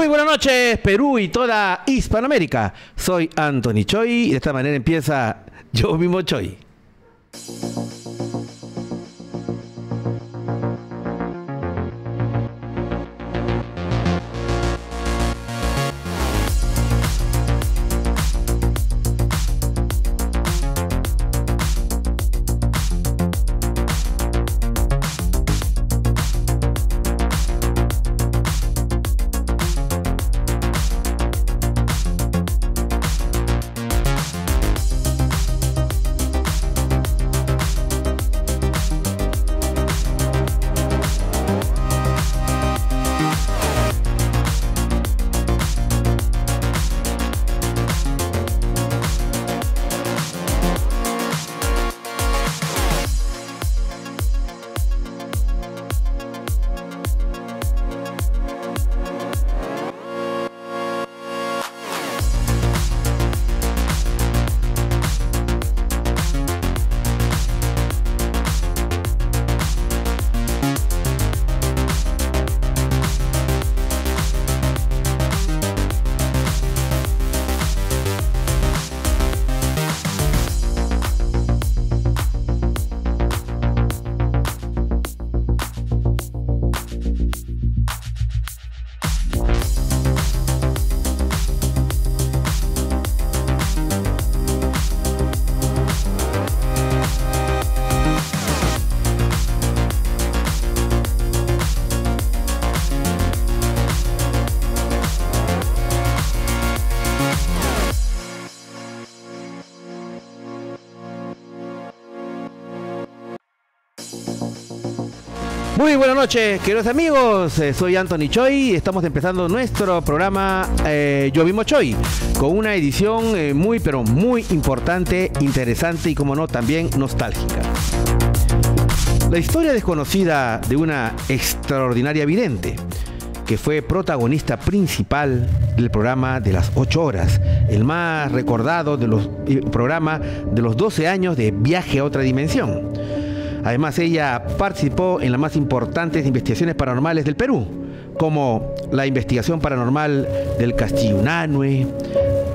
Muy buenas noches, Perú y toda Hispanoamérica. Soy Anthony Choi y de esta manera empieza Yo mismo Choi. Buenas noches, queridos amigos. Eh, soy Anthony Choi y estamos empezando nuestro programa eh, Yo mismo Choi con una edición eh, muy, pero muy importante, interesante y, como no, también nostálgica. La historia desconocida de una extraordinaria vidente que fue protagonista principal del programa de las 8 horas, el más recordado de los programas de los 12 años de Viaje a otra dimensión Además, ella participó en las más importantes investigaciones paranormales del Perú, como la investigación paranormal del Castillo Unanue,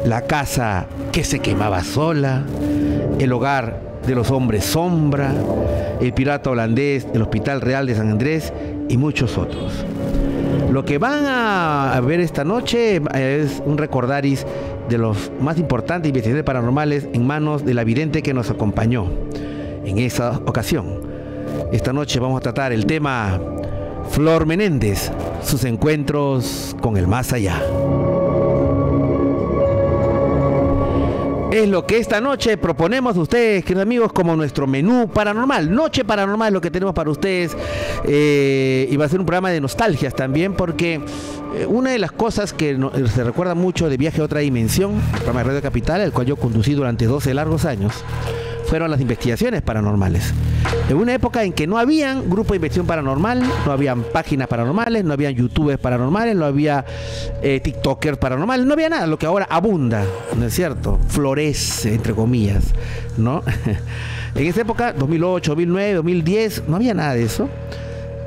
la casa que se quemaba sola, el hogar de los hombres sombra, el pirata holandés, el Hospital Real de San Andrés y muchos otros. Lo que van a ver esta noche es un recordaris de los más importantes investigaciones paranormales en manos de la vidente que nos acompañó en esa ocasión. Esta noche vamos a tratar el tema Flor Menéndez, sus encuentros con el más allá. Es lo que esta noche proponemos a ustedes, queridos amigos, como nuestro menú paranormal. Noche paranormal es lo que tenemos para ustedes. Eh, y va a ser un programa de nostalgias también, porque eh, una de las cosas que se recuerda mucho de Viaje a otra dimensión, el programa de Radio Capital, el cual yo conducí durante 12 largos años, fueron las investigaciones paranormales. En una época en que no habían grupos de investigación paranormal, no habían páginas paranormales, no habían youtubers paranormales, no había eh, tiktokers paranormales, no había nada, lo que ahora abunda, ¿no es cierto? Florece, entre comillas, ¿no? en esa época, 2008, 2009, 2010, no había nada de eso.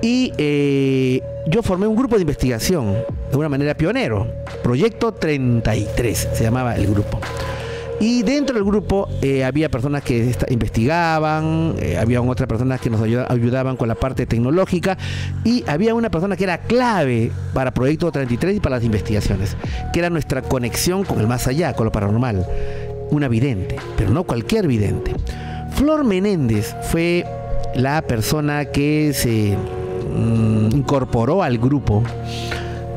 Y eh, yo formé un grupo de investigación de una manera pionero, Proyecto 33 se llamaba el grupo. Y dentro del grupo eh, había personas que investigaban, eh, había otras personas que nos ayudaban con la parte tecnológica y había una persona que era clave para Proyecto 33 y para las investigaciones, que era nuestra conexión con el más allá, con lo paranormal. Una vidente, pero no cualquier vidente. Flor Menéndez fue la persona que se mm, incorporó al grupo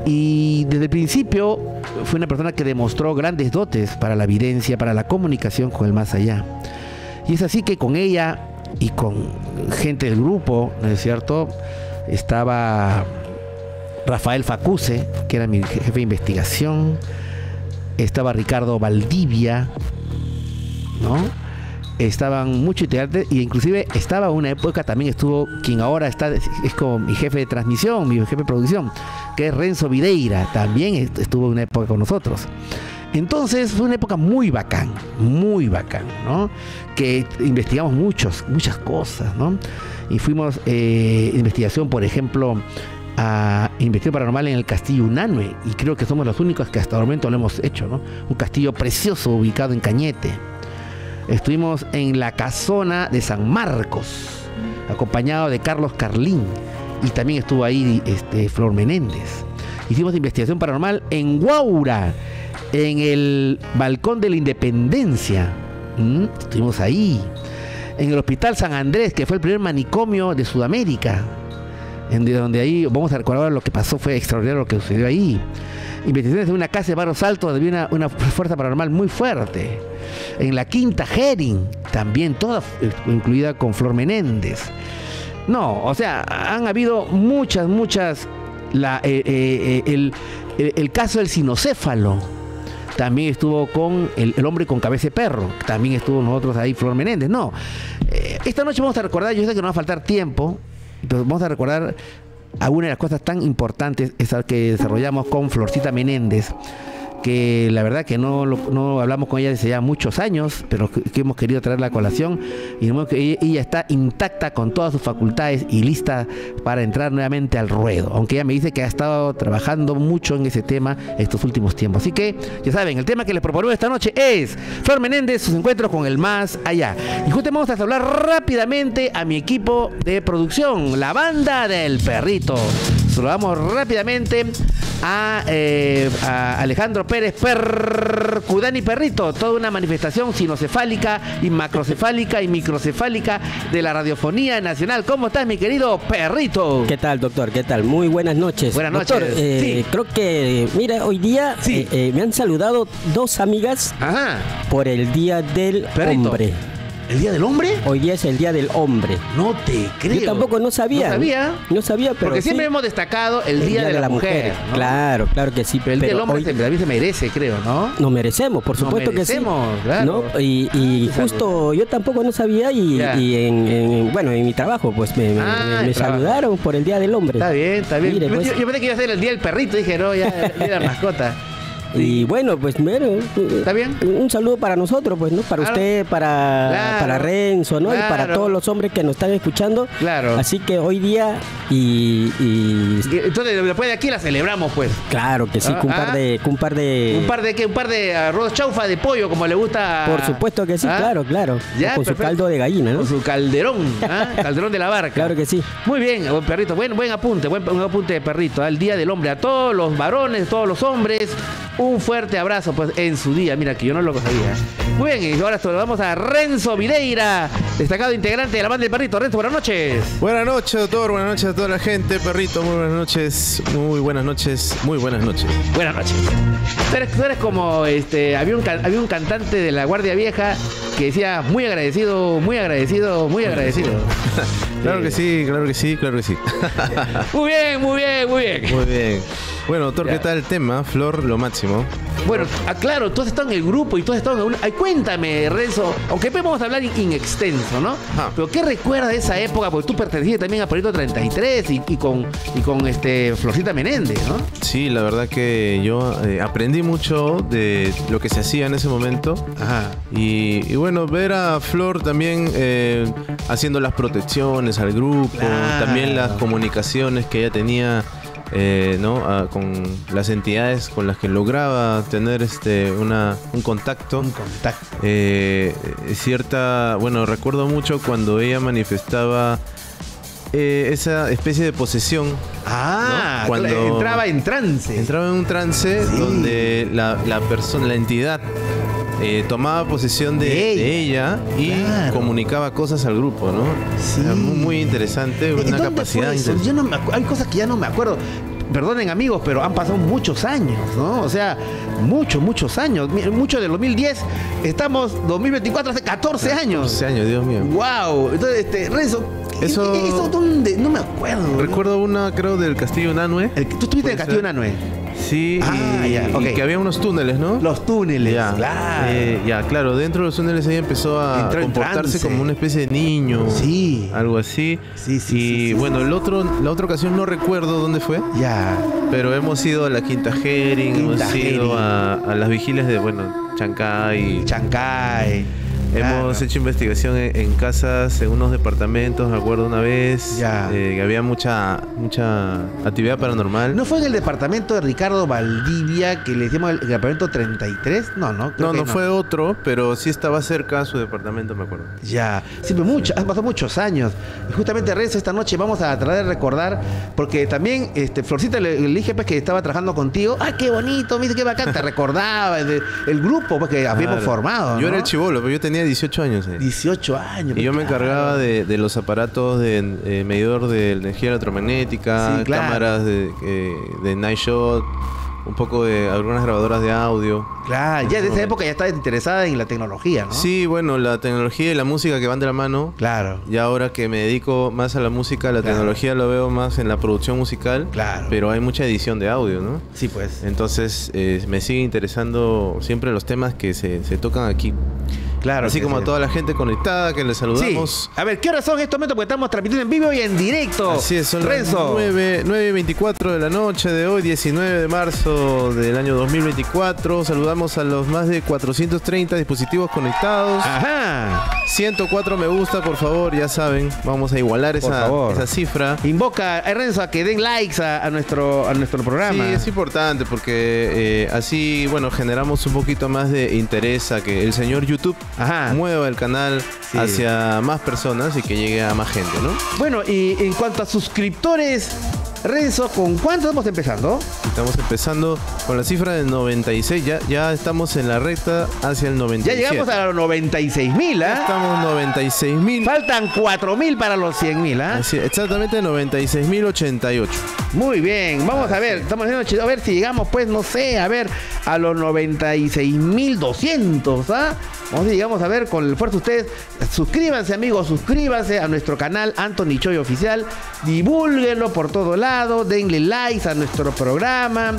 y desde el principio fue una persona que demostró grandes dotes para la evidencia, para la comunicación con el más allá. Y es así que con ella y con gente del grupo, ¿no es cierto? Estaba Rafael Facuse, que era mi jefe de investigación, estaba Ricardo Valdivia, ¿no? Estaban muchos integrantes y inclusive estaba una época también estuvo quien ahora está es como mi jefe de transmisión, mi jefe de producción, que es Renzo Videira, también estuvo una época con nosotros. Entonces fue una época muy bacán, muy bacán, ¿no? Que investigamos muchos, muchas cosas, ¿no? Y fuimos eh, investigación, por ejemplo, a investigación paranormal en el castillo Unanue y creo que somos los únicos que hasta el momento lo hemos hecho, ¿no? Un castillo precioso ubicado en Cañete. Estuvimos en la casona de San Marcos, acompañado de Carlos Carlín y también estuvo ahí este, Flor Menéndez. Hicimos investigación paranormal en Guaura, en el balcón de la Independencia. ¿Mm? Estuvimos ahí. En el Hospital San Andrés, que fue el primer manicomio de Sudamérica. En donde ahí vamos a recordar lo que pasó, fue extraordinario lo que sucedió ahí. Investigaciones en una casa de Barros Altos, donde había una, una fuerza paranormal muy fuerte. En la Quinta Herring, también toda incluida con Flor Menéndez. No, o sea, han habido muchas, muchas. La, eh, eh, eh, el, el, caso del sinocéfalo. También estuvo con el, el, hombre con cabeza de perro. También estuvo nosotros ahí, Flor Menéndez. No. esta noche vamos a recordar, yo sé que no va a faltar tiempo, pero vamos a recordar algunas de las cosas tan importantes que desarrollamos con Florcita Menéndez que la verdad que no, no hablamos con ella desde ya muchos años, pero que, hemos querido traerla a colación y ella, ella, está intacta con todas sus facultades y lista para entrar nuevamente al ruedo, aunque ella me dice que ha estado trabajando mucho en ese tema estos últimos tiempos. Así que, ya saben, el tema que les proponemos esta noche es Flor Menéndez, sus encuentros con el más allá. Y justo vamos a hablar rápidamente a mi equipo de producción, la banda del perrito. Saludamos rápidamente a, eh, a Alejandro Pérez Percudani Perrito, toda una manifestación sinocefálica y macrocefálica y microcefálica de la radiofonía nacional. ¿Cómo estás, mi querido Perrito? ¿Qué tal, doctor? ¿Qué tal? Muy buenas noches. Buenas doctor, noches. Eh, sí. Creo que, mira, hoy día Sí. eh, eh, me han saludado dos amigas Ajá. por el Día del Perrito. Hombre. ¿El Día del Hombre? Hoy día es el Día del Hombre. No te creo. Yo tampoco no sabía. No sabía. No sabía, pero Porque siempre sí, hemos destacado el Día, de, la, Mujer. ¿no? Claro, claro que sí. Pero el Día del Hombre hoy también se merece, creo, ¿no? nos merecemos, por Nos supuesto merecemos, que sí. claro. ¿no? Y, y justo yo tampoco no sabía y, en, en- bueno, en mi trabajo pues me, Ah, me- me trabajo. saludaron por el Día del Hombre. Está bien, está bien. Mire, yo, pues. yo- yo pensé que iba a ser el Día del Perrito. Dije, no, ya, el Día de la mascota. Y bueno, pues bueno, ¿Está bien? Un saludo para nosotros, pues, ¿no? Para Claro. usted, para, Claro. para Renzo, ¿no? Y para todos los hombres que nos están escuchando. Claro. Así que hoy día y, Entonces, después de aquí la celebramos, pues. claro que sí, Ah, un par ah. de, un par de, Un par de qué? Un par de arroz chaufa de pollo, como le gusta. por supuesto que sí, ¿Ah? claro, claro. Ya, con su caldo de gallina, ¿no? Con su calderón, ¿ah? calderón de la barca. Claro que sí. Muy bien, buen perrito, buen, buen apunte, buen, buen apunte de perrito. Al Día del Hombre, a todos los varones, todos los hombres, un fuerte abrazo, pues en su día. Mira que yo no lo sabía. Muy bien, y ahora saludamos a Renzo Videira, destacado integrante de la banda del perrito. Renzo, buenas noches. Buenas noches, doctor. Buenas noches a toda la gente. Perrito, muy buenas noches. Muy buenas noches. Muy buenas noches. Buenas noches. Tú eres, tú eres como este, había un, había un cantante de la Guardia Vieja que decía muy agradecido, muy agradecido, muy agradecido. Claro que sí, claro que sí, claro que sí. Muy bien, muy bien, muy bien. Muy bien. Bueno, doctor. ¿qué tal el tema? Flor, lo máximo. Bueno, ah, claro, tú has estado en el grupo y tú has estado en un... Ay, cuéntame, Renzo, aunque vamos a hablar in, in extenso, ¿no? Ajá. Pero ¿qué recuerdas de esa época? Porque tú pertenecías también a Proyecto 33 y, y con, y con este Florcita Menéndez, ¿no? Sí, la verdad que yo eh, aprendí mucho de lo que se hacía en ese momento. Ajá. Y, y bueno, ver a Flor también eh, haciendo las protecciones al grupo, Claro. también las comunicaciones que ella tenía eh, ¿no? Ah, con las entidades con las que lograba tener este, una, un contacto. Un contacto. Eh, cierta, bueno, recuerdo mucho cuando ella manifestaba eh, esa especie de posesión. Ah, ¿no? Cuando entraba en trance. Entraba en un trance Sí. donde la, la persona, la entidad eh, tomaba posesión de, De de ella, y Claro. comunicaba cosas al grupo, ¿no? Sí. Era muy, muy interesante, ¿En una dónde capacidad fue eso? interesante. Yo no me acu- hay cosas que ya no me acuerdo. Perdonen amigos, pero han pasado muchos años, ¿no? O sea, muchos, muchos años. Mucho del 2010, estamos 2024, hace 14 años. 14 años, Dios mío. Wow. Entonces, este, Renzo, Eso- ¿eso dónde? No me acuerdo. ¿no? Recuerdo una, creo, del Castillo Nanue. El tú estuviste en el ¿Puede Castillo? Nanue. Sí, Ah, y, ya, y ok. que había unos túneles, ¿no? Los túneles. Ya, claro. eh, ya, claro, dentro de los túneles ella empezó a Entró comportarse como una especie de niño. Sí. Algo así. Sí, sí, Y sí, sí, bueno, sí. el otro, la otra ocasión no recuerdo dónde fue, Ya. pero hemos ido a la Quinta Quinta hemos ido a las vigilias de, bueno, Chancay. Chancay. Claro. Hemos hecho investigación en, en casas, en unos departamentos, me acuerdo una vez, Ya. eh, que había mucha mucha actividad paranormal. ¿No fue en el departamento de Ricardo Valdivia que le decíamos el departamento 33? No, no. creo no, que no fue otro, pero sí estaba cerca su departamento, me acuerdo. Ya, sí, pero mucho, han pasado muchos años. Y justamente Renzo, esta noche vamos a tratar de recordar, porque también este, Florcita le, le dije pues, que estaba trabajando contigo. ¡Ah, qué bonito! Mira qué bacán. Te recordaba el grupo pues, que habíamos Claro. formado. Yo era el chivolo, pero yo tenía 18 años. eh. 18 años. Y yo me encargaba de, de los aparatos de eh, medidor de energía electromagnética, Sí, claro. cámaras de, eh, de night shot, un poco de algunas grabadoras de audio. Claro, ya de esa época ya estaba interesada en la tecnología, ¿no? Sí, bueno, la tecnología y la música que van de la mano. Claro. Y ahora que me dedico más a la música, la Claro. tecnología lo veo más en la producción musical. Claro. Pero hay mucha edición de audio, ¿no? Sí, pues. Entonces eh, me sigue interesando siempre los temas que se, se tocan aquí. Claro. Así como sí. a toda la gente conectada que les saludamos. Sí. A ver, ¿qué horas son estos momentos? Porque estamos transmitiendo en vivo y en directo. Así es, son Renzo. las 9, 9 y 24 de la noche de hoy, 19 de marzo del año 2024. Saludamos a los más de 430 dispositivos conectados. Ajá. 104 me gusta, por favor, ya saben. Vamos a igualar esa, esa cifra. Invoca a Renzo a que den likes a, a nuestro, a nuestro programa. Sí, es importante porque eh, así, bueno, generamos un poquito más de interés a que el señor YouTube Ajá. mueva el canal Sí. hacia más personas y que llegue a más gente, ¿no? Bueno, y en cuanto a suscriptores, Renzo, ¿con cuánto estamos empezando? Estamos empezando con la cifra del 96, ya, ya estamos en la recta hacia el 97. Ya llegamos a los 96 mil, Ya ¿ah? estamos 96 mil. Faltan 4 mil para los 100 mil, ¿ah? Exactamente 96 mil 88. Muy bien, vamos a ver, estamos haciendo chido, a ver si llegamos, pues, no sé, a ver, a los 96.200, ¿ah? Vamos a ver, llegamos a ver con el esfuerzo de ustedes. Suscríbanse, amigos, suscríbanse a nuestro canal Anthony Choy Oficial, divúlguenlo por todo lado, denle likes a nuestro programa,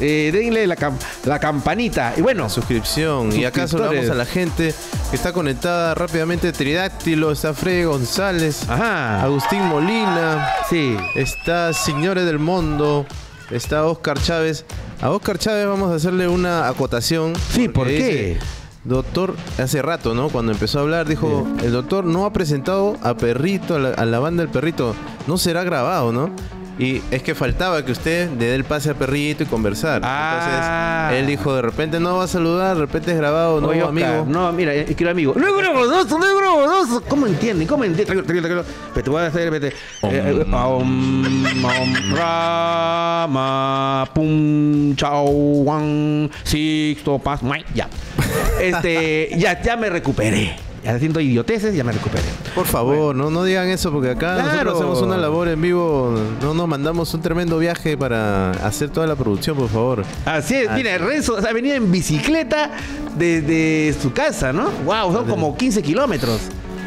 eh, denle la, cam- la campanita. Y bueno, Suscripción. Y acá saludamos a la gente que está conectada rápidamente. Tridáctilo, está Fred González, ajá, Agustín Molina, sí, está Señores del Mundo, está Oscar Chávez. A Oscar Chávez vamos a hacerle una acotación. Sí, ¿por qué? dice, Doctor, hace rato, ¿no? Cuando empezó a hablar, dijo, el doctor no ha presentado a Perrito, a la, a la banda del Perrito. No será grabado, ¿no? Y es que faltaba que usted le dé el pase a Perrito y conversar. Ah. Entonces, él dijo, de repente no va a saludar, de repente es grabado, no, Oye, amigo. No, mira, eh, quiero amigo. No es grobodoso, no es grobodoso. ¿Cómo entienden? ¿Cómo entienden? Tranquilo, tranquilo, tranquilo. Pero te voy a hacer, vete. Eh, eh, rama, pum, chao, wan, sixto, pas, mai, ya. Este, ya, ya me recuperé. Ya haciendo idioteces, ya me recuperé. Por favor, no, no digan eso porque acá Claro. nosotros hacemos una labor en vivo. No nos mandamos un tremendo viaje para hacer toda la producción, por favor. Así es, mira, Renzo ha venido en bicicleta desde su casa, ¿no? Wow, son como 15 kilómetros.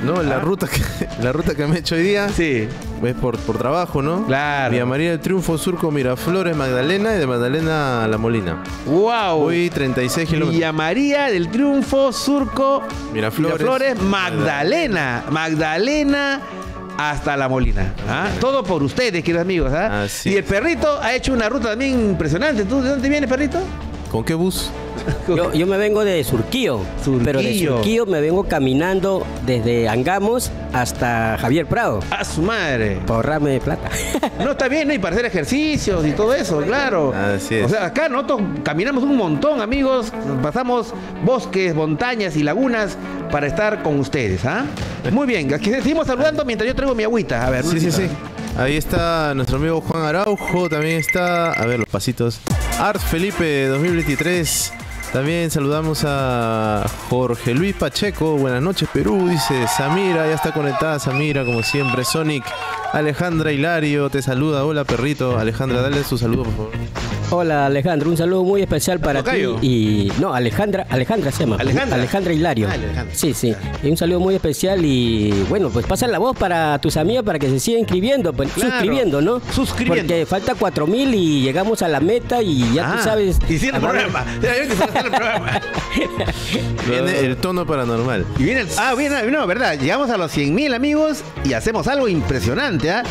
No, la ruta que la ruta que me he hecho hoy día Sí. es por, por trabajo, ¿no? Claro. Vía María del Triunfo, Surco, Miraflores, Magdalena y de Magdalena a La Molina. Wow. Hoy 36 kilómetros. Villa María del Triunfo, Surco, Miraflores. Miraflores, Magdalena. Magdalena hasta La Molina. ¿ah? Todo por ustedes, queridos amigos. ¿ah? Así y el perrito ha hecho una ruta también impresionante. ¿Tú de dónde vienes, perrito? ¿Con qué bus? Yo, yo me vengo de Surquío, pero de Surquillo. Surquío me vengo caminando desde Angamos hasta Javier Prado, A su madre. para ahorrarme plata. No está bien, ¿no? Y para hacer ejercicios y todo eso, claro. Así es. O sea, acá nosotros caminamos un montón, amigos. Pasamos bosques, montañas y lagunas para estar con ustedes, ¿ah? Muy bien, aquí seguimos saludando mientras yo traigo mi agüita. A ver, Sí, sí, sí. Ahí está nuestro amigo Juan Araujo, también está, a ver los pasitos. Art Felipe 2023. También saludamos a Jorge Luis Pacheco. Buenas noches, Perú. Dice Samira, ya está conectada Samira, como siempre. Sonic, Alejandra Hilario, te saluda. Hola, perrito. Alejandra, dale su saludo, por favor. Hola Alejandro, un saludo muy especial para ti y no Alejandra, Alejandra se llama, Alejandra. Alejandra Hilario. Ah, Alejandra. Sí, sí, y un saludo muy especial y bueno, pues pasa la voz para tus amigos para que se sigan inscribiendo, pues, Claro. suscribiendo, ¿no? Suscribiendo. Porque falta cuatro mil y llegamos a la meta y ya Ah, tú sabes. Y sigue el programa. El programa. Viene el tono paranormal. Y viene el. Ah, viene, no, verdad. Llegamos a los 100 mil amigos y hacemos algo impresionante, ¿ah?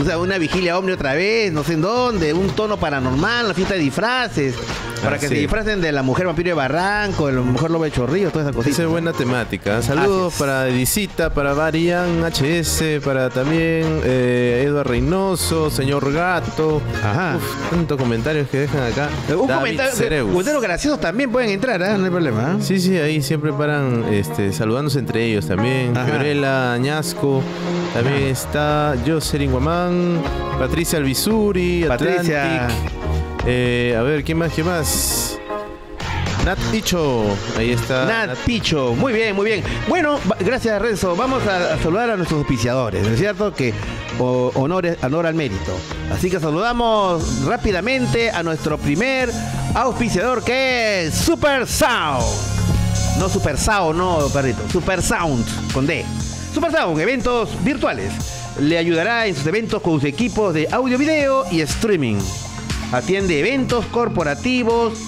O sea, una vigilia omni otra vez, no sé en dónde, un tono paranormal, cosita de disfraces. Para que Así se disfracen de la mujer vampiro de Barranco, de la mujer lobo de Chorrillos, todas esas cositas. Esa es buena temática. Saludos para Edicita, para Varian HS, para también eh, Eduardo Reynoso, señor Gato. Ajá. Uf, tantos comentarios que dejan acá. Un David comentario, Cereus. comentarios graciosos también pueden entrar, ¿ah? no hay problema. ¿ah? Sí, sí, ahí siempre paran este, saludándose entre ellos también. Ajá. Fiorella Añasco, también está Jocelyn Guamán, Patricia Alvisuri, Patricia. Atlantic. Eh, a ver, ¿quién más? ¿Quién más? Nat Picho, ahí está. Nat Picho, muy bien, muy bien. Bueno, gracias Renzo. Vamos a, a saludar a nuestros auspiciadores, ¿no es cierto? Que o- honor, honor al mérito. Así que saludamos rápidamente a nuestro primer auspiciador que es Super Sound. No Super Sound, no, perrito. Super Sound, con D. Super Sound, eventos virtuales. Le ayudará en sus eventos con sus equipos de audio, video y streaming. Atiende eventos corporativos.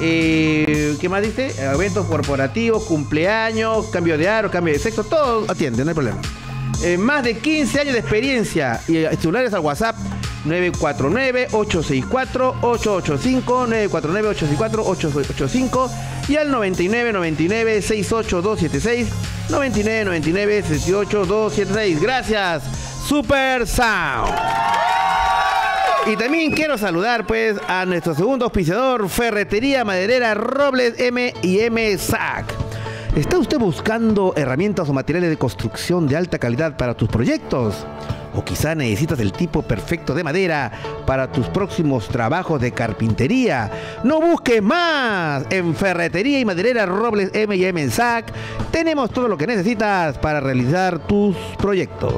eh, ¿Qué más dice? Eventos corporativos, cumpleaños, cambio de aro, cambio de sexo, todo atiende, no hay problema. Eh, más de 15 años de experiencia y eh, celulares al WhatsApp 949-864-885, 949-864-885 y al 9999-68276, 9999-68276. Gracias, Super Sound. Y también quiero saludar pues a nuestro segundo auspiciador, Ferretería Maderera Robles M y M SAC. ¿Está usted buscando herramientas o materiales de construcción de alta calidad para tus proyectos? O quizá necesitas el tipo perfecto de madera para tus próximos trabajos de carpintería. No busques más. En Ferretería y Maderera Robles M y M SAC tenemos todo lo que necesitas para realizar tus proyectos.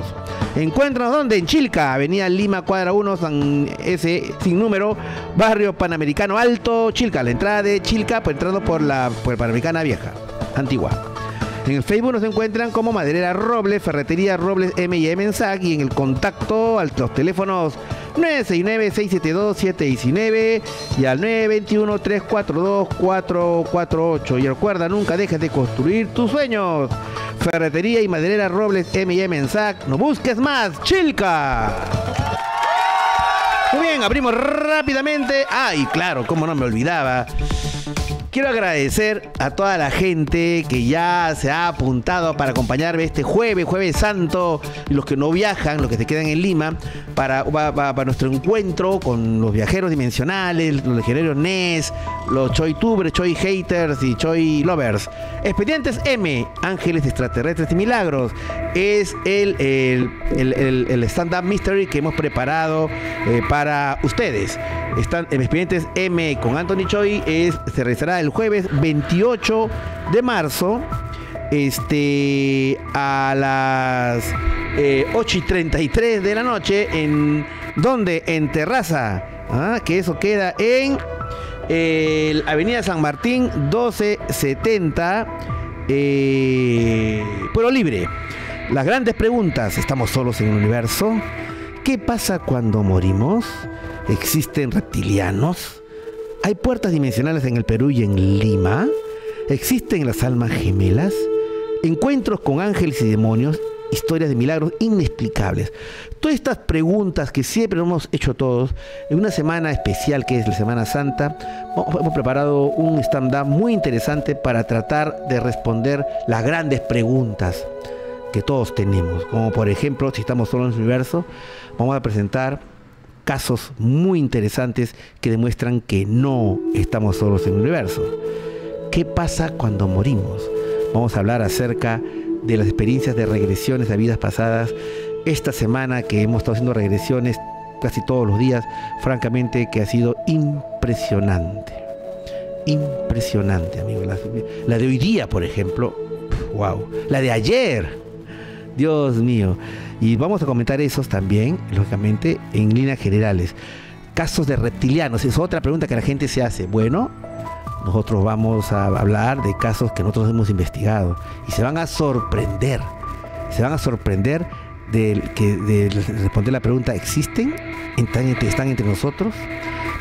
Encuéntranos donde en Chilca, Avenida Lima, cuadra 1, San S sin número, Barrio Panamericano Alto, Chilca, la entrada de Chilca, pues entrando por la por Panamericana Vieja, antigua. En el Facebook nos encuentran como Maderera Robles, Ferretería Robles M y M en SAC y en el contacto a los teléfonos 969-672-719 y al 921-342-448. Y recuerda, nunca dejes de construir tus sueños. Ferretería y Maderera Robles M y M en SAC. No busques más, Chilca. Muy bien, abrimos rápidamente. Ay, claro, cómo no me olvidaba. Quiero agradecer a toda la gente que ya se ha apuntado para acompañarme este jueves, jueves santo, y los que no viajan, los que se quedan en Lima, para, nuestro encuentro con los viajeros dimensionales, los legionarios NES, los Choi Tubers, Choi Haters y Choi Lovers. Expedientes M, Ángeles Extraterrestres y Milagros, es el stand-up mystery que hemos preparado eh, para ustedes. Están en Expedientes M con Anthony Choi, se realizará el jueves 28 de marzo este, a las eh, 8 y 33 de la noche, en donde en Terraza, ah, que eso queda en Avenida San Martín 1270, eh, Pueblo Libre. Las grandes preguntas, ¿estamos solos en el universo? ¿Qué pasa cuando morimos? ¿Existen reptilianos? ¿Hay puertas dimensionales en el Perú y en Lima? ¿Existen las almas gemelas? Encuentros con ángeles y demonios, historias de milagros inexplicables. Todas estas preguntas que siempre hemos hecho todos, en una semana especial que es la Semana Santa, hemos preparado un stand-up muy interesante para tratar de responder las grandes preguntas que todos tenemos. Como por ejemplo, si estamos solos en el universo, vamos a presentar casos muy interesantes que demuestran que no estamos solos en el universo. ¿Qué pasa cuando morimos? Vamos a hablar acerca de las experiencias de regresiones a vidas pasadas. Esta semana que hemos estado haciendo regresiones casi todos los días, francamente que ha sido impresionante. Impresionante, amigo. La, la de hoy día, por ejemplo, wow. La de ayer, Dios mío. Y vamos a comentar esos también, lógicamente, en líneas generales. Casos de reptilianos, es otra pregunta que la gente se hace. Bueno, nosotros vamos a hablar de casos que nosotros hemos investigado y se van a sorprender. Se van a sorprender del que de responder la pregunta ¿existen? ¿Están están entre nosotros?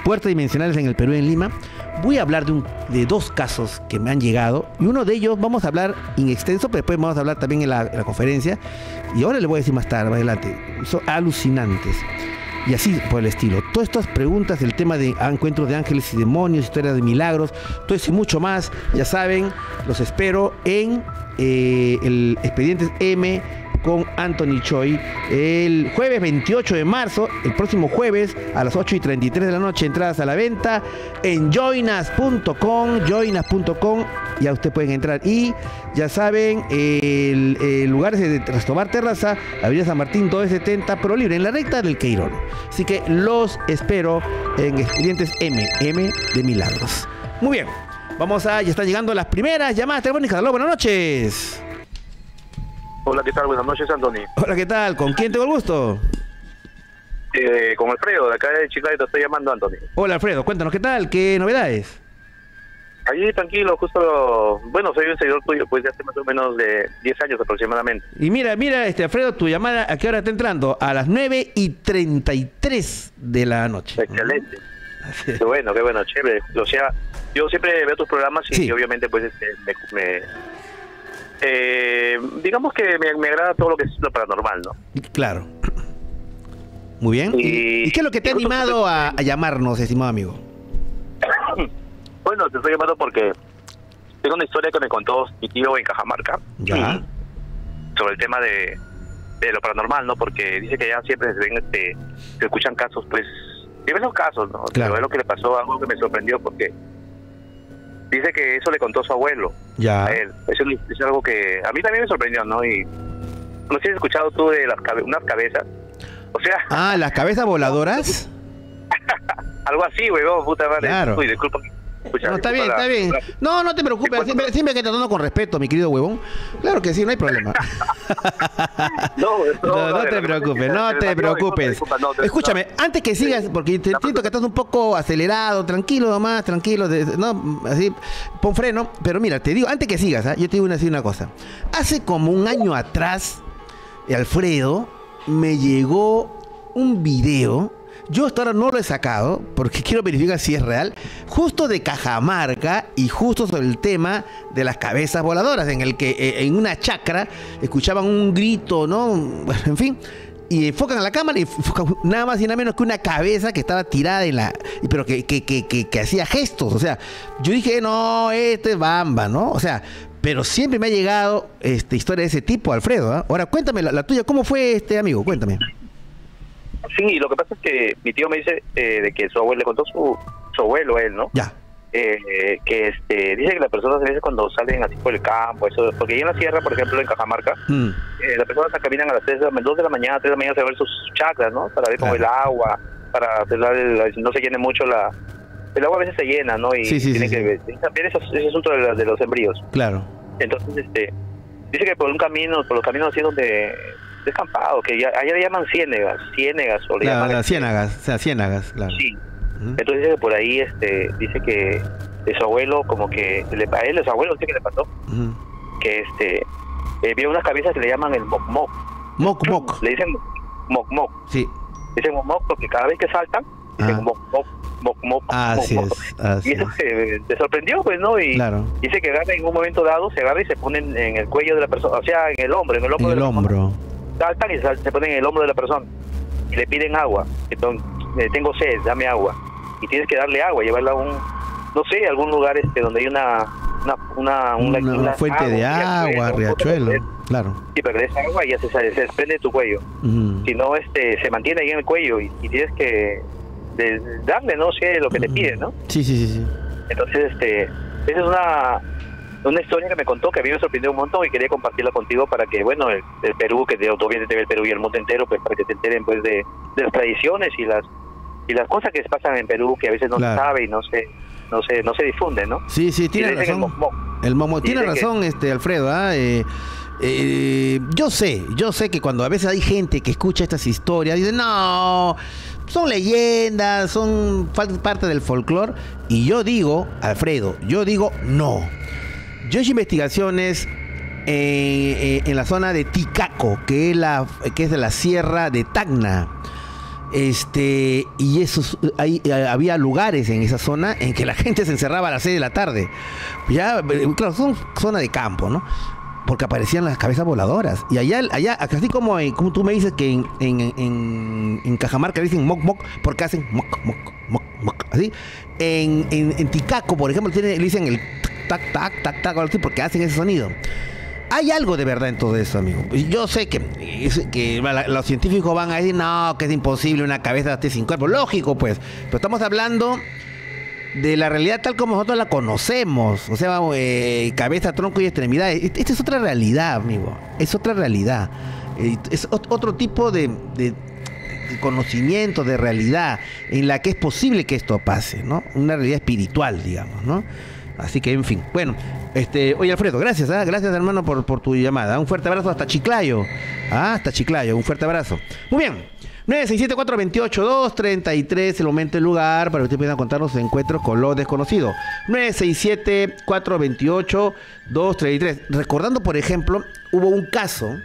Puertas dimensionales en el Perú en Lima. Voy a hablar de, un, de dos casos que me han llegado y uno de ellos vamos a hablar en extenso, pero después vamos a hablar también en la, en la conferencia. Y ahora le voy a decir más tarde, adelante. Son alucinantes. Y así por el estilo. todas estas preguntas, el tema de encuentros de ángeles y demonios, historias de milagros, todo eso y mucho más, ya saben, los espero en eh, el Expedientes M con Anthony Choi el jueves 28 de marzo, el próximo jueves a las 8 y 33 de la noche, entradas a la venta en joinas.com, joinas.com, ya ustedes pueden entrar. Y ya saben, el, lugar es de Restobar Terraza, Avenida San Martín 270, pero libre, en la recta del Queirón. Así que los espero en Expedientes M, M de Milagros. Muy bien, vamos a, ya están llegando las primeras llamadas telefónicas. Aló, buenas noches. Hola, ¿qué tal? Buenas noches, Anthony. Hola, ¿qué tal? ¿Con quién tengo el gusto? Eh, con Alfredo, de acá de Chiclayo te estoy llamando, Anthony. Hola, Alfredo, cuéntanos, ¿qué tal? ¿Qué novedades? Allí tranquilo, justo, bueno, soy un seguidor tuyo, pues de hace más o menos de 10 años aproximadamente. Y mira, mira, este Alfredo, tu llamada, ¿a qué hora está entrando? A las 9 y 33 de la noche. Excelente. Qué bueno, qué bueno, chévere. O sea, yo siempre veo tus programas y, Sí. y obviamente pues este, me... me- eh, digamos que me, me agrada todo lo que es lo paranormal, ¿no? Claro. Muy bien. ¿Y, Y- y qué es lo que te ha animado a, a llamarnos, estimado amigo? Bueno, te estoy llamando porque tengo una historia que me contó mi tío en Cajamarca. Ya. sobre el tema de, de lo paranormal, ¿no? Porque dice que ya siempre se ven, este, se escuchan casos, pues, diversos casos, ¿no? Claro. Pero es lo que le pasó, algo que me sorprendió, porque dice que eso le contó su abuelo Ya. a él. Eso es algo que a mí también me sorprendió, ¿no? Y no sé si has escuchado tú de las cabe- unas cabezas. O sea, Ah, las cabezas voladoras. algo así, huevón, puta madre. Claro. Uy, disculpa. Escucha, No, está bien, está bien. No, no te preocupes, siempre, siempre que tratando con respeto, mi querido huevón. Claro que sí, no hay problema. No, No, te preocupes, no te preocupes. Escúchame, antes que sigas, porque te siento que estás un poco acelerado, tranquilo nomás, tranquilo, no, así, pon freno. Pero mira, te digo, antes que sigas, ¿ah? yo te digo una, una cosa. Hace como un año atrás, Alfredo, me llegó un video. Yo hasta ahora no lo he sacado porque quiero verificar si es real. Justo de Cajamarca y justo sobre el tema de las cabezas voladoras, en el que eh, en una chacra escuchaban un grito, ¿no? En fin. Y enfocan a la cámara y nada más y nada menos que una cabeza que estaba tirada en la. Pero que, que, que, que, hacía gestos. O sea, yo dije, no, este es Bamba, ¿no? O sea, pero siempre me ha llegado este, historia de ese tipo, Alfredo. ¿ah? Ahora, cuéntame la tuya, ¿cómo fue este amigo? Cuéntame. Sí, lo que pasa es que mi tío me dice eh, de que su abuelo le contó su, su abuelo él, ¿no? Ya. Eh, que este dice que las personas a veces cuando salen así por el campo, eso, porque en la sierra, por ejemplo, en Cajamarca, Mm, eh, las personas caminan a las 3 de la, 2 de la mañana, 3 de la mañana a ver sus chacras, ¿no? Para ver cómo Claro. el agua, para el- no se llene mucho la... El agua a veces se llena, ¿no? Y Sí, sí, tiene sí, que también ese, ese asunto de, la- de los embrios. claro. Entonces, este, dice que por un camino, por los caminos así donde descampado, que ya, allá le llaman ciénegas, ciénegas o le La, llaman... este, ciénagas, o sea, ciénagas, claro. Sí, entonces dice que por ahí este, dice que de su abuelo, como que le, a él, a su abuelo, que le pasó, que este, eh, vio unas cabezas que le llaman el moc. Moc, moc. Le dicen moc. Sí. Dicen moc porque cada vez que saltan, dicen Ah. moc, moc moc. Así moc. es, así Y eso es. se, se sorprendió, pues, ¿no? Y Claro. dice que agarra en un momento dado, se agarra y se pone en, en el cuello de la persona, o sea, en el hombro, en el hombro En de el la persona. Saltan y se ponen en el hombro de la persona y le piden agua. Entonces, eh, tengo sed, dame agua. Y tienes que darle agua, llevarla a un, no sé, algún lugar este donde hay una una, una, Una, una- una fuente de agua, riachuelo. Claro. Y perder esa agua ya se, se desprende de tu cuello. Ujú. Si no, este, se mantiene ahí en el cuello y, y tienes que de- darle, no sé, lo que te pide, ¿no? Sí, sí, sí, sí. Entonces, este, esa es una, una historia que me contó que a mí me sorprendió un montón y quería compartirla contigo para que, bueno, el, el Perú, que te- obviamente te ve el Perú y el mundo entero, pues para que se enteren pues de, de las tradiciones y las y las cosas que pasan en Perú que a veces no Claro. se sabe y no se no se no se difunden, ¿no? Sí, sí, tiene dicen el razón. moc-moc. El momo, tiene que- razón, este Alfredo. ¿ah? Eh, eh, yo sé, yo sé que cuando a veces hay gente que escucha estas historias, dice, no, son leyendas, son parte del folclore. Y yo digo, Alfredo, yo digo, no. Yo he hecho investigaciones eh, eh, en la zona de Ticaco, que es, la, que es de la sierra de Tacna. Este, y esos, ahí, eh, había lugares en esa zona en que la gente se encerraba a las 6 de la tarde. Ya, claro, son zona de campo, ¿no? porque aparecían las cabezas voladoras. Y allá, allá así como, como tú me dices que en, en, en, Cajamarca dicen moc moc, porque hacen moc moc moc moc, así. En Ticaco, por ejemplo, tiene, le dicen el tac tac tac tac, así, porque hacen ese sonido. Hay algo de verdad en todo eso, amigo. Yo sé que, que los científicos van a decir, no, que es imposible una cabeza esté sin cuerpo. Lógico, pues. Pero estamos hablando de la realidad tal como nosotros la conocemos. O sea, eh, cabeza, tronco y extremidades. Esta es otra realidad, amigo. Es otra realidad. Eh, Es ot- otro tipo de- de conocimiento, de realidad, en la que es posible que esto pase, ¿no? Una realidad espiritual, digamos, ¿no? Así que, en fin. Bueno, este, oye, Alfredo, gracias, ¿ah? gracias, hermano, por, tu llamada. Un fuerte abrazo hasta Chiclayo. Ah, hasta Chiclayo, un fuerte abrazo. Muy bien. 967-428-233, el momento y lugar para que usted pueda contarnos encuentros con lo desconocido. 967-428-233. Recordando, por ejemplo, hubo un caso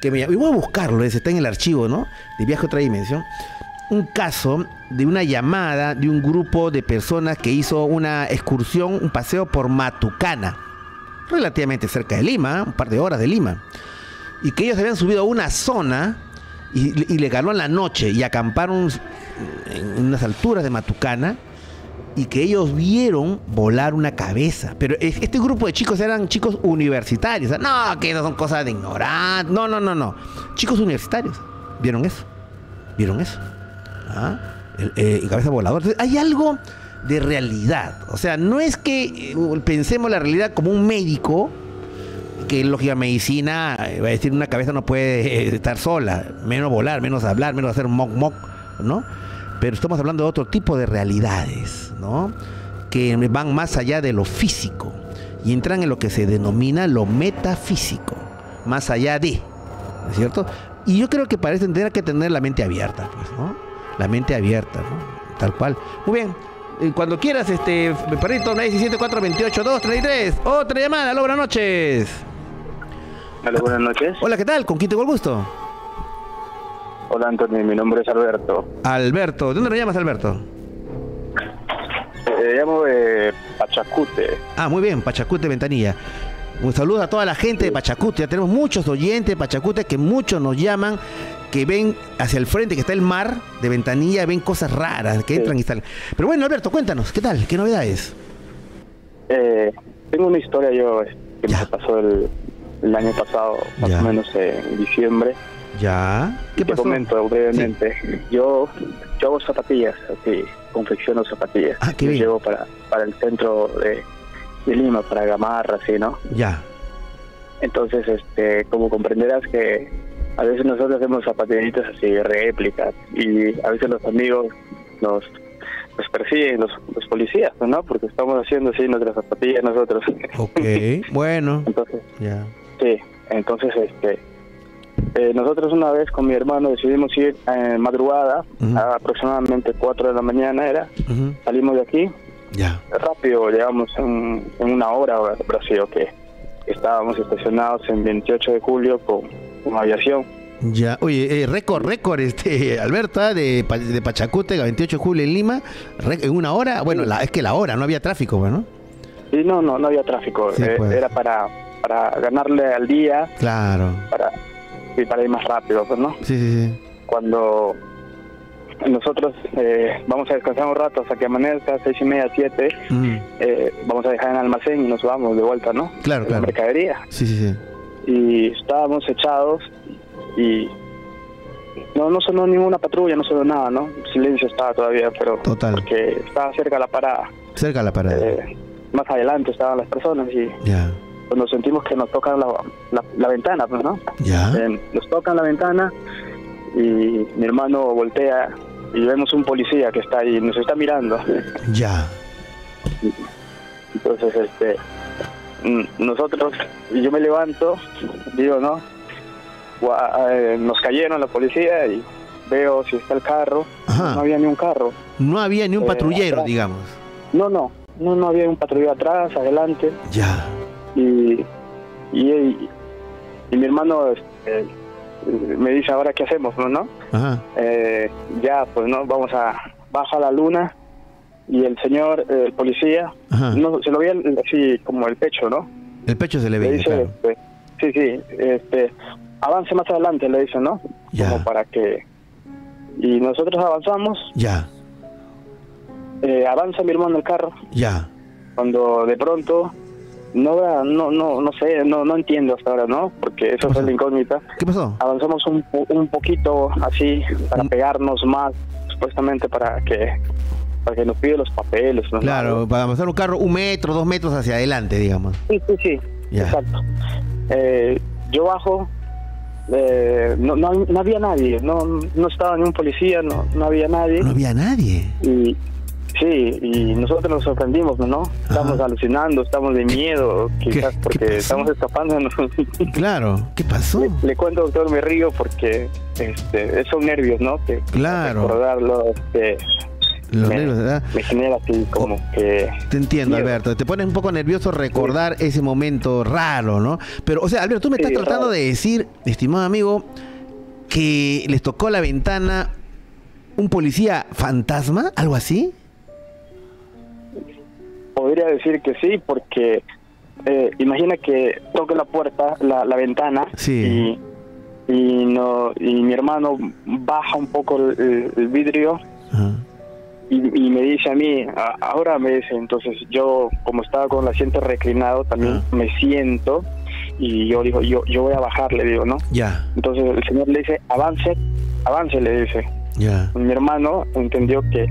que me y voy a buscarlo, ese está en el archivo, ¿no? De viaje a otra dimensión. Un caso de una llamada de un grupo de personas que hizo una excursión, un paseo por Matucana, relativamente cerca de Lima, un par de horas de Lima, y que ellos habían subido a una zona y, y le ganó la noche y acamparon en unas alturas de Matucana y que ellos vieron volar una cabeza. Pero es- este grupo de chicos eran chicos universitarios. No, que no son cosas de ignorantes. No, no, no, no. Chicos universitarios. ¿Vieron eso? ¿Vieron eso? ¿Ah? Eh, cabeza voladora. Entonces, hay algo de realidad. O sea, no es que eh, pensemos la realidad como un médico que lógica medicina eh, va a decir una cabeza no puede estar sola, menos volar, menos hablar, menos hacer moc moc, ¿no? Pero estamos hablando de otro tipo de realidades, ¿no? Que van más allá de lo físico y entran en lo que se denomina lo metafísico, más allá de, ¿no es cierto? Y yo creo que para eso tendrá que tener la mente abierta, pues, ¿no? La mente abierta, ¿no? Tal cual. Muy bien. Eh, Cuando quieras, este, perrito, 917-428-233. Otra llamada, aló, buenas noches. Hola, buenas noches. Hola, ¿qué tal? ¿Con quién tengo el gusto? Hola, Antonio. Mi nombre es Alberto. Alberto. ¿De dónde lo llamas, Alberto? Eh, llamo de Pachacute. Ah, muy bien, Pachacute Ventanilla. Un saludo a toda la gente de Pachacute. Ya tenemos muchos oyentes de Pachacute que muchos nos llaman, que ven hacia el frente, que está el mar de Ventanilla, ven cosas raras, que entran y salen. Pero bueno, Alberto, cuéntanos, ¿qué tal? ¿Qué novedades? Eh, tengo una historia yo eh, que Ya. me pasó el, el año pasado, más Ya. o menos en diciembre. ¿Ya? ¿Qué Te pasó? comento brevemente. Yo, yo hago zapatillas, así, confecciono zapatillas. Ah, qué bien. llevo para, para el centro de, de Lima, para Gamarra, así, ¿no? Ya. Entonces, este, como comprenderás que a veces nosotros hacemos zapatillitas así, réplicas, y a veces los amigos nos, nos persiguen, los, los policías, ¿no? Porque estamos haciendo así nuestras zapatillas nosotros. Ok, bueno, Entonces, ya. sí, entonces, este, eh, nosotros una vez con mi hermano decidimos ir en madrugada, a aproximadamente 4 de la mañana era, salimos de aquí, Ya. rápido, llegamos en, en una hora, pero sí, ok. Estábamos estacionados en 28 de julio con, con aviación. Ya, oye, eh, récord, récord, este, Alberto, ¿ah? de, de Pachacute, 28 de julio en Lima, en una hora, bueno, la, es que la hora, no había tráfico, bueno, Y no, no, no había tráfico. Sí, eh, pues. Era para, para ganarle al día, claro, para, y para ir más rápido, pues, ¿no? sí, sí, sí, Cuando nosotros eh, vamos a descansar un rato hasta que amanezca, seis y media, siete, Mm, eh, vamos a dejar en almacén y nos vamos de vuelta, ¿no? Claro, En claro. La mercadería. sí, sí, sí, y estábamos echados y no no sonó ninguna patrulla, no sonó nada, ¿no? Silencio estaba todavía, pero Total. porque estaba cerca la parada, cerca la parada, eh, más adelante estaban las personas y ya, cuando sentimos que nos tocan la, la, la ventana, pues, ¿no? ya, Eh, nos tocan la ventana y mi hermano voltea y vemos un policía que está ahí, nos está mirando. ya, Entonces, este, mm, nosotros, y yo me levanto, digo, ¿no? Eh, nos cayeron la policía y veo si está el carro. Ajá. No había ni un carro. no había ni un Eh, patrullero, atrás. digamos, No, no, no, no había un patrullero atrás, adelante. ya, Y, y, y, y mi hermano este, me dice, ¿ahora qué hacemos? No, no. Ajá, Eh, ya, pues no, vamos a baja la luna y el señor, eh, el policía, ajá, no, se lo veía así como el pecho, ¿no? el pecho se le Le ve, dice, claro, este, sí, sí, este, avance más adelante, le dicen, ¿no? Ya. Como para que... Y nosotros avanzamos, Ya, eh, avanza mi hermano el carro, ya. cuando de pronto, no, no, no, no sé, no, no entiendo hasta ahora, ¿no? Porque eso es la incógnita. ¿Qué pasó? Avanzamos un, un poquito así, para Mm. pegarnos más, supuestamente para que para que nos pide los papeles. ¿no? Claro, para avanzar un carro un metro, dos metros hacia adelante, digamos. Sí, sí, sí, exacto. Eh, yo bajo, eh, no, no, no había nadie, no, no estaba ni un policía, no, no había nadie. No había nadie. Y sí, y nosotros nos sorprendimos, ¿no? Estamos Ajá. alucinando, estamos de miedo, quizás qué porque estamos escapando. ¿no? Claro, ¿qué pasó? Le cuento, doctor, me río porque este, son nervios, ¿no? Que Claro. recordarlo este, Los me, nervios, ¿verdad? me genera así como que... Te entiendo, Miedo. Alberto. Te pones un poco nervioso recordar ese momento raro, ¿no? Pero, o sea, Alberto, tú me Sí, estás tratando raro. de decir, estimado amigo, que les tocó la ventana un policía fantasma, algo así. Podría decir que sí, porque eh, imagina que toque la puerta, la, la ventana, Sí. y, y, no, y mi hermano baja un poco el, vidrio Ajá. y, y me dice a mí, a- ahora me dice, entonces yo como estaba con el asiento reclinado, también me siento y yo digo, yo, yo voy a bajar, le digo, ¿no? Ya, Entonces el señor le dice, avance, avance, le dice. ya. Mi hermano entendió que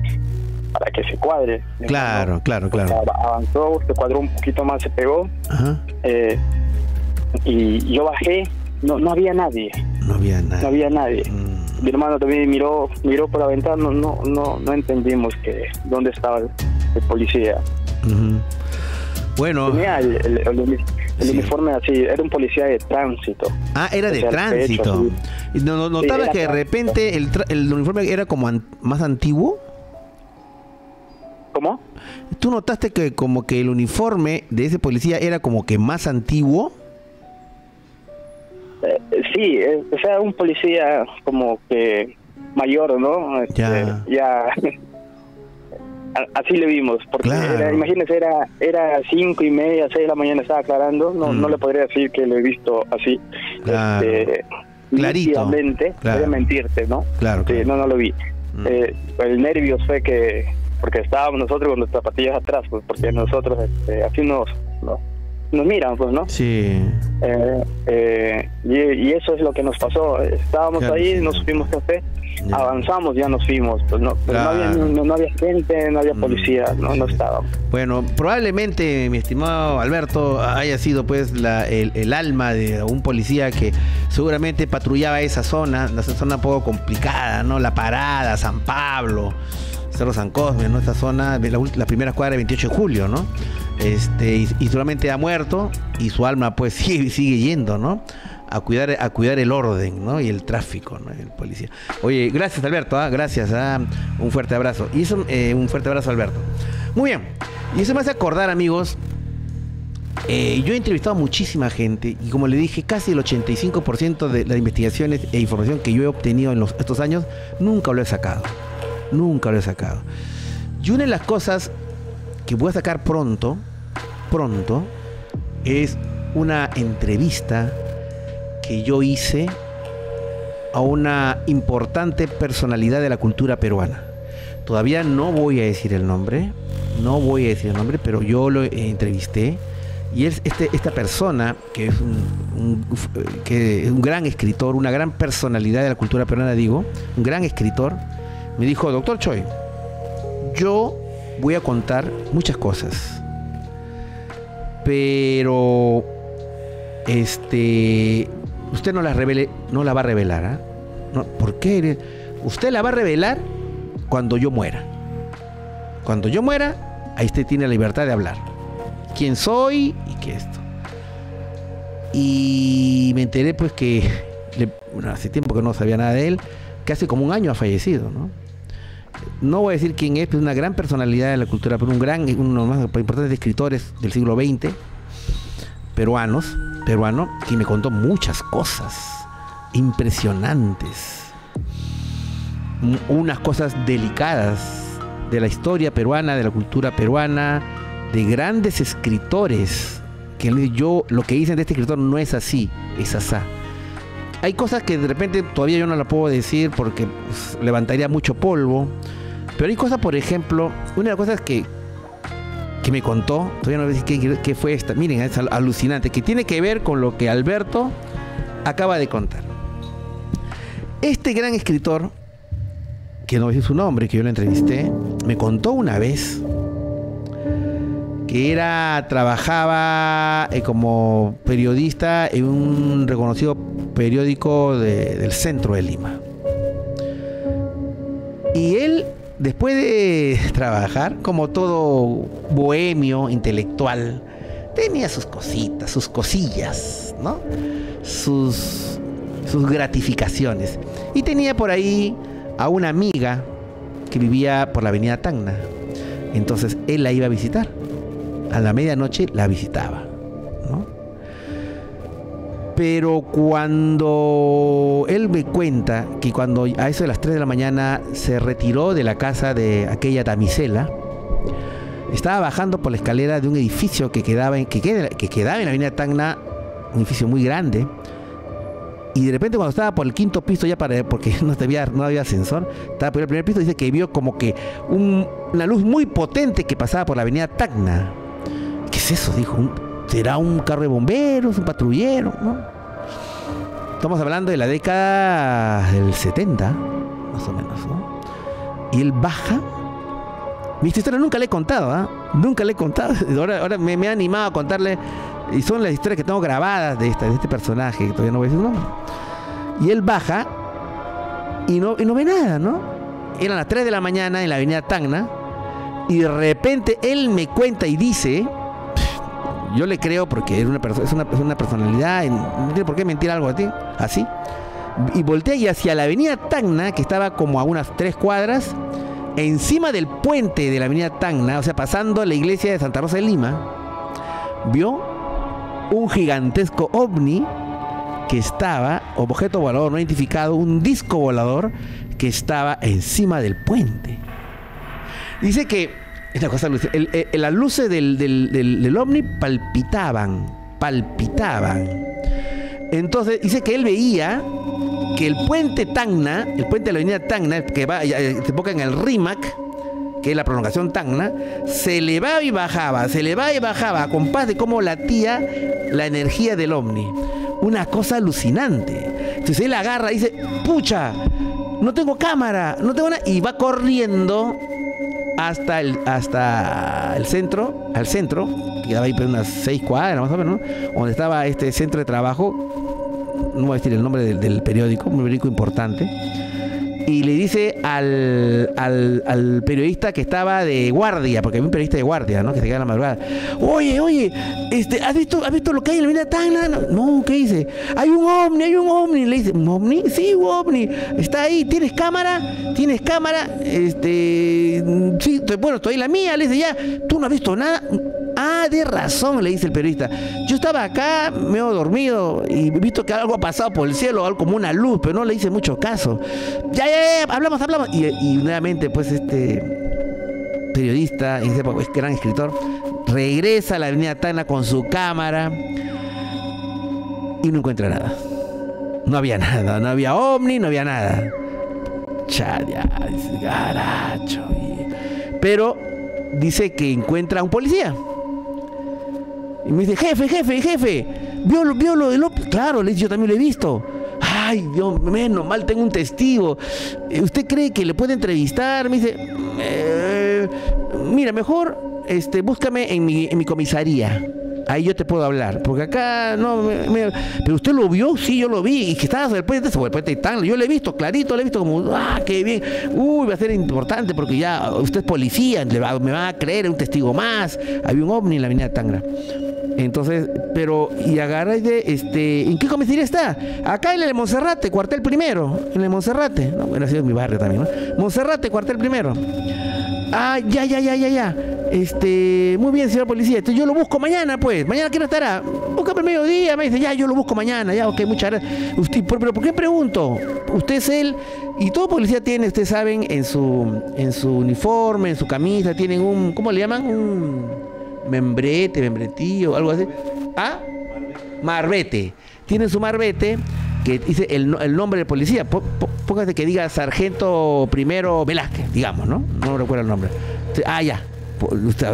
para que se cuadre. Claro, claro, claro. av- Avanzó, se cuadró un poquito más, se pegó Ajá. eh, y yo bajé, no, no había nadie, No había no nada. había nadie. Mm, Mi hermano también miró, miró por la ventana, no, no, no, no entendimos que dónde estaba el, el policía. Bueno, Tenía el, el- el uni- el Sí. uniforme así, era un policía de tránsito. ah, era de o sea, el pecho, tránsito. Y no, no- ¿Notabas era que de repente el, tra- el uniforme era como an- más antiguo? ¿Cómo? ¿Tú notaste que como que el uniforme de ese policía era como que más antiguo? Eh, sí, eh, o sea, un policía como que mayor, ¿no? Este, Ya. ya así le vimos, porque Claro. era, imagínese, era era cinco y media, seis de la mañana estaba aclarando, no, Mm. no le podría decir que lo he visto así, Claro. este, Clarito. Claro. podría mentirte, ¿no? Claro, Sí, claro. no, no lo vi. Mm. Eh, el nervio fue que, porque estábamos nosotros con las zapatillas atrás, pues porque nosotros este, así nos, nos, nos miran, pues, ¿no? Sí. Eh, eh, y, y eso es lo que nos pasó. Estábamos Claro, ahí, sí. no supimos qué hacer, Ya. avanzamos, ya nos fuimos. Pues no, pero no, había, no, no había gente, no había Mm, policía, no, no sí. estábamos. Bueno, probablemente, mi estimado Alberto, haya sido pues la- el, el alma de un policía que seguramente patrullaba esa zona, esa zona un poco complicada, ¿no? La Parada, San Pablo, Cerro San Cosme, ¿no? Esta zona, de la, la primera cuadra de 28 de julio, ¿no? Este, y, solamente ha muerto y su alma pues sigue, sigue yendo, ¿no? A cuidar, a cuidar el orden, ¿no? Y el tráfico, ¿no? El policía. Oye, gracias Alberto, ¿ah? gracias, ¿ah? un fuerte abrazo. Y eh, un fuerte abrazo Alberto. Muy bien. Y eso me hace acordar, amigos. eh, yo he entrevistado a muchísima gente y como le dije, casi el 85% de las investigaciones e información que yo he obtenido en los- estos años, nunca lo he sacado. Nunca lo he sacado. Y una de las cosas que voy a sacar pronto, pronto, es una entrevista que yo hice a una importante personalidad de la cultura peruana. Todavía no voy a decir el nombre, no voy a decir el nombre, pero yo lo entrevisté y es este, esta persona que es un- que es un gran escritor, una gran personalidad de la cultura peruana, digo, un gran escritor, me dijo, doctor Choi, yo voy a contar muchas cosas, pero este usted no la revele, no la va a revelar, ¿ah? No, ¿Por qué? Usted la va a revelar cuando yo muera. Cuando yo muera, ahí usted tiene la libertad de hablar. ¿Quién soy y qué esto? Y me enteré pues que hace tiempo que no sabía nada de él, que hace como un año ha fallecido, ¿no? No voy a decir quién es, pero es una gran personalidad de la cultura, pero un gran, uno de los más importantes escritores del siglo XX, peruanos, peruano, que me contó muchas cosas impresionantes, unas cosas delicadas de la historia peruana, de la cultura peruana, de grandes escritores que yo lo que dicen de este escritor no es así, es asá. Hay cosas que de repente todavía yo no la puedo decir porque pues, levantaría mucho polvo. Pero hay cosas, por ejemplo, una de las cosas que, que me contó, todavía no voy a qué, fue esta, miren, es al- alucinante, que tiene que ver con lo que Alberto acaba de contar. Este gran escritor, que no voy su nombre, que yo lo entrevisté, me contó una vez que era trabajaba eh, como periodista en un reconocido periódico de- del centro de Lima. Y él, después de trabajar, como todo bohemio, intelectual, tenía sus cositas, sus cosillas, ¿no? Sus, sus gratificaciones. Y tenía por ahí a una amiga que vivía por la avenida Tacna. Entonces él la iba a visitar. A la medianoche la visitaba. Pero cuando él me cuenta que cuando a eso de las 3 de la mañana se retiró de la casa de aquella damisela, estaba bajando por la escalera de un edificio que quedaba en, que queda- que quedaba en la avenida Tacna, un edificio muy grande, y de repente cuando estaba por el quinto piso ya para porque no había, ascensor, estaba por el primer piso, dice que vio como que un- una luz muy potente que pasaba por la avenida Tacna. ¿Qué es eso? Dijo, "Un- ¿será un carro de bomberos, un patrullero? ¿no? Estamos hablando de la década del 70, más o menos, ¿no? Y él baja. Mi historia nunca le he contado, ¿ah? Nunca le he contado. Ahora, ahora me, me he animado a contarle. Y son las historias que tengo grabadas de, esta, de este personaje, que todavía no voy a decir nombre. Y él baja y no, y no ve nada, ¿no? Eran las 3 de la mañana en la avenida Tacna. Y de repente él me cuenta y dice, yo le creo porque era una es, una, es una personalidad, no tiene por qué mentir algo a ti, así. Y voltea y hacia la avenida Tacna, que estaba como a unas tres cuadras, encima del puente de la avenida Tacna, o sea, pasando la iglesia de Santa Rosa de Lima, vio un gigantesco ovni que estaba, objeto volador no identificado, un disco volador que estaba encima del puente. Dice que el- el- las luces del, del, del- del ovni palpitaban, palpitaban. Entonces dice que él veía que el puente Tacna, el puente de la avenida Tacna, que va, eh, se enfoca en el RIMAC, que es la prolongación Tacna, se elevaba y bajaba, se elevaba y bajaba, a compás de cómo latía la energía del ovni. Una cosa alucinante. Entonces él agarra y dice, pucha, no tengo cámara, no tengo nada, y va corriendo hasta el, hasta el centro, al centro, que quedaba ahí por unas seis cuadras más o menos, ¿no? donde estaba este centro de trabajo, no voy a decir el nombre del, del periódico, un periódico importante, y le dice al, al, al periodista que estaba de guardia, porque había un periodista de guardia, ¿no? Que se queda en la madrugada. Oye, oye, este, ¿has visto, ¿has visto lo que hay en la avenida Tacna? No, ¿qué dice? Hay un ovni, hay un ovni. Le dice, ¿un ovni? Sí, un ovni. Está ahí, ¿tienes cámara? ¿Tienes cámara? Este, sí, bueno, estoy la mía. Le dice, ya, ¿tú no has visto nada? Ah, de razón, le dice el periodista. Yo estaba acá, me he dormido y he visto que algo ha pasado por el cielo, algo como una luz, pero no le hice mucho caso. Ya, ya, ya, hablamos, hablamos. Y, nuevamente, pues, este periodista, y pues, gran escritor, regresa a la avenida Tacna con su cámara y no encuentra nada. No había nada, no había ovni, no había nada. Dice, garacho. Pero dice que encuentra a un policía. Y me dice, jefe, jefe, jefe, ¿vio, vio lo del op-?" Claro, le yo también lo he visto. Ay, Dios, menos mal tengo un testigo. Eh, ¿Usted cree que le puede entrevistar? Me dice, "Eh, mira, mejor este, búscame en mi, en mi comisaría. Ahí yo te puedo hablar. Porque acá no. me- pero usted lo vio, sí, yo lo vi. Y que estaba sobre el puente, sobre el puente de Tacna. Yo lo he visto, clarito, lo he visto como, ah, qué bien. Uy, va a ser importante porque ya usted es policía, me va a creer, un testigo más. Había un ovni en la avenida Tangra. Entonces, pero, y agarra de, este, ¿en qué comisaría está? Acá en el Monserrate, cuartel primero, en el Monserrate, no, bueno, así es mi barrio también, ¿no? Monserrate, cuartel primero. Ah, ya, ya, ya, ya, ya. Este, muy bien, señor policía. Entonces yo lo busco mañana, pues. Mañana quién estará. Búscame el mediodía. Me dice, ya, yo lo busco mañana. Ya, ok, muchas gracias. Usted, pero, pero ¿por qué pregunto? Usted es él. Y todo policía tiene, ustedes saben, en su, en su uniforme, en su camisa, tienen un, ¿cómo le llaman? Un membrete, membretillo, algo así. ¿Ah? Marbete. Tiene su marbete que dice el, el nombre del policía. Po- po- Póngase que diga Sargento Primero Velázquez, digamos, ¿no? No recuerdo el nombre. Ah, ya.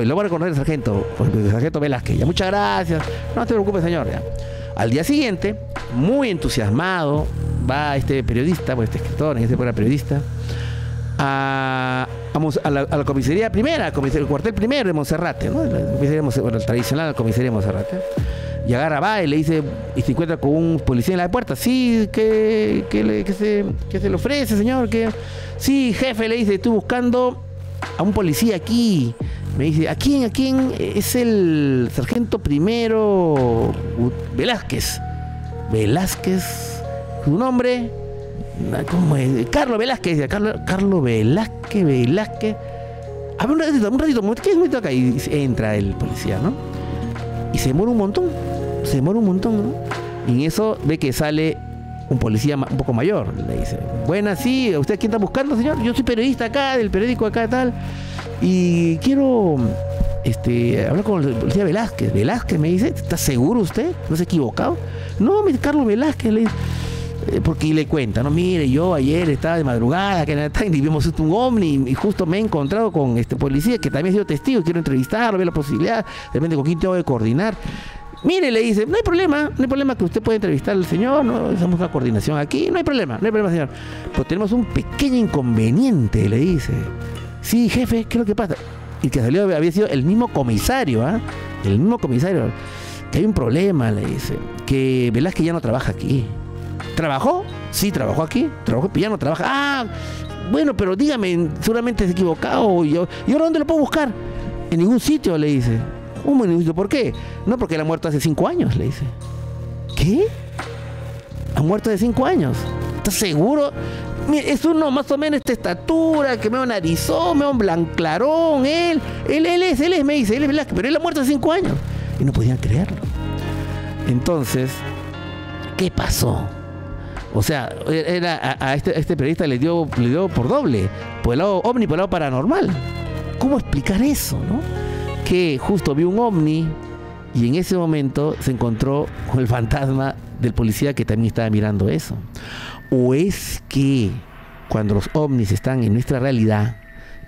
Lo voy a reconocer, Sargento. el Sargento Velázquez. Ya, muchas gracias. No te preocupes, señor. ya. Al día siguiente, muy entusiasmado, va este periodista, pues este escritor, en ese era periodista, a, a la, a la comisaría primera, el cuartel primero de Monserrate, ¿no? La el tradicional comisaría de Monserrate. Y agarra, va y le dice, y se encuentra con un policía en la puerta. Sí, ¿qué, qué le, se, se le ofrece, señor? ¿Qué? Sí, jefe, le dice, estoy buscando a un policía aquí. Me dice, ¿a quién? ¿A quién? Es el sargento primero Velázquez. Velázquez, su nombre, ¿cómo es? Carlos Velázquez, Carlos, Carlos Velázquez, Velázquez. A ver, un ratito, un ratito, ¿qué es ratito acá? Y entra el policía, ¿no? Y se demora un montón, se demora un montón, ¿no? Y en eso ve que sale un policía un poco mayor, le dice, buenas, sí, ¿usted quién está buscando, señor? Yo soy periodista acá, del periódico acá, tal, y quiero este, hablar con el policía Velázquez. Velázquez me dice, ¿está seguro usted? ¿No se ha equivocado? No, dice Carlos Velázquez, le dice. Eh, porque le cuenta, no, mire, yo ayer estaba de madrugada, que y vimos un ovni y justo me he encontrado con este policía que también ha sido testigo, quiero entrevistarlo, ver la posibilidad, de repente con quién tengo que coordinar. Mire, le dice, no hay problema, no hay problema que usted pueda entrevistar al señor, no hacemos una coordinación aquí, no hay problema, no hay problema, señor. Pero tenemos un pequeño inconveniente, le dice. Sí, jefe, ¿qué es lo que pasa? Y que salió había sido el mismo comisario, ¿ah? El mismo comisario. Que hay un problema, le dice. Que Velázquez ya no trabaja aquí. ¿Trabajó? Sí, trabajó aquí. Trabajó, ya no trabaja. Ah, bueno, pero dígame, seguramente se ha equivocado. ¿Y ahora dónde lo puedo buscar? En ningún sitio, le dice. Un minuto, ¿por qué? No, porque él ha muerto hace cinco años, le dice. ¿Qué? Ha muerto hace cinco años. ¿Estás seguro? Es uno más o menos esta estatura, que me un narizón, me un blanclarón, él, él, él es, él es, me dice, él es Velázquez, pero él ha muerto hace cinco años. Y no podían creerlo. Entonces, ¿qué pasó? O sea, era, este, a este periodista le dio, le dio por doble, por el lado ovni, por el lado paranormal. ¿Cómo explicar eso, no? Que justo vio un ovni y en ese momento se encontró con el fantasma del policía que también estaba mirando eso. ¿O es que cuando los ovnis están en nuestra realidad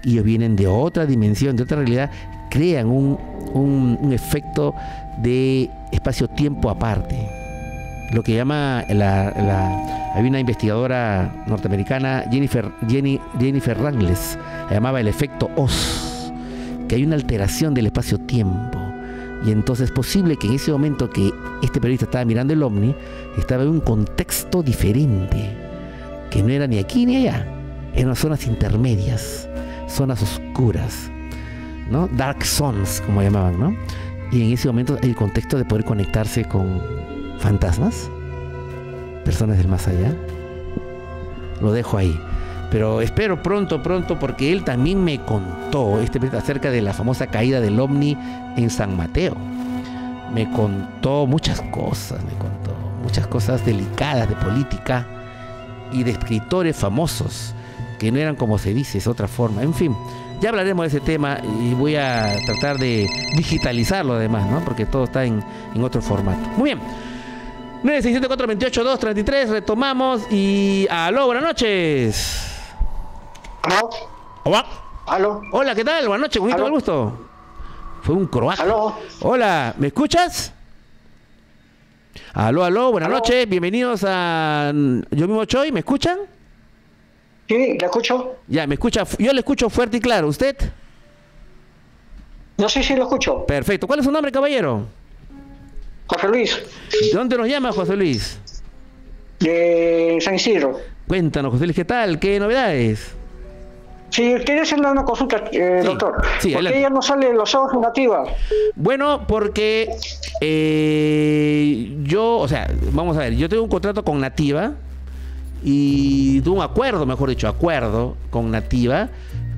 y ellos vienen de otra dimensión, de otra realidad, crean un efecto de espacio-tiempo aparte? Lo que llama la, hay una investigadora norteamericana, Jennifer, Jenny, Jennifer Rangles, la llamaba el efecto Oz, que hay una alteración del espacio-tiempo. Y entonces es posible que en ese momento que este periodista estaba mirando el ovni, estaba en un contexto diferente, que no era ni aquí ni allá, eran zonas intermedias, zonas oscuras, ¿no? Dark zones, como llamaban, ¿no? Y en ese momento el contexto de poder conectarse con fantasmas, personas del más allá. Lo dejo ahí. Pero espero pronto, pronto, porque él también me contó este acerca de la famosa caída del ovni en San Mateo. Me contó muchas cosas, me contó muchas cosas delicadas de política y de escritores famosos que no eran como se dice, es otra forma. En fin, ya hablaremos de ese tema y voy a tratar de digitalizarlo además, ¿no? Porque todo está en, en otro formato. Muy bien. 964-28-233, retomamos y aló, buenas noches. ¿Aló? Hola, ¿Aló? Hola, ¿qué tal? Buenas noches, el gusto. Fue un croaje. ¿Aló? Hola, ¿me escuchas? Aló, aló, buenas ¿Aló? noches, bienvenidos a Yo mismo Choy, ¿me escuchan? Sí, ¿le escucho? Ya, me escucha, yo le escucho fuerte y claro, ¿usted? No sé si lo escucho. Perfecto, ¿cuál es su nombre, caballero? José Luis, ¿De dónde nos llama, José Luis? de San Isidro. Cuéntanos, José Luis, ¿qué tal? ¿Qué novedades? Si quería hacerle una consulta, eh, Sí, doctor. sí, ¿Por qué ella no sale los ojos negativas? Bueno, porque eh, yo, o sea, vamos a ver, yo tengo un contrato con Nativa y tuve un acuerdo, mejor dicho, acuerdo con Nativa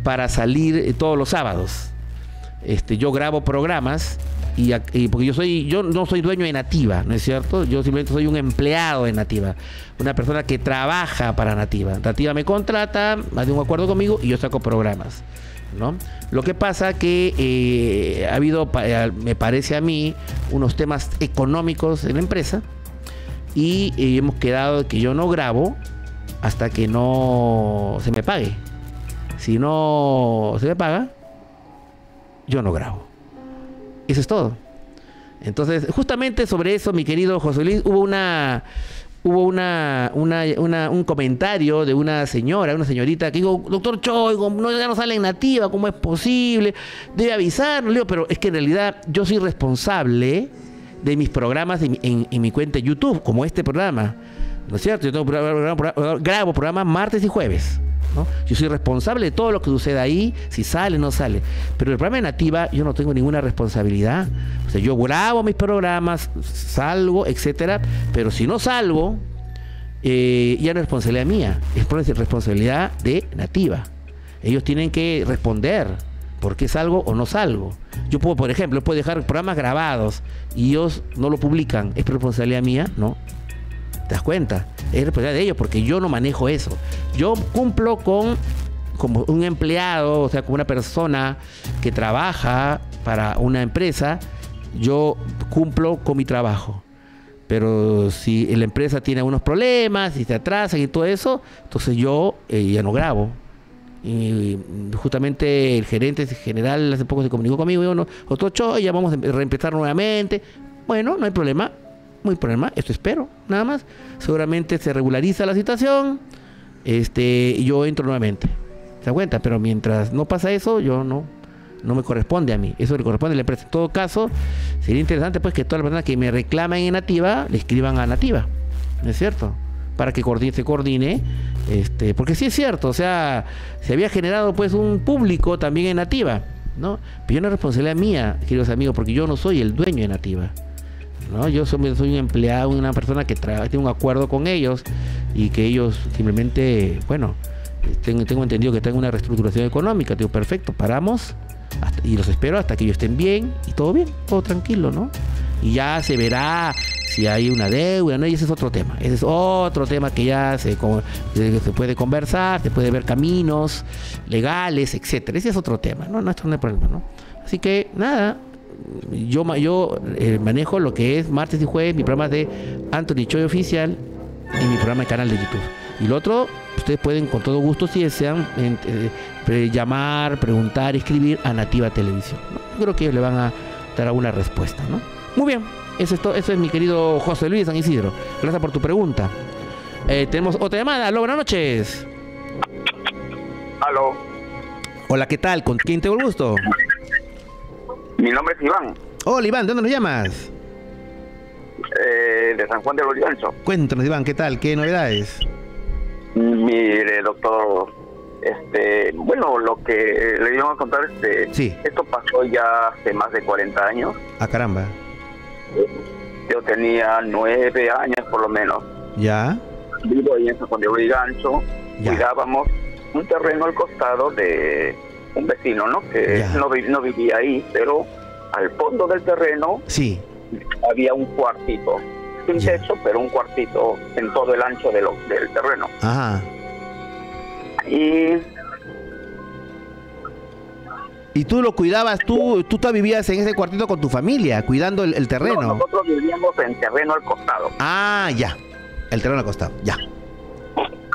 para salir eh, todos los sábados. Este, yo grabo programas y, porque yo soy, yo no soy dueño de Nativa, ¿no es cierto? Yo simplemente soy un empleado de Nativa, una persona que trabaja para Nativa. Nativa me contrata, hace un acuerdo conmigo y yo saco programas. ¿no? Lo que pasa que eh, ha habido, eh, me parece a mí, unos temas económicos en la empresa y eh, hemos quedado que yo no grabo hasta que no se me pague. Si no se me paga, yo no grabo. Eso es todo. Entonces, justamente sobre eso, mi querido José Luis, hubo una hubo una, una, una- un comentario de una señora, una señorita que dijo, doctor Choi, no, ya no sale en nativa, ¿cómo es posible? Debe avisarnos, Le digo, pero es que en realidad yo soy responsable de mis programas en, en- en mi cuenta de YouTube, como este programa. ¿No es cierto? Yo grabo programas martes y jueves. Yo soy responsable de todo lo que suceda ahí, si sale no sale. Pero el programa de Nativa yo no tengo ninguna responsabilidad. O sea, yo grabo mis programas, salgo, etcétera, pero si no salgo, eh, ya no es responsabilidad mía, es responsabilidad de Nativa. Ellos tienen que responder por qué salgo o no salgo. Yo puedo, por ejemplo, puedo dejar programas grabados y ellos no lo publican. ¿Es responsabilidad mía? No. ¿Te das cuenta? Es responsabilidad de ellos porque yo no manejo eso. Yo cumplo con como un empleado, o sea, como una persona que trabaja para una empresa, yo cumplo con mi trabajo. Pero si la empresa tiene algunos problemas y se atrasan y todo eso, entonces yo eh, ya no grabo. Y justamente el gerente general hace poco se comunicó conmigo y dijo, no, otro show, ya vamos a reempezar nuevamente. Bueno, no hay problema, hay problema, esto espero, nada más. Seguramente se regulariza la situación, este, yo entro nuevamente. ¿Se da cuenta? Pero mientras no pasa eso, yo no, no me corresponde a mí. Eso le corresponde a la. En todo caso, sería interesante pues que todas las personas que me reclaman en Nativa le escriban a Nativa. ¿No es cierto? Para que se coordine. Este, porque sí es cierto, o sea, se había generado pues un público también en Nativa, ¿no? Pero yo no es responsabilidad mía, queridos amigos, porque yo no soy el dueño de Nativa. Yo soy, un empleado, una persona que tiene un acuerdo con ellos y que ellos simplemente, bueno, tengo, entendido que tengo una reestructuración económica. Digo, perfecto, paramos y los espero hasta que ellos estén bien y todo bien, todo tranquilo, ¿no? Y ya se verá si hay una deuda, ¿no? Y ese es otro tema. Ese es otro tema que ya se, puede conversar, se puede ver caminos legales, etcétera. Ese es otro tema, ¿no? No, esto no hay problema, ¿no? Así que, nada, yo, ma- yo eh, manejo lo que es martes y jueves, mi programa de Anthony Choi Oficial y mi programa de canal de YouTube. Y lo otro, ustedes pueden con todo gusto, si desean, en- eh, llamar, preguntar, escribir a Nativa Televisión. creo que ellos le van a dar alguna respuesta, ¿no? Muy bien, eso es, to- eso es mi querido José Luis San Isidro. Gracias por tu pregunta. Eh, tenemos otra llamada. Aló, buenas noches. Aló, Hola, ¿qué tal? ¿Con quién tengo el gusto? Mi nombre es Iván, Hola, Iván, ¿de dónde nos llamas? eh, de San Juan de Lurigancho. Cuéntanos, Iván, ¿qué tal? ¿Qué novedades? Mire, doctor, este, bueno, lo que le íbamos a contar, este, Sí. esto pasó ya hace más de 40 años. Ah, caramba. Yo tenía nueve años por lo menos. ¿Ya? Vivo ahí en San Juan de Lurigancho. Ya. Cuidábamos un terreno al costado de un vecino, ¿no? Que Ya. no, vi- no vivía ahí, pero al fondo del terreno Sí. había un cuartito, sin Ya. techo, pero un cuartito en todo el ancho de lo- del terreno. Ajá. Y ¿Y tú lo cuidabas? ¿Tú, tú vivías en ese cuartito con tu familia, cuidando el, el no, terreno? nosotros vivíamos en terreno al costado. Ah, ya. El terreno acostado. Ya.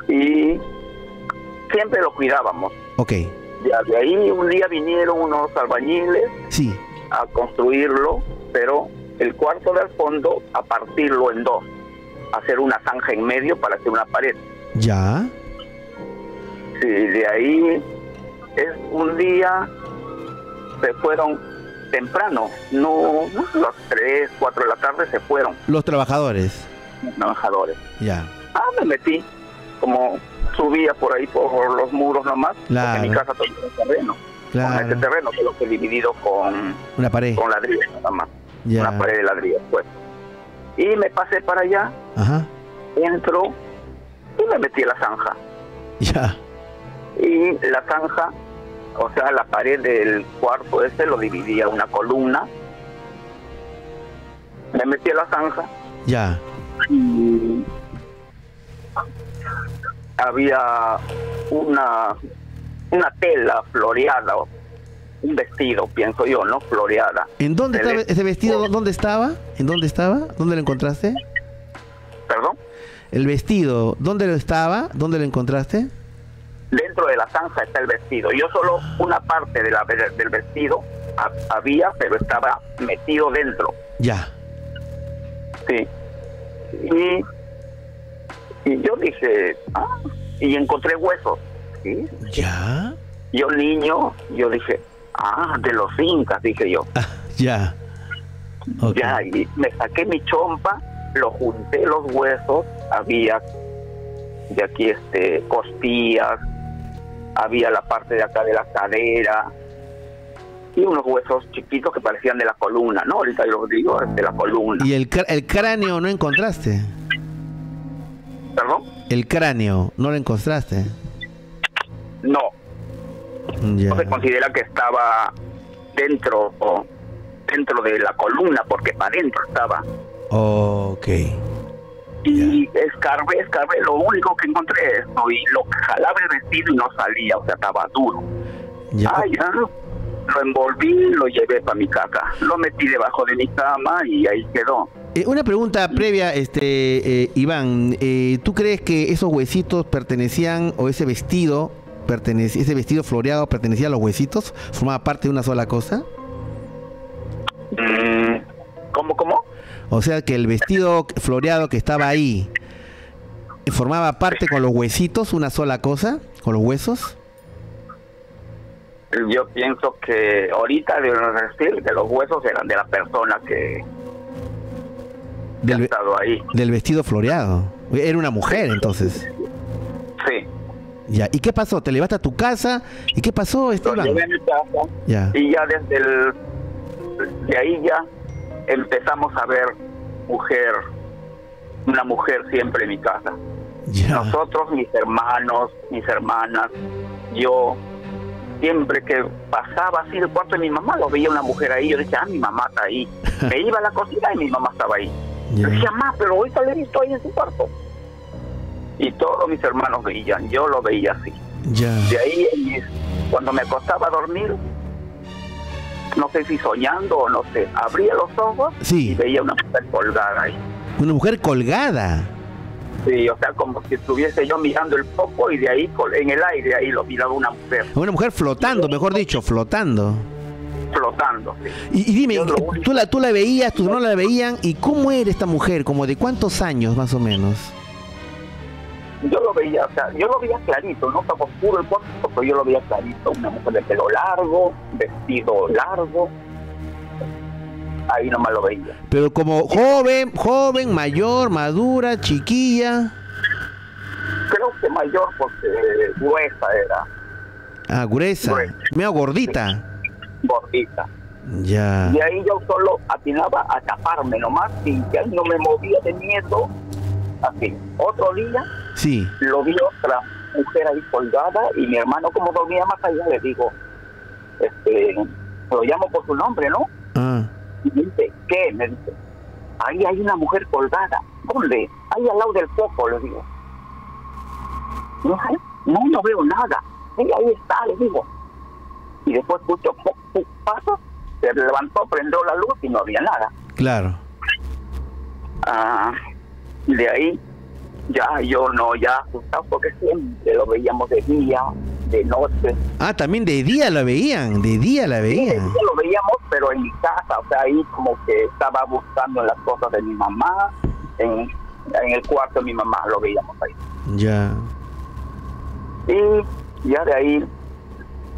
Y siempre lo cuidábamos. Ok. Ya de ahí un día vinieron unos albañiles Sí. a construirlo, pero el cuarto del fondo a partirlo en dos, hacer una zanja en medio para hacer una pared. Ya. Sí, de ahí es un día se fueron temprano, no, las 3, 4 de la tarde se fueron Los trabajadores. los trabajadores. Ya. Ah, me metí, como subía por ahí por los muros nomás, Claro. porque mi casa tenía un terreno, con Claro. este terreno solo que dividido con, Una pared. con ladrillos nada más, Ya. una pared de ladrillos pues. Y me pasé para allá, Ajá. entro y me metí a la zanja. Ya. y la zanja, o sea, la pared del cuarto este lo dividía una columna. Me metí a la zanja Ya. y, había una, una, tela floreada, un vestido, pienso yo, ¿no? Floreada. ¿En dónde estaba ese vestido? ¿Dónde estaba? ¿En dónde estaba? ¿Dónde lo encontraste? Perdón. El vestido, ¿dónde lo estaba? ¿Dónde lo encontraste? Dentro de la zanja está el vestido. Yo solo una parte de la, del vestido ha- había, pero estaba metido dentro. Ya. Sí. Y, y yo dije, ah, y encontré huesos. ¿sí? ¿Ya? Yo niño, yo dije, ah, de los incas, dije yo. Ah, ya. Ya, y me saqué mi chompa, lo junté los huesos, había de aquí este costillas, había la parte de acá de la cadera y unos huesos chiquitos que parecían de la columna, ¿no? Ahorita yo los digo, de la columna. ¿Y el, cr- el cráneo no encontraste? ¿Perdón? El cráneo, ¿no lo encontraste? No, Ya. no se considera que estaba dentro o dentro de la columna porque para adentro estaba. Ok. Y escarbé, escarbé, lo único que encontré es esto y lo jalaba el vestido y no salía, o sea, estaba duro. Ya. Ah, ya. Lo envolví, lo llevé para mi casa. Lo metí debajo de mi cama y ahí quedó. Eh, una pregunta previa, este eh, Iván. eh, ¿Tú crees que esos huesitos pertenecían o ese vestido pertenecía, ese vestido floreado pertenecía a los huesitos? ¿Formaba parte de una sola cosa? Mm, ¿Cómo, cómo? O sea que el vestido floreado que estaba ahí formaba parte con los huesitos, una sola cosa, con los huesos. Yo pienso que ahorita deben decir que los huesos eran de la persona que, ha Del, ve- estado ahí. del vestido floreado. Era una mujer entonces. Sí. Ya. ¿Y qué pasó? ¿Te llevaste a tu casa? ¿Y qué pasó, Lo Esteban? llevé a mi casa Ya. y ya desde el de ahí ya empezamos a ver mujer una mujer siempre en mi casa Ya. nosotros mis hermanos mis hermanas yo siempre que pasaba así del cuarto de mi mamá lo veía una mujer ahí yo decía ah mi mamá está ahí me iba a la cocina y mi mamá estaba ahí yo decía mamá pero ahorita le he visto ahí en su cuarto y todos mis hermanos veían yo lo veía así de ahí, eh, cuando me acostaba a dormir, no sé si soñando o no sé, abría los ojos Sí. y veía una mujer colgada ahí. Una mujer colgada. Sí, o sea, como si estuviese yo mirando el foco y de ahí, en el aire, ahí lo miraba una mujer Una mujer flotando, mejor dicho, flotando. flotando. sí. Y, y dime, único- ¿tú la, ¿tú la veías, tus hermanos la veían? ¿Y cómo era esta mujer? ¿Como de cuántos años más o menos? Yo lo veía, o sea, yo lo veía clarito, no estaba oscuro el cuarto, pero yo lo veía clarito. Una mujer de pelo largo, vestido largo. Ahí nomás lo veía. Pero como joven, joven, mayor, madura, chiquilla. Creo que mayor porque gruesa era, Ah, gruesa. Gruesa. Gordita. gordita. Ya. Y ahí yo solo atinaba a taparme nomás y ya no me movía de miedo. Así. Otro día Sí. lo vi otra mujer ahí colgada y mi hermano como dormía más allá le digo, este, lo llamo por su nombre, ¿no? Ah. Y dice, ¿qué? Me dice, ahí hay una mujer colgada. ¿Dónde? Ahí al lado del foco, le digo. No, no, no veo nada. Sí, ahí está, le digo. Y después escucho pasos, se levantó, prendió la luz y no había nada. Claro. Ah, de ahí ya yo no, ya asustado porque siempre lo veíamos de día, de noche. Ah, también de día la veían. De día la Sí, de veían. día lo veíamos, pero en mi casa, o sea, ahí como que estaba buscando las cosas de mi mamá, en, en el cuarto de mi mamá lo veíamos ahí. Ya. Y ya de ahí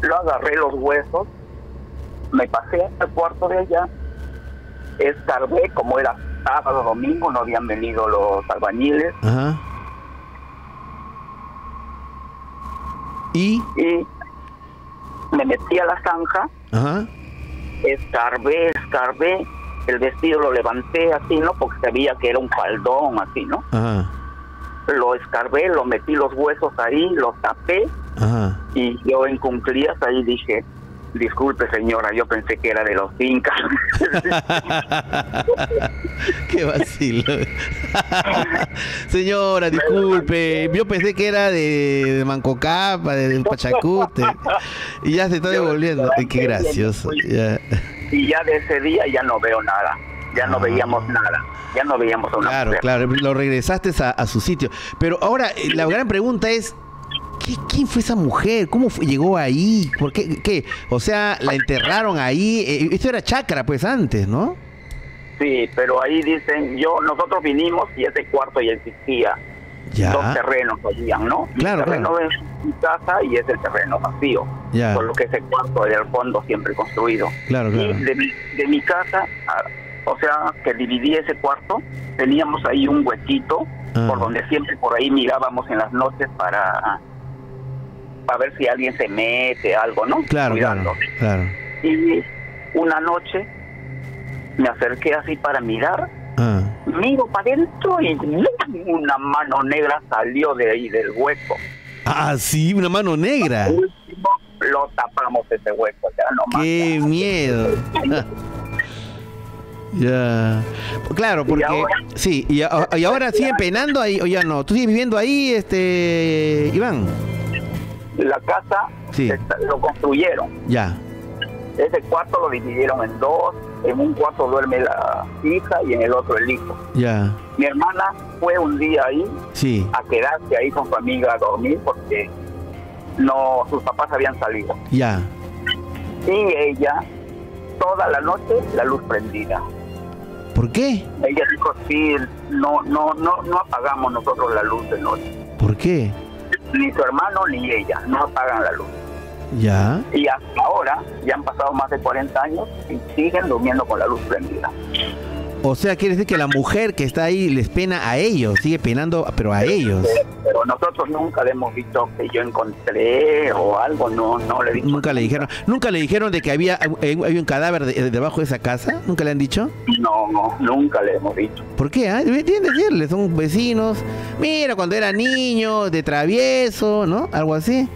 lo agarré los huesos, me pasé al cuarto de ella, escarbé como era sábado, domingo, no habían venido los albañiles, Ajá. Y. y me metí a la zanja, Ajá. escarbé, escarbé, el vestido lo levanté así, ¿no? Porque sabía que era un faldón así, ¿no? Ajá. Lo escarbé, lo metí los huesos ahí, los tapé Ajá. y yo en cumplías ahí dije, disculpe señora, yo pensé que era de los incas. Qué vacilo. Señora, disculpe. Yo pensé que era de, de Mancocapa, de, Pachacute. Y ya se está devolviendo. Ay, qué gracioso. Ya. y ya de ese día ya no veo nada, ya no Ah. veíamos nada, ya no veíamos a una Claro, mujer. claro. Lo regresaste a, a su sitio. Pero ahora, eh, la gran pregunta es. ¿Qué- ¿Quién fue esa mujer? ¿Cómo fue- llegó ahí? ¿Por qué, qué? O sea, la enterraron ahí. Eh, Esto era chacra, pues antes, ¿no? Sí, pero ahí dicen, yo, nosotros vinimos y ese cuarto ya existía. Ya. Dos terrenos habían, ¿no? Claro, terreno claro. es mi casa y es el terreno vacío. Ya. Por lo que ese cuarto del fondo siempre construido. Claro, claro. Y de mi, de mi casa, o sea, que dividí ese cuarto, teníamos ahí un huequito Ah. por donde siempre por ahí mirábamos en las noches para para ver si alguien se mete, algo, ¿no? Claro, claro. Claro. Y una noche me acerqué así para mirar, Ah. miro para adentro y una mano negra salió de ahí del hueco. Ah, sí, una mano negra. Último, lo tapamos ese hueco, ya no más. Qué miedo. ya. Claro, porque. ahora? Sí, y, y ahora siguen penando ahí, o ya no. ¿Tú sigues viviendo ahí, este. Iván? La casa Sí. lo construyeron. Ya. Ese cuarto lo dividieron en dos. En un cuarto duerme la hija y en el otro el hijo. Ya. Mi hermana fue un día ahí Sí. a quedarse ahí con su amiga a dormir porque no sus papás habían salido. Ya. Y ella, toda la noche, la luz prendida. ¿Por qué? Ella dijo, sí, no, no, no, no apagamos nosotros la luz de noche. ¿Por qué? Ni su hermano ni ella, no apagan la luz. Ya. Y hasta ahora, ya han pasado más de 40 años y siguen durmiendo con la luz prendida. O sea, quiere decir que la mujer que está ahí les pena a ellos, sigue penando, pero a ellos. Pero nosotros nunca le hemos dicho que yo encontré o algo, no, no le he dicho. Nunca le dijeron, nunca le dijeron de que había, eh, había un cadáver de- debajo de esa casa. Nunca le han dicho. No, no, nunca le hemos dicho. ¿Por qué? ah? Tienen que decirle, son vecinos. Mira, cuando era niño, de travieso, ¿no? Algo así.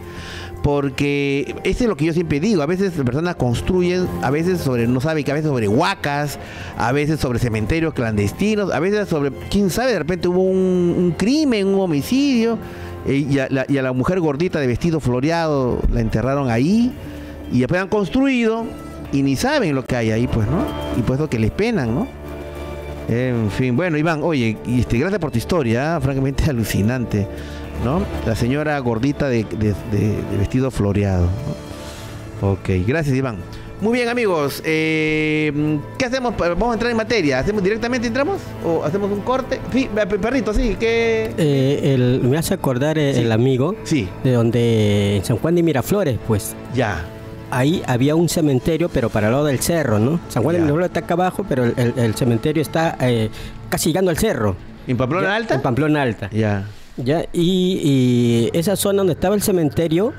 Porque eso es lo que yo siempre digo. A veces las personas construyen, a veces sobre, no sabe que a veces sobre huacas, a veces sobre cementerios clandestinos, a veces sobre, quién sabe, de repente hubo un, crimen, un homicidio, eh, y, a la, mujer gordita de vestido floreado la enterraron ahí, y después han construido, y ni saben lo que hay ahí, pues, ¿no? Y pues lo que les penan, ¿no? En fin, bueno, Iván, oye, este, gracias por tu historia, ¿ah? francamente alucinante, ¿no? La señora gordita de, de- de- de vestido floreado. ¿no? Ok, gracias, Iván. Muy bien, amigos, eh, ¿qué hacemos? Vamos a entrar en materia. ¿Hacemos directamente entramos? ¿O hacemos un corte? Sí, pe- perrito, sí, que... Eh, el- me hace acordar Sí. el amigo Sí, de donde en San Juan de Miraflores, pues ya. ahí había un cementerio, pero para el lado del cerro, ¿no? San Juan de Miraflores está acá abajo, pero el, el- el cementerio está eh, casi llegando al cerro. ¿En Pamplona Ya, Alta? En Pamplona Alta. Ya. Ya, y, y esa zona donde estaba el cementerio,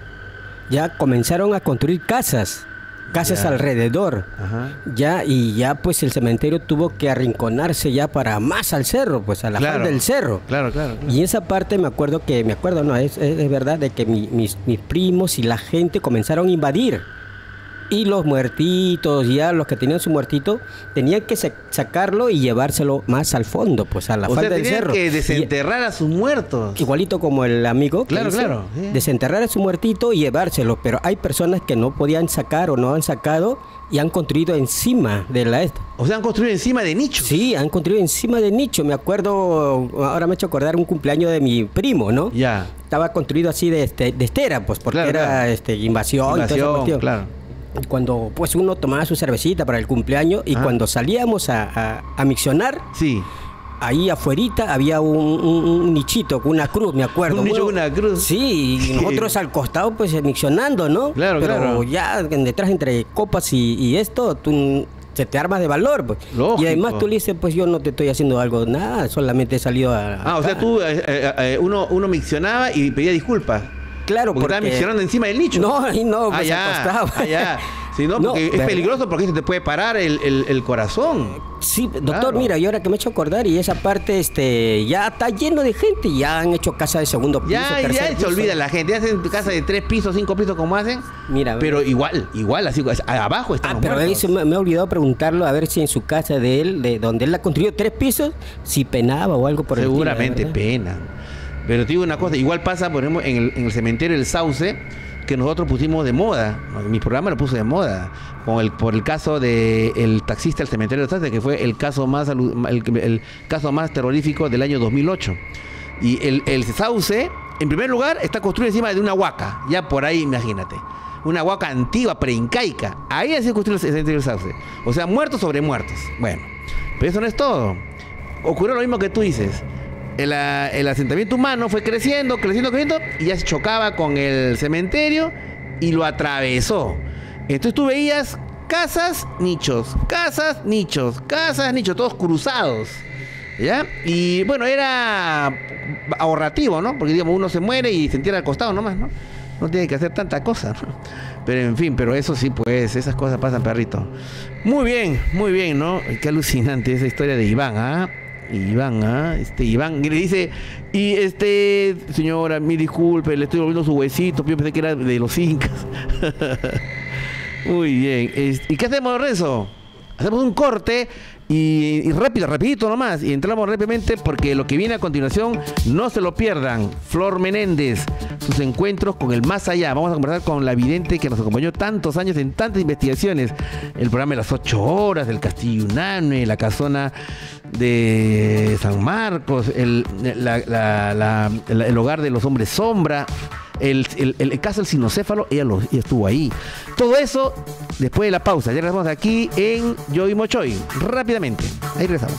ya comenzaron a construir casas, casas alrededor. Ajá. Ya, y ya pues el cementerio tuvo que arrinconarse ya para más al cerro, pues a la Claro. falda del cerro. Claro, claro. claro. Y esa parte me acuerdo que, me acuerdo, no, es, es- es verdad de que mi- mis, mis primos y la gente comenzaron a invadir. Y los muertitos, ya los que tenían su muertito, tenían que sa- sacarlo y llevárselo más al fondo, pues a la o falda sea, del tenían cerro. que Y- desenterrar a sus muertos. Igualito como el amigo. Claro, claro. Desenterrar a su muertito y llevárselo. Pero hay personas que no podían sacar o no han sacado y han construido encima de la esta. O sea, han construido encima de nichos. Sí, han construido encima de nicho. Me acuerdo, ahora me he hecho acordar un cumpleaños de mi primo, ¿no? Ya. Estaba construido así de, este, de estera, pues porque Claro, era claro. Este, invasión, y Invasión, cuestión. claro. Cuando pues uno tomaba su cervecita para el cumpleaños y Ah. cuando salíamos a, a, a miccionar, Sí. ahí afuerita había un, un- un nichito con una cruz, me acuerdo. Un nicho Bueno, con una cruz. Sí, y nosotros al costado pues miccionando, ¿no? Claro, Pero claro. ya detrás entre copas y, y esto, tú se te armas de valor. Pues. Y además tú le dices, pues yo no te estoy haciendo algo, nada, solamente he salido a... Ah, o sea, acá". tú, eh, eh, eh, uno, uno miccionaba y pedía disculpas. Claro, Porque porque... estaba miccionando encima del nicho. No, ahí no, ah, pues ya, al costado. ah, ya. Sí, no, No, porque es peligroso porque se te puede parar el, el- el corazón. Sí, doctor, Claro. mira, y ahora que me he hecho acordar, y esa parte este, ya está lleno de gente, ya han hecho casa de segundo piso. Ya, tercer ya se olvida la gente. Ya hacen casa de tres pisos, cinco pisos como hacen. Mira, Pero igual, igual, así, abajo están Ah, pero eso me, me he olvidado preguntarlo a ver si en su casa de él, de donde él ha construido tres pisos, si penaba o algo por el estilo, Seguramente pena. Pero te digo una cosa, igual pasa, por en el, en el cementerio del Sauce, que nosotros pusimos de moda. Mi programa lo puso de moda. Con el, por el caso del el taxista del cementerio del Sauce, que fue el caso más el, caso más terrorífico del año 2008. Y el, el Sauce, en primer lugar, está construido encima de una huaca. Ya por ahí, imagínate. Una huaca antigua, preincaica. Ahí ha sido construido el cementerio Sauce. O sea, muertos sobre muertos. Bueno, pero eso no es todo. Ocurrió lo mismo que tú dices. El, el asentamiento humano fue creciendo, creciendo, creciendo, y ya se chocaba con el cementerio y lo atravesó. Entonces tú veías casas, nichos, casas, nichos, casas, nichos, todos cruzados. ¿Ya? Y bueno, era ahorrativo, ¿no? Porque digamos, uno se muere y se entierra al costado nomás, ¿no? No tiene que hacer tanta cosa, ¿no? Pero en fin, pero eso sí, pues, esas cosas pasan, perrito. Muy bien, muy bien, ¿no? Qué alucinante esa historia de Iván, ¿ah? Iván, ¿ah? Este, Iván, y le dice, y este, señora, mi disculpe, le estoy volviendo su huesito, yo pensé que era de los incas. Muy bien. ¿Y qué hacemos, Renzo? Hacemos un corte y, y rápido, rapidito nomás. Y entramos rápidamente porque lo que viene a continuación no se lo pierdan. Flor Menéndez, sus encuentros con el más allá. Vamos a conversar con la vidente que nos acompañó tantos años en tantas investigaciones. El programa de las ocho horas, el Castillo Unánime, la casona de San Marcos, el, el hogar de los hombres sombra. El, el- el caso del sinocéfalo, ella, lo- estuvo ahí. Todo eso después de la pausa. Ya regresamos aquí en Yo y Mochoy. Rápidamente. Ahí regresamos.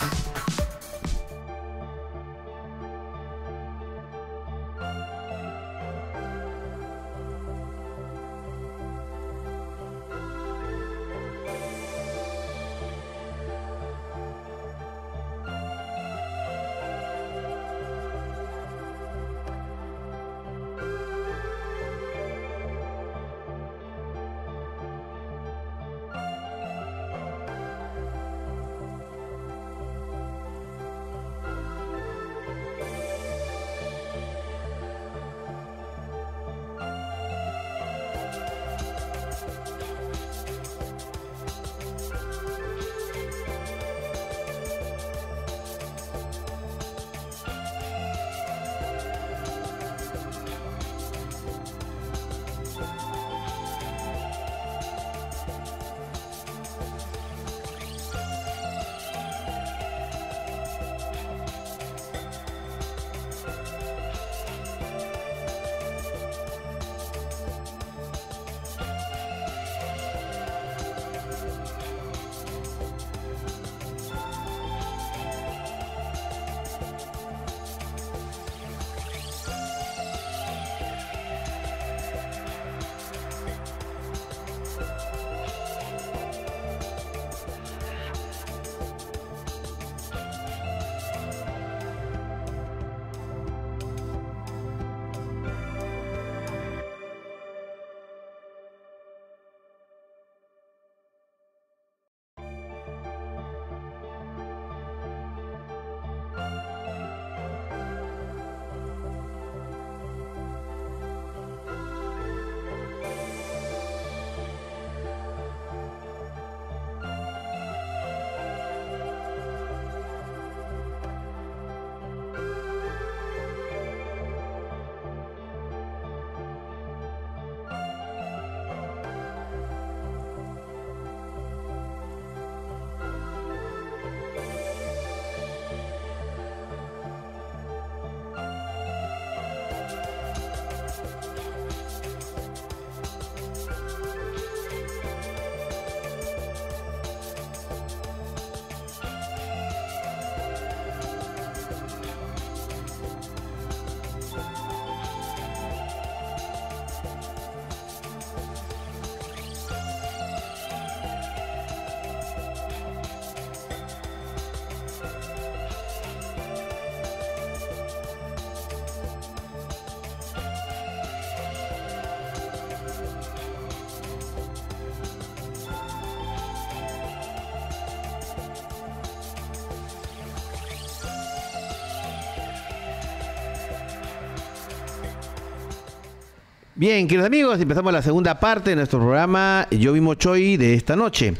Bien, queridos amigos, empezamos la segunda parte de nuestro programa Yo Vimo Choy de esta noche.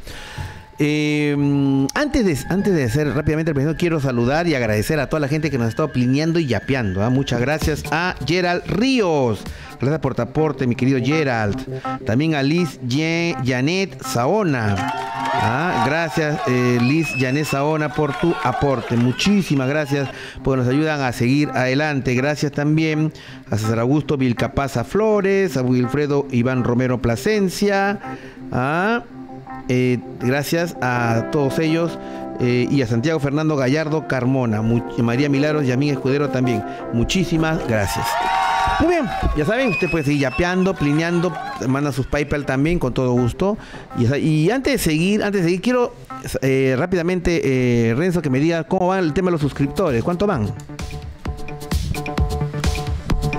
Eh, antes, de, antes de hacer rápidamente el presentación, quiero saludar y agradecer a toda la gente que nos ha estado plineando y yapeando. ¿ah? Muchas gracias a Gerald Ríos. Gracias por tu aporte, mi querido Gerald. También a Liz Janet Saona. Gracias, eh, Liz Janet Saona, por tu aporte. Muchísimas gracias, porque nos ayudan a seguir adelante. Gracias también a César Augusto Vilcapaza Flores, a Wilfredo Iván Romero Plasencia. Ah, eh, gracias a todos ellos eh, y a Santiago Fernando Gallardo Carmona, María Milagros y a mí Escudero también. Muchísimas gracias. Muy bien, ya saben, usted puede seguir yapeando, plineando, manda sus PayPal también con todo gusto. Y, antes de seguir, antes de seguir, quiero eh, rápidamente, eh, Renzo, que me diga cómo va el tema de los suscriptores, ¿cuánto van?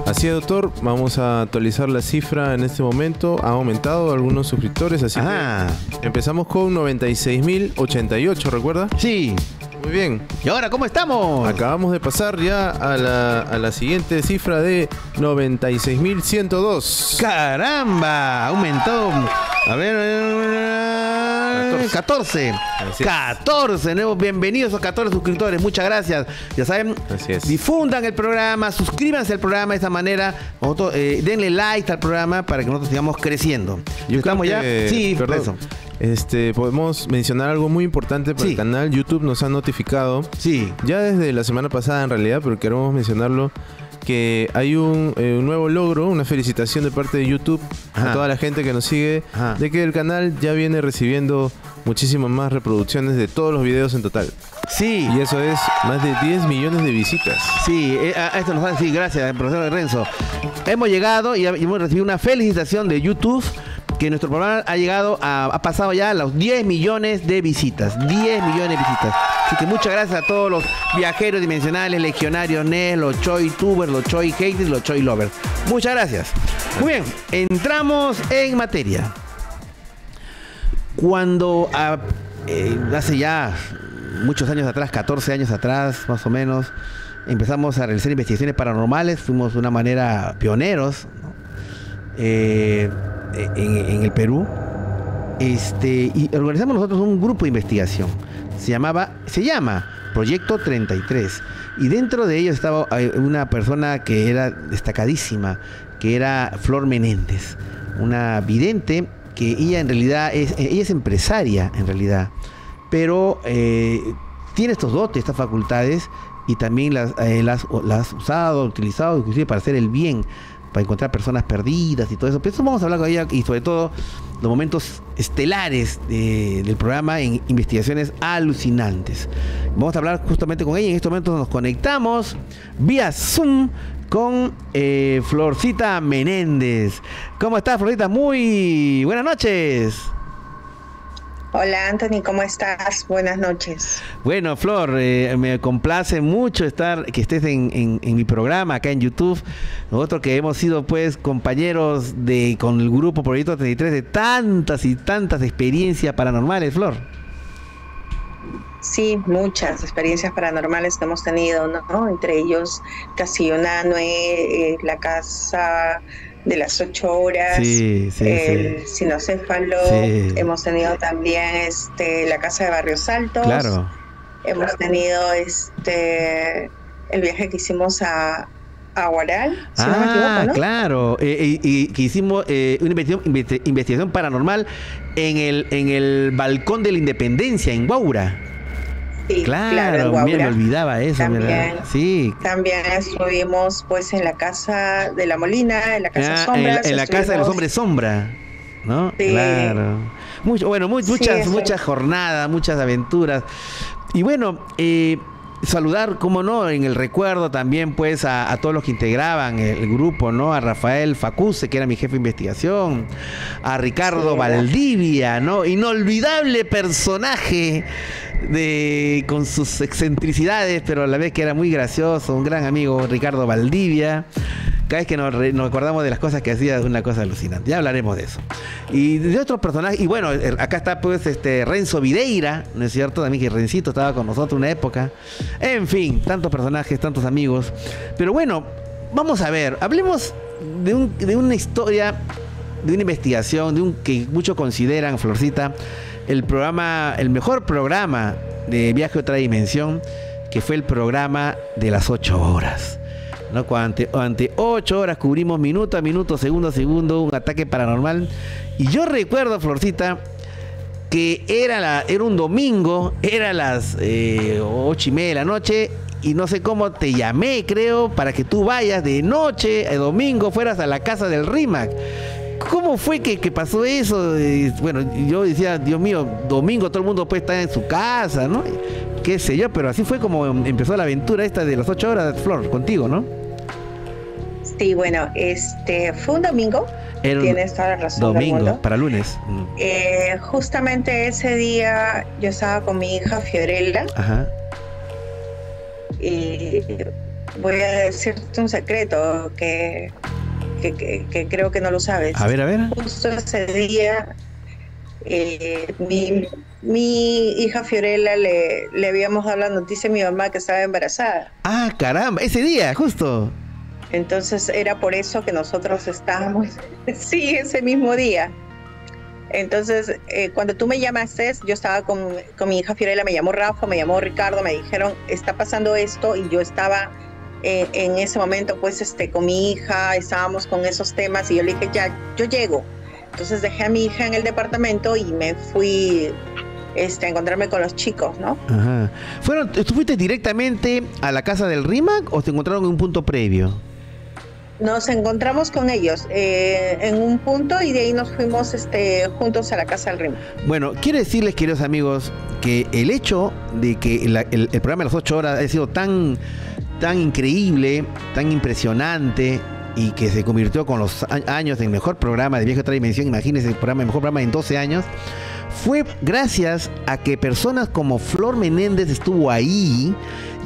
Así es, doctor. Vamos a actualizar la cifra en este momento. Ha aumentado algunos suscriptores, así Ajá. que empezamos con 96.088, ¿recuerda? Sí. Muy bien. ¿Y ahora cómo estamos? Acabamos de pasar ya a la, a la siguiente cifra de 96.102. ¡Caramba! Ha aumentado. A ver. Eh, 14. Así es. 14 nuevos. Bienvenidos a 14 suscriptores. Muchas gracias. Ya saben, difundan el programa, suscríbanse al programa de esta manera. Nosotros, eh, denle like al programa para que nosotros sigamos creciendo. Yo ¿Estamos creo ya? que- sí, perdón. Renzo. Este, podemos mencionar algo muy importante para Sí. el canal. YouTube nos ha notificado, Sí. ya desde la semana pasada en realidad, pero queremos mencionarlo, que hay un, eh, un nuevo logro, una felicitación de parte de YouTube Ajá. a toda la gente que nos sigue, Ajá. de que el canal ya viene recibiendo muchísimas más reproducciones de todos los videos en total. Sí. Y eso es más de 10 millones de visitas. Sí, eh, a- a esto nos va a decir gracias, profesor Renzo. Hemos llegado y hemos recibido una felicitación de YouTube que nuestro programa ha llegado a, ha pasado ya a los 10 millones de visitas. 10 millones de visitas. Así que muchas gracias a todos los viajeros dimensionales, legionarios, NES, los Choi Tubers, los Choi Haters, los Choi Lovers. Muchas gracias. Muy bien, entramos en materia. Cuando ah, eh, hace ya muchos años atrás, 14 años atrás más o menos, empezamos a realizar investigaciones paranormales, fuimos de una manera pioneros. Eh, en, el Perú. Este, y organizamos nosotros un grupo de investigación. Se llamaba, se llama Proyecto 33. Y dentro de ellos estaba eh, una persona que era destacadísima, que era Flor Menéndez, una vidente que ella en realidad es, eh, ella es empresaria en realidad, pero eh, tiene estos dotes, estas facultades y también las, eh, las, las usado, utilizado inclusive para hacer el bien, para encontrar personas perdidas y todo eso. Pero eso vamos a hablar con ella y sobre todo los momentos estelares de- del programa en investigaciones alucinantes. Vamos a hablar justamente con ella. En estos momentos nos conectamos vía Zoom con eh, Florcita Menéndez. ¿Cómo estás, Florcita? Muy buenas noches. Hola Anthony, ¿cómo estás? Buenas noches. Bueno, Flor, eh, me complace mucho estar que estés en, en- en mi programa acá en YouTube. Nosotros que hemos sido pues compañeros de con el grupo Proyecto 33 de tantas y tantas experiencias paranormales, Flor. Sí, muchas experiencias paranormales que hemos tenido, ¿no? Entre ellos Casillanue, eh, la casa de las ocho horas, Sí, sí, el sí. sinocéfalo, hemos tenido también este la casa de Barrios Altos, Claro. hemos tenido este el viaje que hicimos a, a Huaral, si no me ah, equivoco, ¿no? claro. Eh, y, y que hicimos eh, una investigación, investi- investigación paranormal en el, en el balcón de la Independencia, en Guaura. Sí, Claro, en mira, me olvidaba eso. También. mira. Sí. También estuvimos pues en la casa de la Molina, en la casa Ah, en, Sombras. la- en la casa de los hombres sombra, ¿no? Sí. Claro. Mucho, bueno, muchas, muchas jornadas, muchas aventuras. Y bueno, eh, saludar, como no, en el recuerdo también, pues, a, a todos los que integraban el, grupo, ¿no? A Rafael Facuse, que era mi jefe de investigación, a Ricardo Sí, Valdivia, ¿no? Inolvidable personaje de con sus excentricidades, pero a la vez que era muy gracioso, un gran amigo, Ricardo Valdivia. Cada vez que nos, re- acordamos de las cosas que hacía, es una cosa alucinante. Ya hablaremos de eso. Y de otros personajes, y bueno, acá está pues este Renzo Videira, ¿no es cierto? También que Rencito estaba con nosotros una época. En fin, tantos personajes, tantos amigos. Pero bueno, vamos a ver, hablemos de una historia, de una investigación, de un que muchos consideran, Florcita, el programa, el mejor programa de Viaje a otra dimensión, que fue el programa de las ocho horas. ¿No? Ante, ocho horas cubrimos minuto a minuto, segundo a segundo, un ataque paranormal. Y yo recuerdo, Florcita, que era, la, era un domingo, era las eh, ocho y media de la noche, y no sé cómo te llamé, creo, para que tú vayas de noche, el domingo, fueras a la casa del RIMAC. ¿Cómo fue que, que pasó eso? Eh, bueno, yo decía, Dios mío, domingo todo el mundo puede estar en su casa, ¿no? Qué sé yo, pero así fue como empezó la aventura esta de las ocho horas, Flor, contigo, ¿no? Sí, bueno, este fue un domingo. Era un Tienes toda la razón. del domingo, mundo. para lunes. Mm, Eh, justamente ese día yo estaba con mi hija Fiorella Ajá. y voy a decirte un secreto que, que, que- que creo que no lo sabes. A ver, a ver. Justo ese día eh, mi, mi hija Fiorella le, le habíamos dado la noticia a mi mamá que estaba embarazada. Ah, caramba, ese día, justo. Entonces era por eso que nosotros estábamos, sí, ese mismo día. Entonces, eh, cuando tú me llamaste, yo estaba con, con mi hija Fiorella, me llamó Rafa, me llamó Ricardo, me dijeron, está pasando esto, y yo estaba eh, en ese momento, pues, este, con mi hija, estábamos con esos temas, y yo le dije, ya, yo llego. Entonces dejé a mi hija en el departamento y me fui este, a encontrarme con los chicos, ¿no? Ajá. ¿Fueron, ¿Tú fuiste directamente a la casa del RIMAC o se encontraron en un punto previo? Nos encontramos con ellos eh, en un punto y de ahí nos fuimos este, juntos a la casa del Rim. Bueno, quiero decirles, queridos amigos, que el hecho de que el, programa de las 8 horas ha sido tan, tan increíble, tan impresionante y que se convirtió con los años en mejor programa de Viaje a otra dimensión, imagínense el programa, el mejor programa en 12 años, fue gracias a que personas como Flor Menéndez estuvo ahí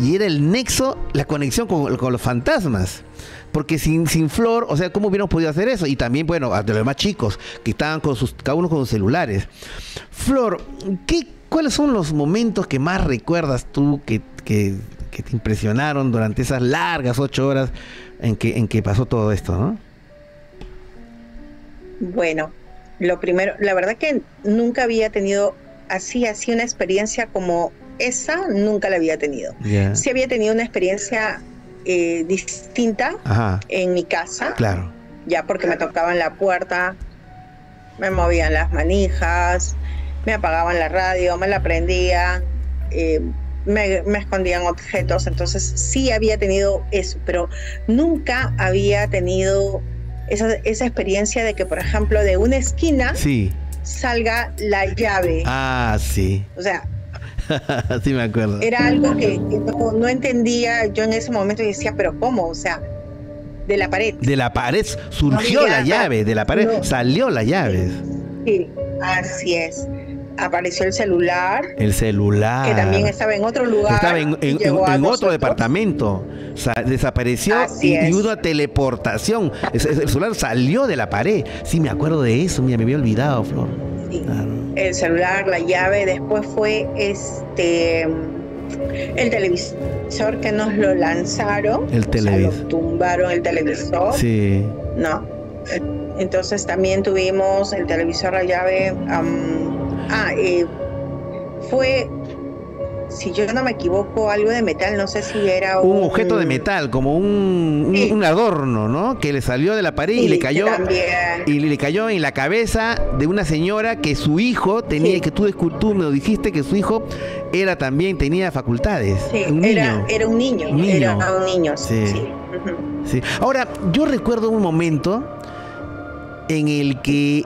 y era el nexo, la conexión con, con los fantasmas. Porque sin, sin Flor, o sea, ¿cómo hubiéramos podido hacer eso? Y también, bueno, a de los demás chicos, que estaban con sus, cada uno con sus celulares. Flor, ¿qué, ¿cuáles son los momentos que más recuerdas tú que, que- que te impresionaron durante esas largas ocho horas en que, en que pasó todo esto, no? Bueno, lo primero, la verdad que nunca había tenido así, así una experiencia como esa, nunca la había tenido. Sí había tenido una experiencia eh, distinta Ajá, en mi casa, claro. ya porque me tocaban la puerta, me movían las manijas, me apagaban la radio, me la prendían, eh, me, me escondían objetos, entonces sí había tenido eso, pero nunca había tenido esa, esa experiencia de que, por ejemplo, de una esquina Sí. salga la llave. Ah, sí. O sea, sí me acuerdo. era algo que, que no, no entendía yo en ese momento y decía, pero ¿cómo? O sea, de la pared. De la pared surgió No la llave, de la pared no. salió la llave. Sí, así es. Apareció el celular, El celular. que también estaba en otro lugar. Estaba en, otro departamento. Sa- desapareció y, y es. una teleportación. Es- El celular salió de la pared. Sí, me acuerdo de eso. Mira, me había olvidado, Flor. Sí. Claro. El celular, la llave, después fue este el televisor que nos lo lanzaron. El O sea, televisor. tumbaron el televisor. Sí. No. Entonces también tuvimos el televisor, la llave. ah, eh, fue, si yo no me equivoco, algo de metal, no sé si era Un objeto de metal, como un, un- Sí. un adorno, ¿no? Que le salió de la pared y le cayó. también. Y le cayó en la cabeza de una señora que su hijo tenía, Sí. que tú, tú me lo dijiste que su hijo era también, tenía facultades. Sí, un era, niño. era un niño, Un niño. era un niño, Sí. Ahora, yo recuerdo un momento en el que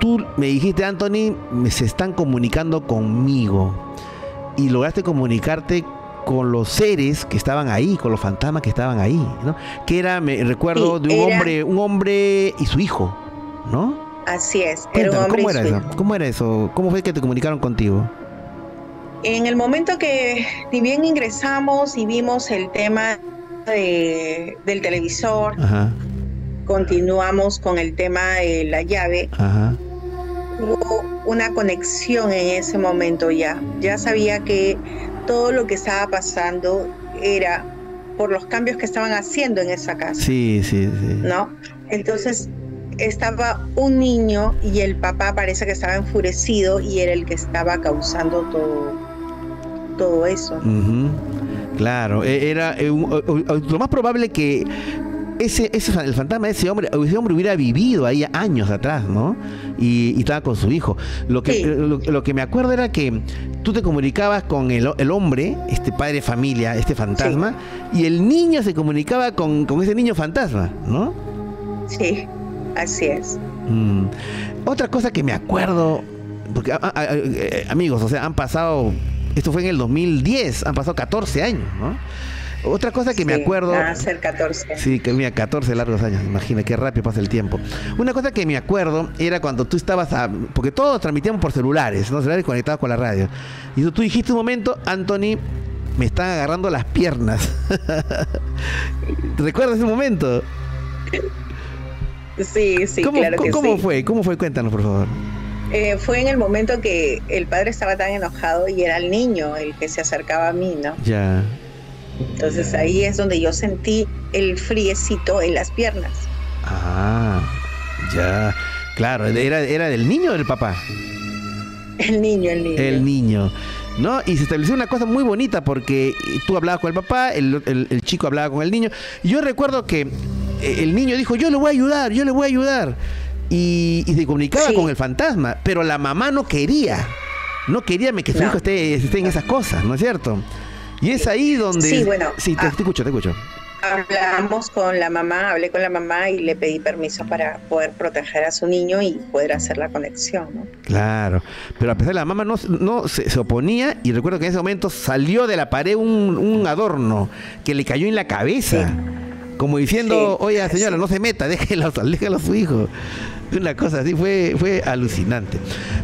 tú me dijiste, Anthony, me- se están comunicando conmigo. Y lograste comunicarte con los seres que estaban ahí, con los fantasmas que estaban ahí, ¿no? Que era, me recuerdo, Sí, de un era- hombre, un hombre y su hijo, ¿no? Así es, era un Cuéntame, hombre ¿cómo y era su eso? hijo. ¿Cómo era eso? ¿Cómo fue que te comunicaron contigo? En el momento que ni bien ingresamos y vimos el tema de- del televisor, Ajá, continuamos con el tema de la llave, ajá. Hubo una conexión en ese momento ya. Ya sabía que todo lo que estaba pasando era por los cambios que estaban haciendo en esa casa, Sí, sí, sí. ¿no? Entonces estaba un niño y el papá parece que estaba enfurecido y era el que estaba causando todo, todo eso. Claro, e- era eh, un- o- o- lo más probable que ese, ese el fantasma de ese hombre, ese hombre hubiera vivido ahí años atrás, ¿no? Y, y estaba con su hijo. Lo que, Sí. lo, lo que me acuerdo era que tú te comunicabas con el, el hombre, este padre de familia, este fantasma, y el niño se comunicaba con, con ese niño fantasma, ¿no? Sí, así es. Mm. Otra cosa que me acuerdo, porque a- a- a- eh, amigos, o sea, han pasado, esto fue en el 2010, han pasado 14 años, ¿no? Otra cosa que me acuerdo, Va a ser 14. sí, que mira, 14 largos años, imagina qué rápido pasa el tiempo. Una cosa que me acuerdo era cuando tú estabas, a- porque todos transmitíamos por celulares, ¿no? Celulares conectados con la radio. Y tú, tú dijiste un momento, Anthony, me están agarrando las piernas. ¿Recuerdas ese momento? Sí, sí, ¿Cómo, claro que cómo sí. fue? ¿Cómo fue? Cuéntanos, por favor. Eh, fue en el momento que el padre estaba tan enojado y era el niño el que se acercaba a mí, ¿no? Ya. Entonces ahí es donde yo sentí el friecito en las piernas. Ah, ya. Claro, era, era del niño o del papá. El niño, el niño. El niño. ¿No? Y se estableció una cosa muy bonita porque tú hablabas con el papá, el, el- el chico hablaba con el niño. Yo recuerdo que eh, el niño dijo, yo le voy a ayudar, yo le voy a ayudar. Y, y se comunicaba Sí. con el fantasma, pero la mamá no quería. No quería que su No. hijo esté, esté en esas cosas, ¿no es cierto? Y es ahí donde... Sí, bueno, Sí, te, ah. te escucho, te escucho. Hablamos con la mamá, hablé con la mamá y le pedí permiso para poder proteger a su niño y poder hacer la conexión, ¿no? Claro, pero a pesar de la mamá no, no se, se oponía y recuerdo que en ese momento salió de la pared un, un adorno que le cayó en la cabeza, como diciendo, Sí, oye señora, sí. no se meta, déjelo, déjelo a su hijo. Una cosa así fue, fue alucinante.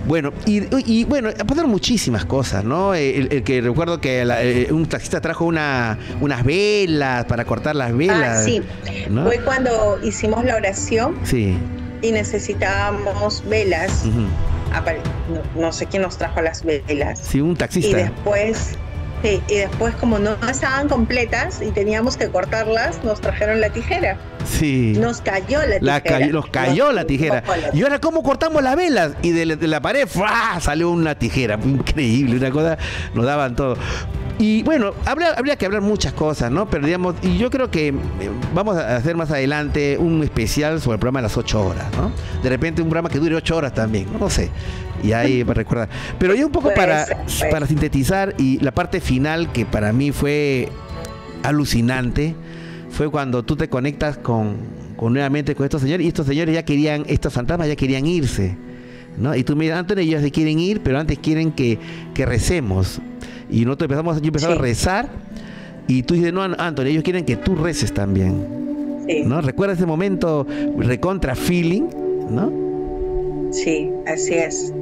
Bueno, y, y bueno, pasaron muchísimas cosas, ¿no? El, el que recuerdo que la- eh, un taxista trajo una, unas velas para cortar las velas. Ah, sí. ¿no? Fue cuando hicimos la oración Sí. y necesitábamos velas. No, no sé quién nos trajo las velas. Sí, un Y taxista. después, sí, y después como no estaban completas y teníamos que cortarlas, nos trajeron la tijera. Sí. Nos cayó la tijera. La nos cayó la tijera. Y ahora, ¿cómo cortamos las velas? Y de, la- de la pared ¡fua! salió una tijera. Increíble, una cosa, nos daban todo. Y bueno, habría, habría que hablar muchas cosas, ¿no? Pero digamos, y yo creo que eh, vamos a hacer más adelante un especial sobre el programa de las 8 horas, ¿no? De repente un programa que dure 8 horas también, no, No sé. Y ahí para recordar. Pero ya un poco para, para sintetizar y la parte final que para mí fue alucinante fue cuando tú te conectas con, con nuevamente con estos señores y estos señores ya querían, estos fantasmas ya querían irse. ¿no? Y tú dices, Antonio, ellos se quieren ir, pero antes quieren que, que recemos. Y nosotros empezamos, yo empezaba Sí. a rezar y tú dices, no, Antonio, ellos quieren que tú reces también. Sí, ¿no? ¿Recuerda ese momento recontra feeling? ¿no? sí, así es.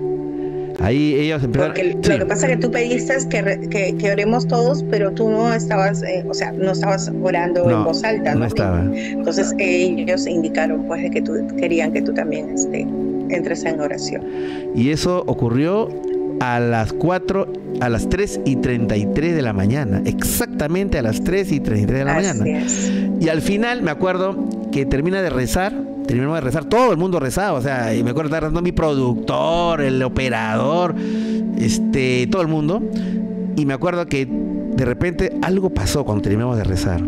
Ahí ellos empezaron... Porque sí. lo que pasa es que tú pediste que, re- que, que oremos todos, pero tú no estabas, eh, o sea, no estabas orando en No, voz alta, no ¿no? estaba. Entonces ellos indicaron pues de que tú querían que tú también este, entres en oración. Y eso ocurrió a las 4, a las 3 y 33 de la mañana. Exactamente a las 3 y 33 de la Así mañana. es. Y al final me acuerdo que termina de rezar, terminamos de rezar, todo el mundo rezaba, o sea, y me acuerdo estar rezando mi productor, el operador, este, todo el mundo. Y me acuerdo que de repente algo pasó cuando terminamos de rezar.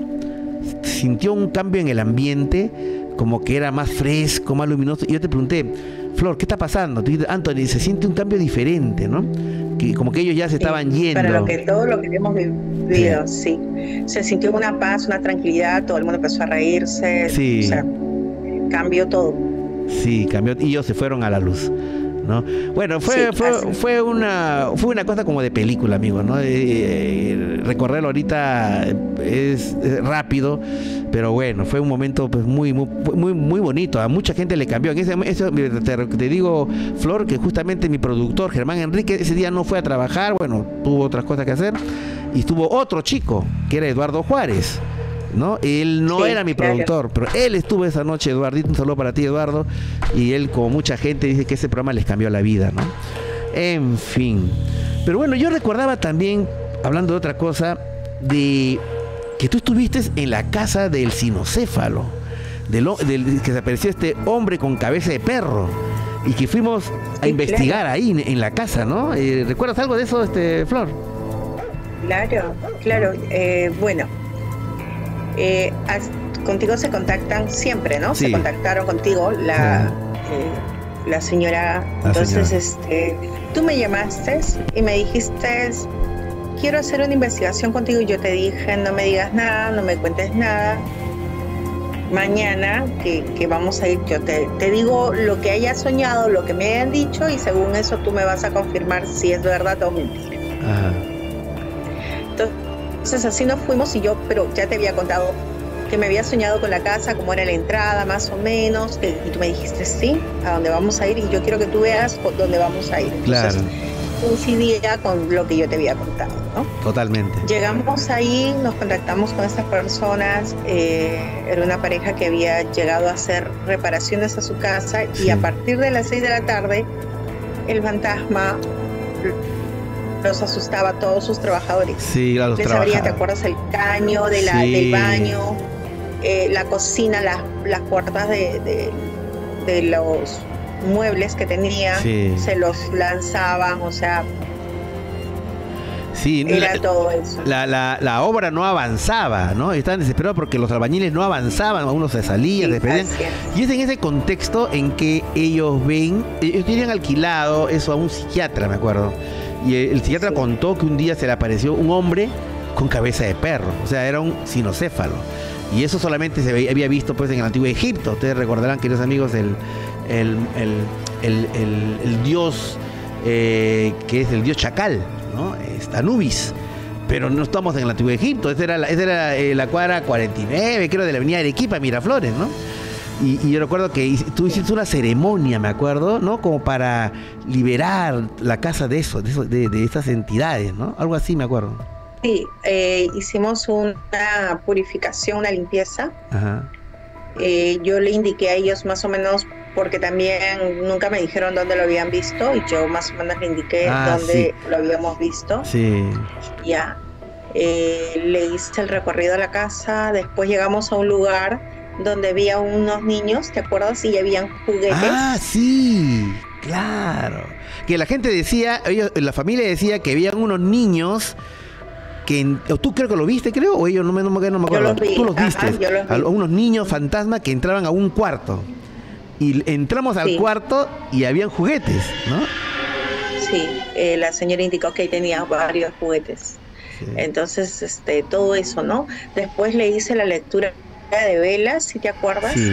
Sintió un cambio en el ambiente, como que era más fresco, más luminoso. Y yo te pregunté, Flor, ¿qué está pasando? Anthony, se siente un cambio diferente, ¿no? Que como que ellos ya se Sí, estaban yendo. Para lo que todo lo que hemos vivido, sí. Se sintió una paz, una tranquilidad, todo el mundo empezó a reírse, Sí. o sea, cambió todo. Sí, cambió y ellos se fueron a la luz. ¿no? Bueno, fue, Sí, fue, fue una fue una cosa como de película, amigo, ¿no? Eh, recorrerlo ahorita es, es rápido, pero bueno, fue un momento pues muy muy muy muy bonito. A mucha gente le cambió. En ese, eso, te, te digo, Flor, que justamente mi productor Germán Enrique ese día no fue a trabajar, bueno, tuvo otras cosas que hacer y estuvo otro chico que era Eduardo Juárez. ¿No? Él no Sí, era mi claro. productor, pero él estuvo esa noche, Eduardito, un saludo para ti, Eduardo, y él, como mucha gente, dice que ese programa les cambió la vida, ¿no? En fin. Pero bueno, yo recordaba también, hablando de otra cosa, de que tú estuviste en la casa del sinocéfalo, del, del- que se apareció este hombre con cabeza de perro, y que fuimos a Sí, investigar ahí en, en la casa, ¿no? Eh, ¿Recuerdas algo de eso, este Flor? Claro, claro. eh, bueno, eh, contigo se contactan siempre, ¿no? Sí. Se contactaron contigo la, eh, la señora. La Entonces, señora. este, tú me llamaste y me dijiste, quiero hacer una investigación contigo. Y yo te dije, no me digas nada, no me cuentes nada. Mañana que, que vamos a ir, yo te, te digo lo que hayas soñado, lo que me hayan dicho, y según eso tú me vas a confirmar si es verdad o mentira. Ajá. Entonces así nos fuimos y yo, pero ya te había contado que me había soñado con la casa, cómo era la entrada, más o menos, que, y tú me dijiste sí, a dónde vamos a ir, y yo quiero que tú veas dónde vamos a ir. Claro, coincidía con lo que yo te había contado, ¿no? totalmente. Llegamos ahí, nos contactamos con estas personas, eh, era una pareja que había llegado a hacer reparaciones a su casa Sí. y a partir de las 6 de la tarde el fantasma los asustaba a todos sus trabajadores Sí, a los les abría, ¿te trabajadores. acuerdas? El caño de la, Sí. del baño, eh, la cocina, las, las puertas de, de- de los muebles que tenía, Sí. se los lanzaban, o sea, Sí, era la- todo eso. la, la, la obra no avanzaba, ¿no? Estaban desesperados porque los albañiles no avanzaban, unos se salían, Sí, se es. Y es en ese contexto en que ellos ven, ellos tenían alquilado eso a un psiquiatra, me acuerdo. Y el, psiquiatra contó que un día se le apareció un hombre con cabeza de perro, o sea, era un sinocéfalo. Y eso solamente se veía- había visto pues en el antiguo Egipto. Ustedes recordarán, queridos amigos, el, el, el- el- el- el dios eh, que es el dios chacal, ¿no? Es Anubis. Pero no estamos en el antiguo Egipto, esa era la, esa era, eh, la cuadra 49, creo, de la avenida Arequipa, Miraflores, ¿no? Y, y yo recuerdo que tú hiciste una ceremonia, me acuerdo, ¿no? Como para liberar la casa de eso, de, eso, de, de esas entidades, ¿no? Algo así, me acuerdo. Sí, eh, hicimos una purificación, una limpieza. Ajá. Eh, yo le indiqué a ellos más o menos, porque también nunca me dijeron dónde lo habían visto, y yo más o menos le indiqué Ah, dónde lo habíamos visto. Sí. Ya. Eh, le hice el recorrido a la casa, después llegamos a un lugar donde había unos niños, ¿te acuerdas? Y habían juguetes. Ah, sí, claro. Que la gente decía, ellos, la familia decía que habían unos niños que tú creo que lo viste, creo, o ellos no me, no me, no me Yo acuerdo. los vi, Tú los ajá, viste. yo los vi. A unos niños fantasmas que entraban a un cuarto. Y entramos al Sí. cuarto y habían juguetes, ¿no? Sí, eh, la señora indicó que tenía varios juguetes. Sí. Entonces, este, todo eso, ¿no? Después le hice la lectura de velas, si te acuerdas, Sí.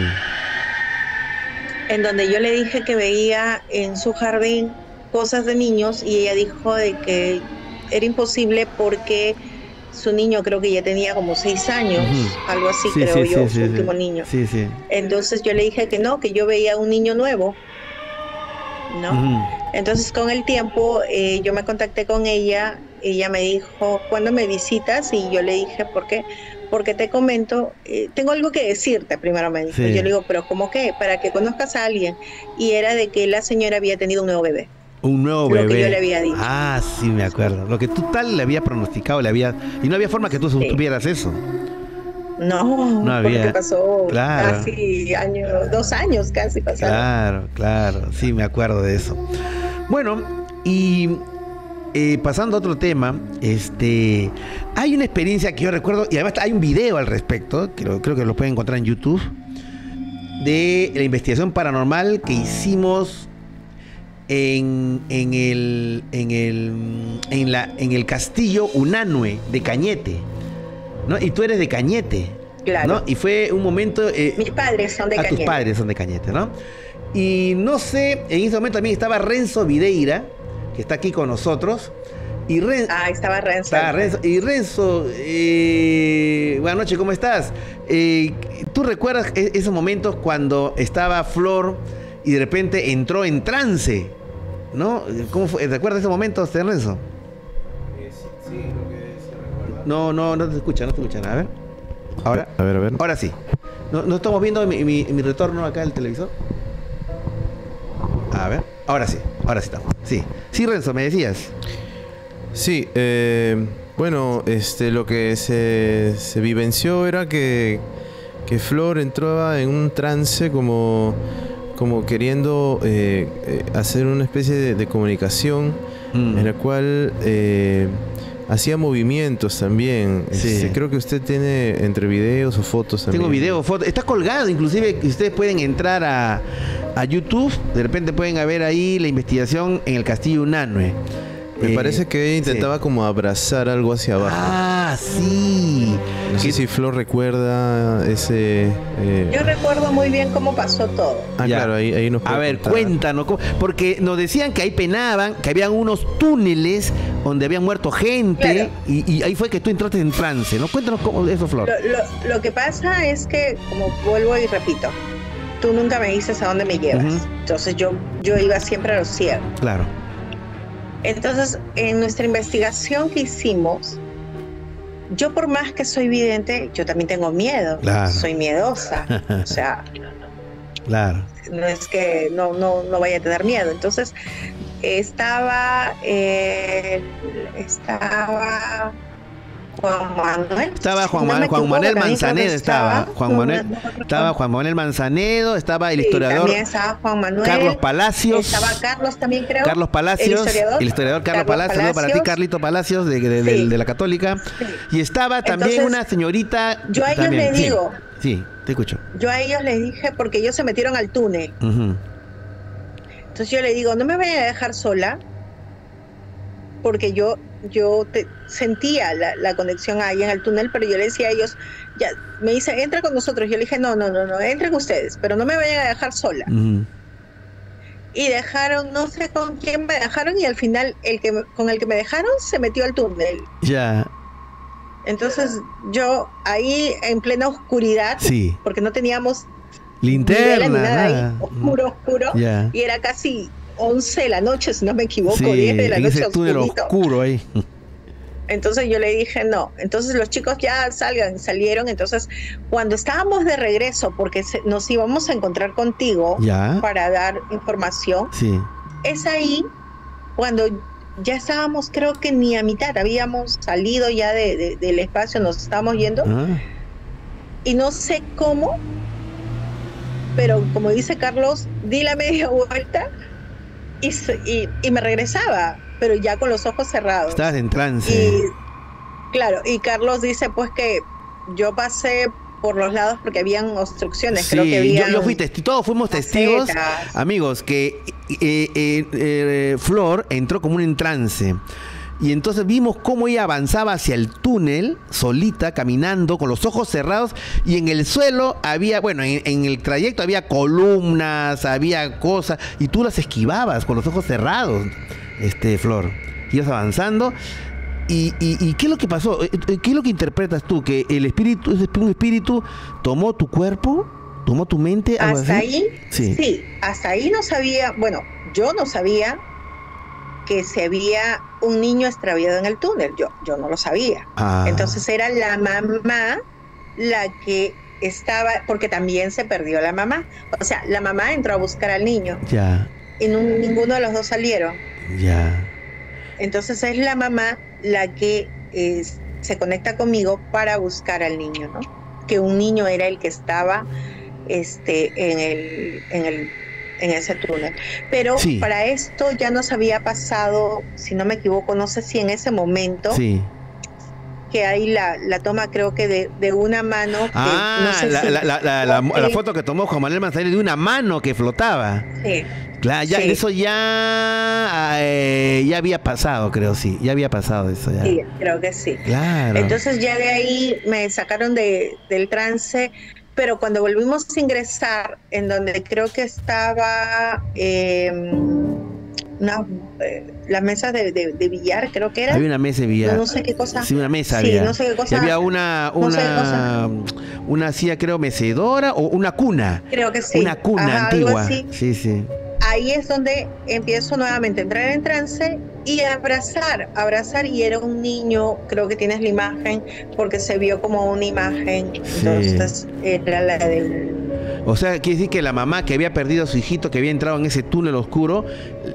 en donde yo le dije que veía en su jardín cosas de niños y ella dijo de que era imposible porque su niño creo que ya tenía como seis años, algo así Sí, creo sí, yo, su sí, último sí. niño. Entonces yo le dije que no, que yo veía un niño nuevo, ¿no? Entonces con el tiempo eh, yo me contacté con ella, ella me dijo, ¿cuándo me visitas? Y yo le dije, ¿por qué? Porque te comento, eh, tengo algo que decirte primero me dijo. Sí. Yo le digo, pero ¿cómo qué? Para que conozcas a alguien. Y era de que la señora había tenido un nuevo bebé. Un nuevo Lo que bebé. yo le había dicho. Ah, sí, me acuerdo. Lo que tú tal le habías pronosticado, le había y no había forma que tú Sí. supieras eso. No, No había. porque pasó Claro. casi año, dos años casi pasaron. Claro, claro, sí, me acuerdo de eso. Bueno, y eh, pasando a otro tema, este, hay una experiencia que yo recuerdo, y además hay un video al respecto, que lo- creo que lo pueden encontrar en YouTube, de la investigación paranormal que hicimos en, en el, en, el, en, la, en el castillo Unanue de Cañete. ¿no? Y tú eres de Cañete. Claro. ¿no? Y fue un momento... eh, Mis padres son de a tus Cañete. padres son de Cañete, ¿no? Y no sé, en ese momento también estaba Renzo Videira, que está aquí con nosotros. Y Ren- Ah, estaba Renzo. está Renzo- y Renzo, eh, buenas noches, ¿cómo estás? Eh, ¿Tú recuerdas e- esos momentos cuando estaba Flor y de repente entró en trance? ¿No? ¿Cómo fue? ¿Recuerdas esos momentos, eh, Renzo? No, no, no te escucha, no te escucha. A ver. Ahora. A ver, a ver. Ahora sí. ¿No, no estamos viendo mi, mi- mi retorno acá del televisor? A ver. Ahora sí. Ahora sí estamos. Sí. Sí, Renzo, me decías. Sí, eh, Bueno, este, lo que se, se vivenció era que, que Flor entraba en un trance como, como queriendo eh, eh, hacer una especie de, de comunicación Mm. en la cual eh, hacía movimientos también. Sí. Este, creo que usted tiene entre videos o fotos también. Tengo video, foto. Está colgado, inclusive ustedes pueden entrar a, a YouTube. De repente pueden ver ahí la investigación en el Castillo Unanue. Me Eh, parece que ella intentaba como abrazar algo hacia abajo. Ah, sí. no sé que- si Flor recuerda ese... eh, Yo recuerdo muy bien cómo pasó todo. ah, Ya. claro, ahí, ahí nos A ver, contar. cuéntanos, ¿cómo? porque nos decían que ahí penaban, que habían unos túneles donde habían muerto gente Claro. y, y ahí fue que tú entraste en trance, ¿no? Cuéntanos cómo eso, Flor. Lo, lo- lo que pasa es que, como vuelvo y repito, tú nunca me dices a dónde me llevas. Entonces yo, yo iba siempre a los ciegos. Claro. Entonces, en nuestra investigación que hicimos, yo por más que soy vidente, yo también tengo miedo. Claro. Soy miedosa. o sea, Claro. no es que no, no, no vaya a tener miedo. Entonces, estaba, eh, estaba Juan Manuel. Estaba Juan, no Juan Manuel Manzanedo, estaba. Juan Manuel, estaba Juan Manuel Manzanedo, estaba el Sí, historiador también estaba Juan Manuel. Carlos Palacios. Estaba Carlos también, creo. Carlos Palacios, El historiador. el historiador Carlos, Carlos Palacios, para ti. Carlito Palacios, de, de- de- Sí. de la Católica. Sí. Y estaba también Entonces, una señorita. yo a ellos también, les sí, digo. Sí, te escucho. Yo a ellos les dije, porque ellos se metieron al túnel. Entonces yo le digo, no me vayan a dejar sola, porque yo, yo te- sentía la, la conexión ahí en el túnel, pero yo le decía a ellos, ya, me dice, entra con nosotros. Yo le dije, no, no, no, no, entren ustedes, pero no me vayan a dejar sola. Y dejaron, no sé con quién me dejaron, y al final el que con el que me dejaron se metió al túnel. Ya, Entonces yo ahí en plena oscuridad, sí. porque no teníamos Linterna. ni nada ahí, nada. oscuro, oscuro, y era casi 11 de la noche, si no me equivoco, Sí, 10 de la noche ese túnel oscuro ahí. Entonces yo le dije no. Entonces los chicos ya salgan, salieron. Entonces cuando estábamos de regreso, porque nos íbamos a encontrar contigo Ya. para dar información, Sí. es ahí cuando ya estábamos, creo que ni a mitad, habíamos salido ya de- de- del espacio, nos estábamos yendo Ah, y no sé cómo, pero como dice Carlos, di la media vuelta y, y, y me regresaba, pero ya con los ojos cerrados. estabas en trance. Y claro, y Carlos dice pues que yo pasé por los lados porque habían obstrucciones, creo que Sí, había yo, yo fui testigo, todos fuimos testigos, amigos, que eh, eh, eh, Flor entró como un trance. Y entonces vimos cómo ella avanzaba hacia el túnel, solita, caminando, con los ojos cerrados, y en el suelo había, bueno, en, en el trayecto había columnas, había cosas, y tú las esquivabas con los ojos cerrados, este, Flor. Ibas avanzando. ¿Y, y, y qué es lo que pasó? Eh, eh, ¿Qué es lo que interpretas tú? ¿Que el espíritu, un espíritu tomó tu cuerpo? ¿Tomó tu mente? Hasta así? ahí, Sí. sí. hasta ahí no sabía, bueno, yo no sabía que se había un niño extraviado en el túnel, yo, yo no lo sabía. Ah. Entonces era la mamá la que estaba, porque también se perdió la mamá. O sea, la mamá entró a buscar al niño Ya, y ninguno de los dos salieron. ya. Entonces es la mamá la que eh, se conecta conmigo para buscar al niño, ¿no? Que un niño era el que estaba este, en, el, en, el, en ese túnel. Pero Sí. para esto ya nos había pasado, si no me equivoco, no sé si en ese momento, Sí. que hay la, la toma creo que de, de una mano. Que Ah, no sé la, si- la- la- foto que tomó Juan Manuel Manzanero de una mano que flotaba. sí. Claro, ya, Sí. eso ya, eh, ya había pasado, creo, sí. Ya había pasado eso, ya. Sí, creo que sí. Claro. Entonces ya de ahí me sacaron de, del trance, pero cuando volvimos a ingresar, en donde creo que estaba eh, una, eh, las mesas de, de- de billar, creo que era. había una mesa de billar. No sé qué cosa. Sí, una mesa Sí, había. no sé qué cosa. Y había una, no sé una, una silla, creo, mecedora o una cuna. Creo que sí. Una cuna Ajá, algo antigua. así. Sí, sí. Ahí es donde empiezo nuevamente a entrar en trance y a abrazar, abrazar. Y era un niño, creo que tienes la imagen, porque se vio como una imagen, entonces era la del O sea, quiere decir que la mamá que había perdido a su hijito, que había entrado en ese túnel oscuro,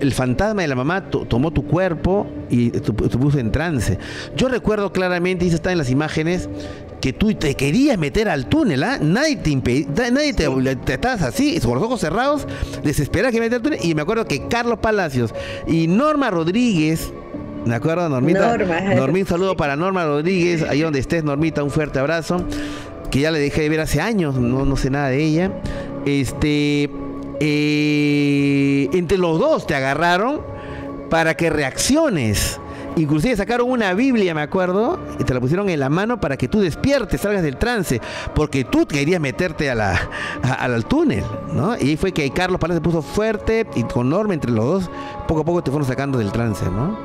el fantasma de la mamá to- tomó tu cuerpo y te puso en trance. Yo recuerdo claramente, y eso está en las imágenes, que tú te querías meter al túnel, ¿ah? Nadie te impedía, nadie te, te estabas así, con los ojos cerrados, desesperada que meter al túnel. Y me acuerdo que Carlos Palacios y Norma Rodríguez, me acuerdo, Normita. Norma. Normita, un saludo para Norma Rodríguez, ahí donde estés, Normita, un fuerte abrazo. Que ya le dejé de ver hace años, no, no sé nada de ella. Este. eh, entre los dos te agarraron para que reacciones. Inclusive sacaron una Biblia, me acuerdo, y te la pusieron en la mano para que tú despiertes, salgas del trance, porque tú querías meterte a la, a- al túnel, ¿no? Y ahí fue que Carlos Palacio se puso fuerte y con Norma entre los dos, poco a poco te fueron sacando del trance, ¿no?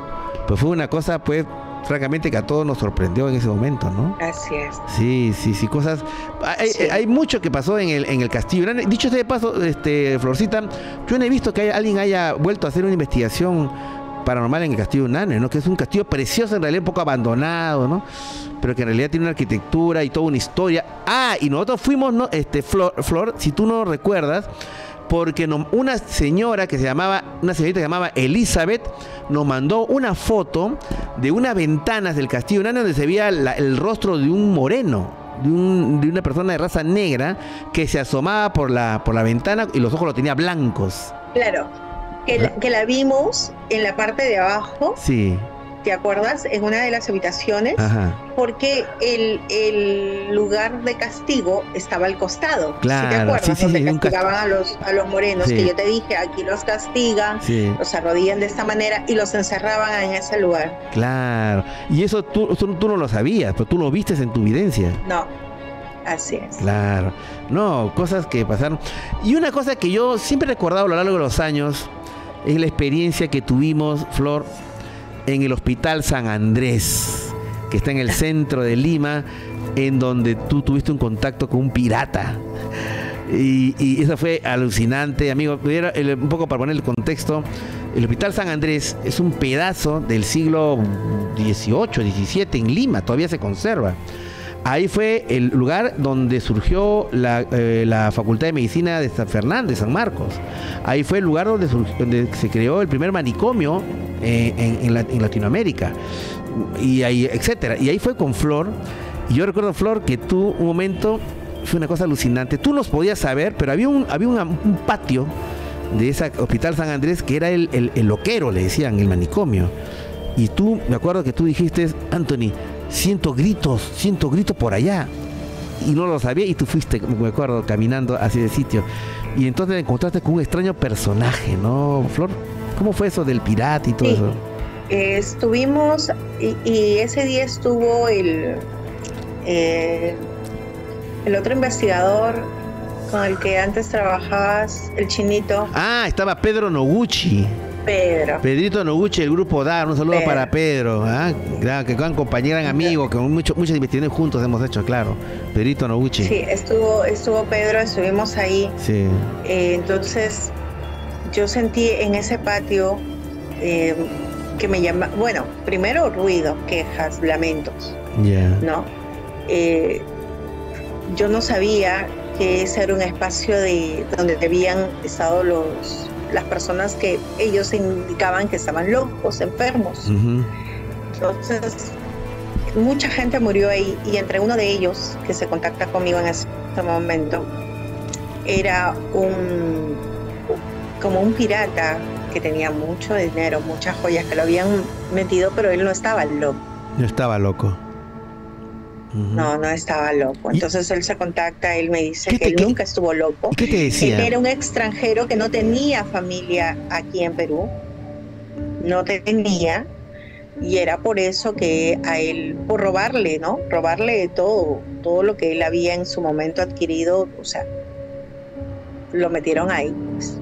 Pues fue una cosa, pues, francamente que a todos nos sorprendió en ese momento, ¿no? Así es. Sí, sí, sí, cosas. Hay, Sí. hay mucho que pasó en el, en el castillo. Dicho sea de paso, este, Florcita, yo no he visto que alguien haya vuelto a hacer una investigación paranormal en el castillo Unane, ¿no? Que es un castillo precioso, en realidad un poco abandonado, ¿no? Pero que en realidad tiene una arquitectura y toda una historia. Ah, y nosotros fuimos, ¿no? Este, Flor, Flor si tú no recuerdas, porque no- una señora que se llamaba, una señorita que se llamaba Elizabeth, nos mandó una foto de unas ventanas del castillo Unane donde se veía el rostro de un moreno, de, un- de una persona de raza negra que se asomaba por la, por la ventana y los ojos los tenía blancos. Claro. Que la, que la vimos en la parte de abajo, Sí, ¿te acuerdas? En una de las habitaciones, ajá. porque el, el lugar de castigo estaba al costado. ¿Sí Claro, te acuerdas? sí, sí, Donde sí, castigaban a los, a los morenos, Sí. que yo te dije, aquí los castigan, Sí, los arrodillan de esta manera y los encerraban en ese lugar. claro. Y eso tú, tú no lo sabías, pero tú lo vistes en tu evidencia. No, así es. Claro. No, cosas que pasaron. Y una cosa que yo siempre he recordado a lo largo de los años es la experiencia que tuvimos, Flor, en el Hospital San Andrés, que está en el centro de Lima, en donde tú tuviste un contacto con un pirata. Y, eso fue alucinante, amigo. Un poco para poner el contexto, el Hospital San Andrés es un pedazo del siglo XVIII, XVII en Lima, todavía se conserva. Ahí fue el lugar donde surgió la, eh, la Facultad de Medicina de San Fernando, de San Marcos. Ahí fue el lugar donde, surg- donde se creó el primer manicomio eh, en, en la- en Latinoamérica. Y ahí, etcétera. Y ahí fue con Flor. Y yo recuerdo, Flor, que tú, un momento, fue una cosa alucinante. Tú nos podías saber, pero había un, había un patio de ese Hospital San Andrés que era el- el loquero, le decían, el manicomio. Y tú, me acuerdo que tú dijiste, Anthony, siento gritos, siento gritos por allá. Y no lo sabía y tú fuiste, me acuerdo, caminando hacia el sitio. Y entonces te encontraste con un extraño personaje, ¿no, Flor? ¿Cómo fue eso del pirata y todo Sí. eso? Eh, estuvimos, y, y ese día estuvo el, eh, el otro investigador con el que antes trabajabas, el chinito, Ah, estaba Pedro Noguchi. Pedro. Pedrito Noguchi, el grupo DAR. Un saludo Pedro. para Pedro. ¿ah? Claro, que gran compañero, gran amigo, que mucho, muchas investigaciones juntos hemos hecho, claro. Pedrito Noguchi. Sí, estuvo, estuvo Pedro, estuvimos ahí. Sí. Eh, entonces, yo sentí en ese patio eh, que me llama, bueno, primero ruido, quejas, lamentos, Ya. ¿no? Eh, yo no sabía que ese era un espacio de donde habían estado los las personas que ellos indicaban que estaban locos, enfermos. Entonces, mucha gente murió ahí y entre uno de ellos, que se contacta conmigo en ese momento, era un como un pirata que tenía mucho dinero, muchas joyas que lo habían metido, pero él no estaba loco. Yo estaba loco. No, no estaba loco. ¿Y- Entonces él se contacta, él me dice ¿Qué que él qué- nunca estuvo loco. ¿Y qué te Él decía? era un extranjero que no tenía familia aquí en Perú, no tenía, y era por eso que a él, por robarle, ¿no? Robarle todo, todo lo que él había en su momento adquirido, o sea, lo metieron ahí, pues,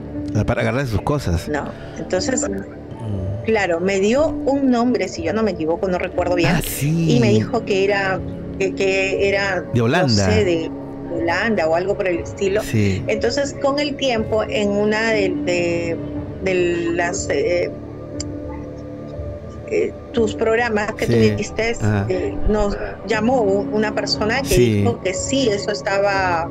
Para agarrar sus cosas. ¿no? Entonces, Mm. claro, me dio un nombre, si yo no me equivoco, no recuerdo bien, Ah, sí. y me dijo que era, que, que era, De Holanda. no sé, de Holanda o algo por el estilo. Sí. Entonces, con el tiempo, en una de, de- de las eh, eh, tus programas que Sí. tuviste, Ah. eh, nos llamó una persona que Sí. dijo que sí, eso estaba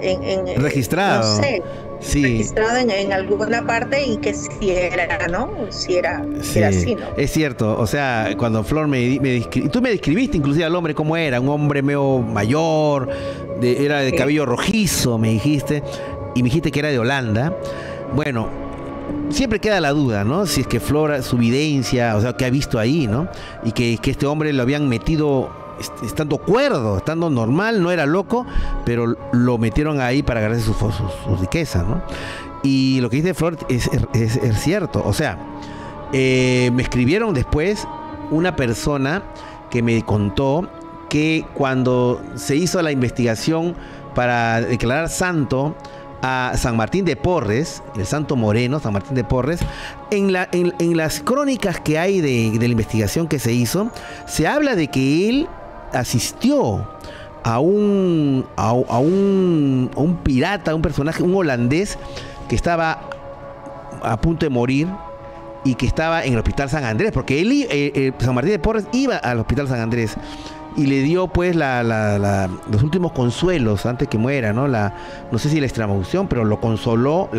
en, en- Registrado. no sé, Sí. registrado en, en alguna parte y que si era, ¿no? Si era, Sí, era así, ¿no? es cierto. O sea, cuando Flor me, me tú me describiste inclusive al hombre cómo era, un hombre medio mayor, de- era de Sí. cabello rojizo, me dijiste, y me dijiste que era de Holanda. Bueno, siempre queda la duda, ¿no? Si es que Flor, su videncia, o sea, que ha visto ahí, ¿no? Y que, que este hombre lo habían metido estando cuerdo, estando normal, no era loco, pero lo metieron ahí para ganarse su, riqueza, ¿no? Y lo que dice Flor es, es- es cierto, o sea, eh, me escribieron después una persona que me contó que cuando se hizo la investigación para declarar santo a San Martín de Porres, el santo moreno, San Martín de Porres, en, la, en, en las crónicas que hay de, de la investigación que se hizo, se habla de que él asistió a un, a, a un, a un pirata, un personaje, un holandés que estaba a punto de morir y que estaba en el Hospital San Andrés, porque él, eh, eh, San Martín de Porres iba al Hospital San Andrés y le dio pues la, la- los últimos consuelos antes que muera, ¿no? La, no sé si la extremaunción, pero lo consoló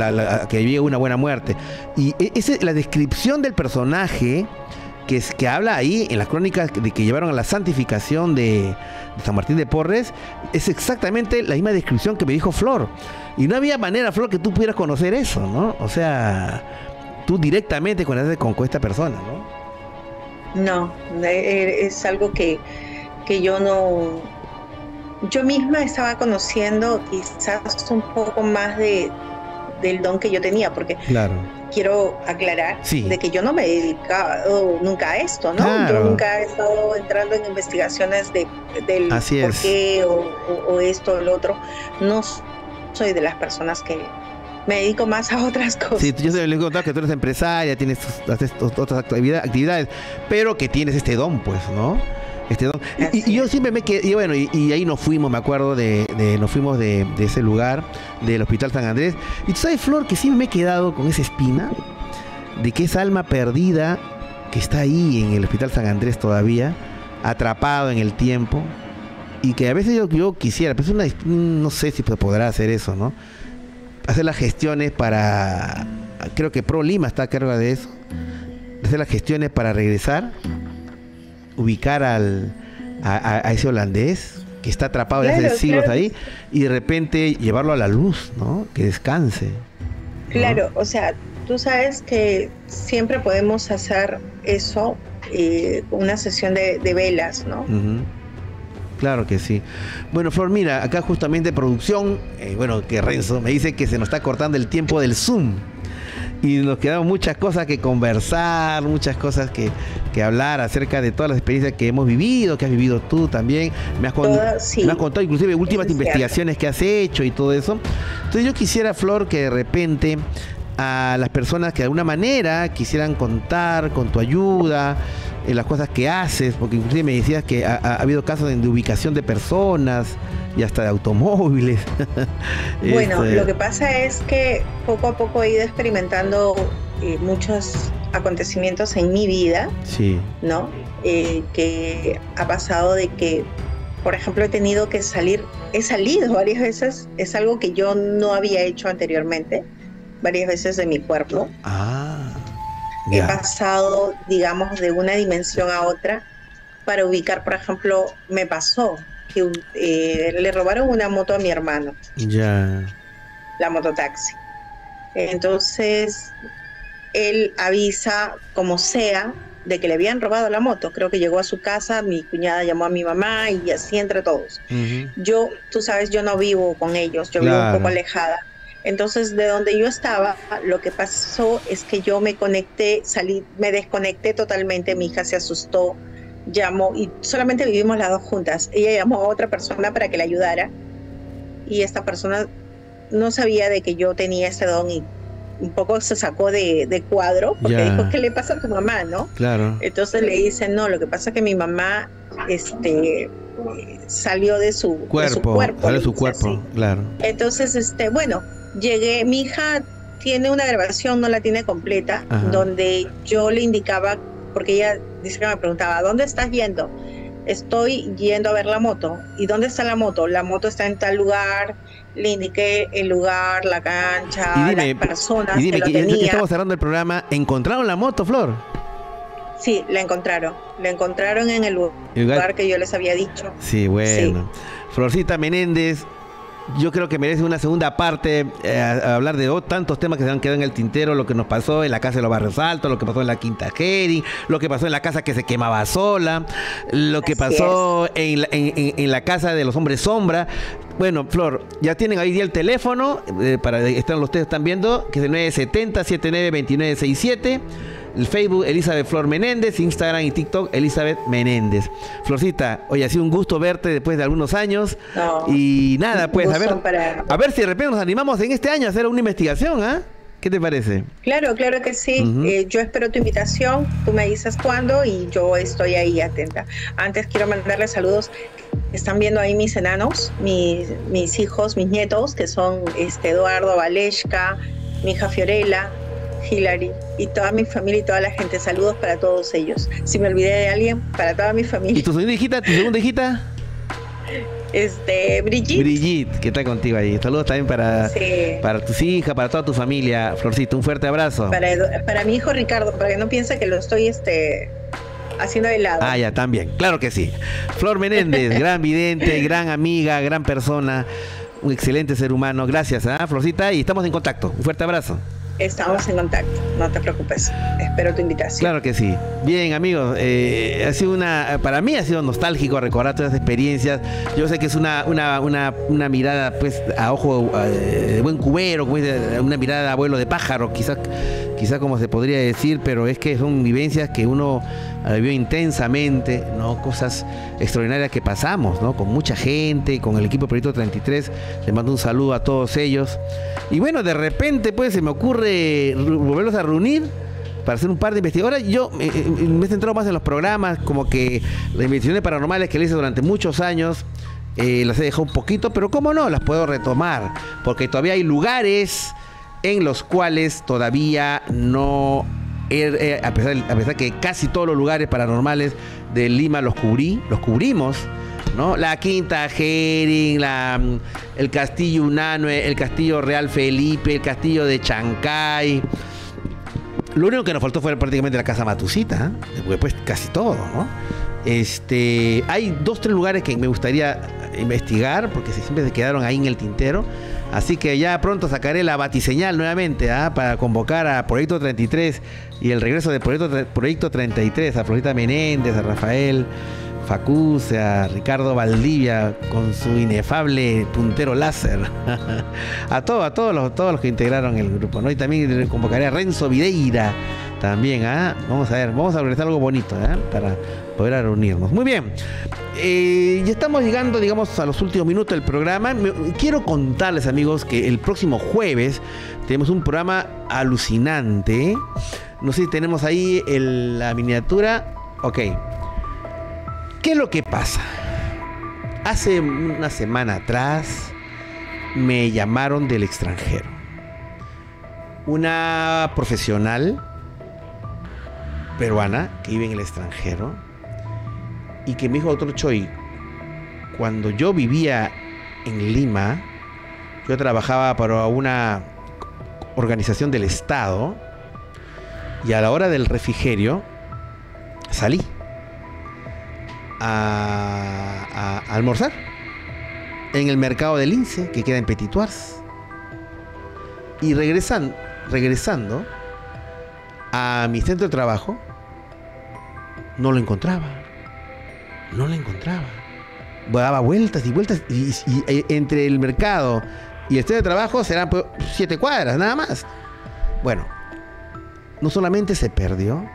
que llegue una buena muerte. Y e- ese, la descripción del personaje que, es, que habla ahí en las crónicas de que llevaron a la santificación de, de San Martín de Porres, es exactamente la misma descripción que me dijo Flor. Y no había manera, Flor, que tú pudieras conocer eso, ¿no? O sea, tú directamente con, ese- con, con esta persona, ¿no? No, eh, es algo que, que yo no... Yo misma estaba conociendo quizás un poco más de, del don que yo tenía, porque Claro. Quiero aclarar Sí. de que yo no me he dedicado nunca a esto, ¿no? Claro. Yo nunca he estado entrando en investigaciones de, del Así por qué o, o- o esto o lo otro. No soy de las personas que me dedico más a otras cosas. Sí, yo se le he contado que tú eres empresaria, tienes tus- otras actividad- actividades, pero que tienes este don, pues, ¿no? Este don. Y- yo siempre me quedé, y bueno, y, y ahí nos fuimos, me acuerdo de, de- nos fuimos de, de ese lugar, del Hospital San Andrés. Y tú sabes, Flor, que siempre me he quedado con esa espina de que esa alma perdida que está ahí en el Hospital San Andrés todavía, atrapado en el tiempo, y que a veces yo, yo quisiera, pero es una, no sé si podrá hacer eso, ¿no? Hacer las gestiones para, creo que Pro Lima está a cargo de eso, hacer las gestiones para regresar, ubicar al, a, ese holandés que está atrapado desde hace siglos claro. ahí y de repente llevarlo a la luz, ¿no? Que descanse. Claro, o sea, tú sabes que siempre podemos hacer eso, eh, una sesión de, de velas, ¿no? Ujú. Claro que sí. Bueno, Flor, mira, acá justamente producción, eh, bueno, que Renzo me dice que se nos está cortando el tiempo del Zoom. Y nos quedan muchas cosas que conversar, muchas cosas que, que hablar acerca de todas las experiencias que hemos vivido, que has vivido tú también. Me has, con- sí. me has contado inclusive últimas investigaciones que has hecho y todo eso. Entonces yo quisiera, Flor, que de repente a las personas que de alguna manera quisieran contar con tu ayuda, en las cosas que haces, porque inclusive me decías que ha, ha habido casos de ubicación de personas y hasta de automóviles. Bueno, Este, lo que pasa es que poco a poco he ido experimentando eh, muchos acontecimientos en mi vida, Sí, ¿no? Eh, que ha pasado de que, por ejemplo, he tenido que salir, he salido varias veces, es algo que yo no había hecho anteriormente, varias veces de mi cuerpo. ah, He pasado, digamos, de una dimensión a otra para ubicar, por ejemplo, me pasó que eh, le robaron una moto a mi hermano, ya, la mototaxi. Entonces, él avisa como sea de que le habían robado la moto. Creo que llegó a su casa, mi cuñada llamó a mi mamá y así entre todos. Yo, tú sabes, yo no vivo con ellos, yo vivo un poco alejada. Entonces, de donde yo estaba, lo que pasó es que yo me conecté, salí, me desconecté totalmente, mi hija se asustó, llamó y solamente vivimos las dos juntas. Ella llamó a otra persona para que la ayudara y esta persona no sabía de que yo tenía ese don y un poco se sacó de, de cuadro porque Ya. dijo, ¿qué le pasa a tu mamá, no? claro, Entonces le dicen, no, lo que pasa es que mi mamá este, salió de su de su cuerpo, cuerpo. sale le su cuerpo, así. claro, Entonces, este, bueno, llegué, mi hija tiene una grabación, no la tiene completa, Ajá. donde yo le indicaba, porque ella dice que me preguntaba, ¿dónde estás yendo? estoy yendo a ver la moto. ¿Y dónde está la moto? La moto está en tal lugar, le indiqué el lugar, la cancha, Y dime, las personas y dime que que lo ya- estamos cerrando el programa. ¿Encontraron la moto, Flor? Sí, la encontraron. La encontraron en el lu- El lugar- lugar que yo les había dicho. Sí, bueno. Florcita Menéndez, yo creo que merece una segunda parte eh, a, a hablar de oh, tantos temas que se han quedado en el tintero, lo que nos pasó en la casa de los Barrios Altos, lo que pasó en la Quinta Jeri, lo que pasó en la casa que se quemaba sola, lo que Así pasó en la, en- en- en la casa de los hombres sombra. Bueno, Flor, ya tienen ahí el teléfono, eh, para están ustedes están viendo, que es el 970-792967. El Facebook Elizabeth Flor Menéndez, Instagram y TikTok Elizabeth Menéndez. Florcita, oye, ha sido un gusto verte después de algunos años. No, y nada, pues a ver, para- a ver si de repente nos animamos en este año a hacer una investigación, ¿ah? ¿Qué te parece? Claro, claro que sí. Eh, yo espero tu invitación, tú me dices cuándo y yo estoy ahí atenta. Antes quiero mandarles saludos. Están viendo ahí mis enanos, mis, mis hijos, mis nietos, que son este, Eduardo Valeshka, mi hija Fiorella, Hilary y toda mi familia y toda la gente. Saludos para todos ellos. Si me olvidé de alguien, para toda mi ¿Y familia. tu segunda hijita, tu segunda hijita? Este, Brigitte. Brigitte, que está contigo ahí. Saludos también para, Sí. para tus hijas, para toda tu familia. Florcita, un fuerte abrazo. Para, para mi hijo Ricardo, para que no piense que lo estoy este, haciendo de lado. Ah, ya, también. Claro que sí. Flor Menéndez, gran vidente, gran amiga, gran persona, un excelente ser humano. Gracias, ¿ah, Florcita? Y estamos en contacto. Un fuerte abrazo. Estamos en contacto, no te preocupes. Espero tu invitación. Claro que sí. Bien, amigos, eh, ha sido una, para mí ha sido nostálgico recordar todas las experiencias. Yo sé que es una, una, una, una mirada, pues, a ojo de buen cubero, una mirada de abuelo de pájaro, quizás, quizás como se podría decir, pero es que son vivencias que uno vivió intensamente, ¿no? Cosas extraordinarias que pasamos, ¿no? Con mucha gente, con el equipo Proyecto 33. Les mando un saludo a todos ellos. Y bueno, de repente, pues, se me ocurre volverlos a reunir para hacer un par de investigaciones. Yo eh, eh, me he centrado más en los programas, como que las investigaciones paranormales que le hice durante muchos años, eh, las he dejado un poquito, pero cómo no, las puedo retomar, porque todavía hay lugares en los cuales todavía no, eh, a, pesar, a pesar que casi todos los lugares paranormales de Lima los cubrí, los cubrimos. ¿no? La Quinta Jering, mm, el Castillo Unanue, el Castillo Real Felipe, el Castillo de Chancay, lo único que nos faltó fue prácticamente la casa Matusita, ¿eh? Después, pues casi todo, ¿no? Este, hay dos, tres lugares que me gustaría investigar, porque siempre se quedaron ahí en el tintero. Así que ya pronto sacaré la batiseñal nuevamente, ¿ah? para convocar a Proyecto 33 y el regreso de Proyecto, Proyecto 33, a Florita Menéndez, a Rafael Facuz, a Ricardo Valdivia con su inefable puntero láser. a todos, a todos los, todos los que integraron el grupo, ¿no? Y también convocaré a Renzo Videira también, ¿ah? Vamos a ver, vamos a organizar algo bonito, ¿ah? Para poder reunirnos. Muy bien. Eh, ya estamos llegando, digamos, a los últimos minutos del programa. Quiero contarles, amigos, que el próximo jueves tenemos un programa alucinante. No sé si tenemos ahí la miniatura. Ok. ¿Qué es lo que pasa? Hace una semana atrás me llamaron del extranjero. Una profesional peruana que vive en el extranjero y que me dijo, doctor Choi, cuando yo vivía en Lima, yo trabajaba para una organización del Estado y a la hora del refrigerio salí a, almorzar en el mercado del Lince, que queda en Petituars. Y regresan, regresando a mi centro de trabajo, no lo encontraba. No lo encontraba. Daba vueltas y vueltas. Y, y entre el mercado y el centro de trabajo serán pues, siete cuadras, nada más. Bueno, no solamente se perdió,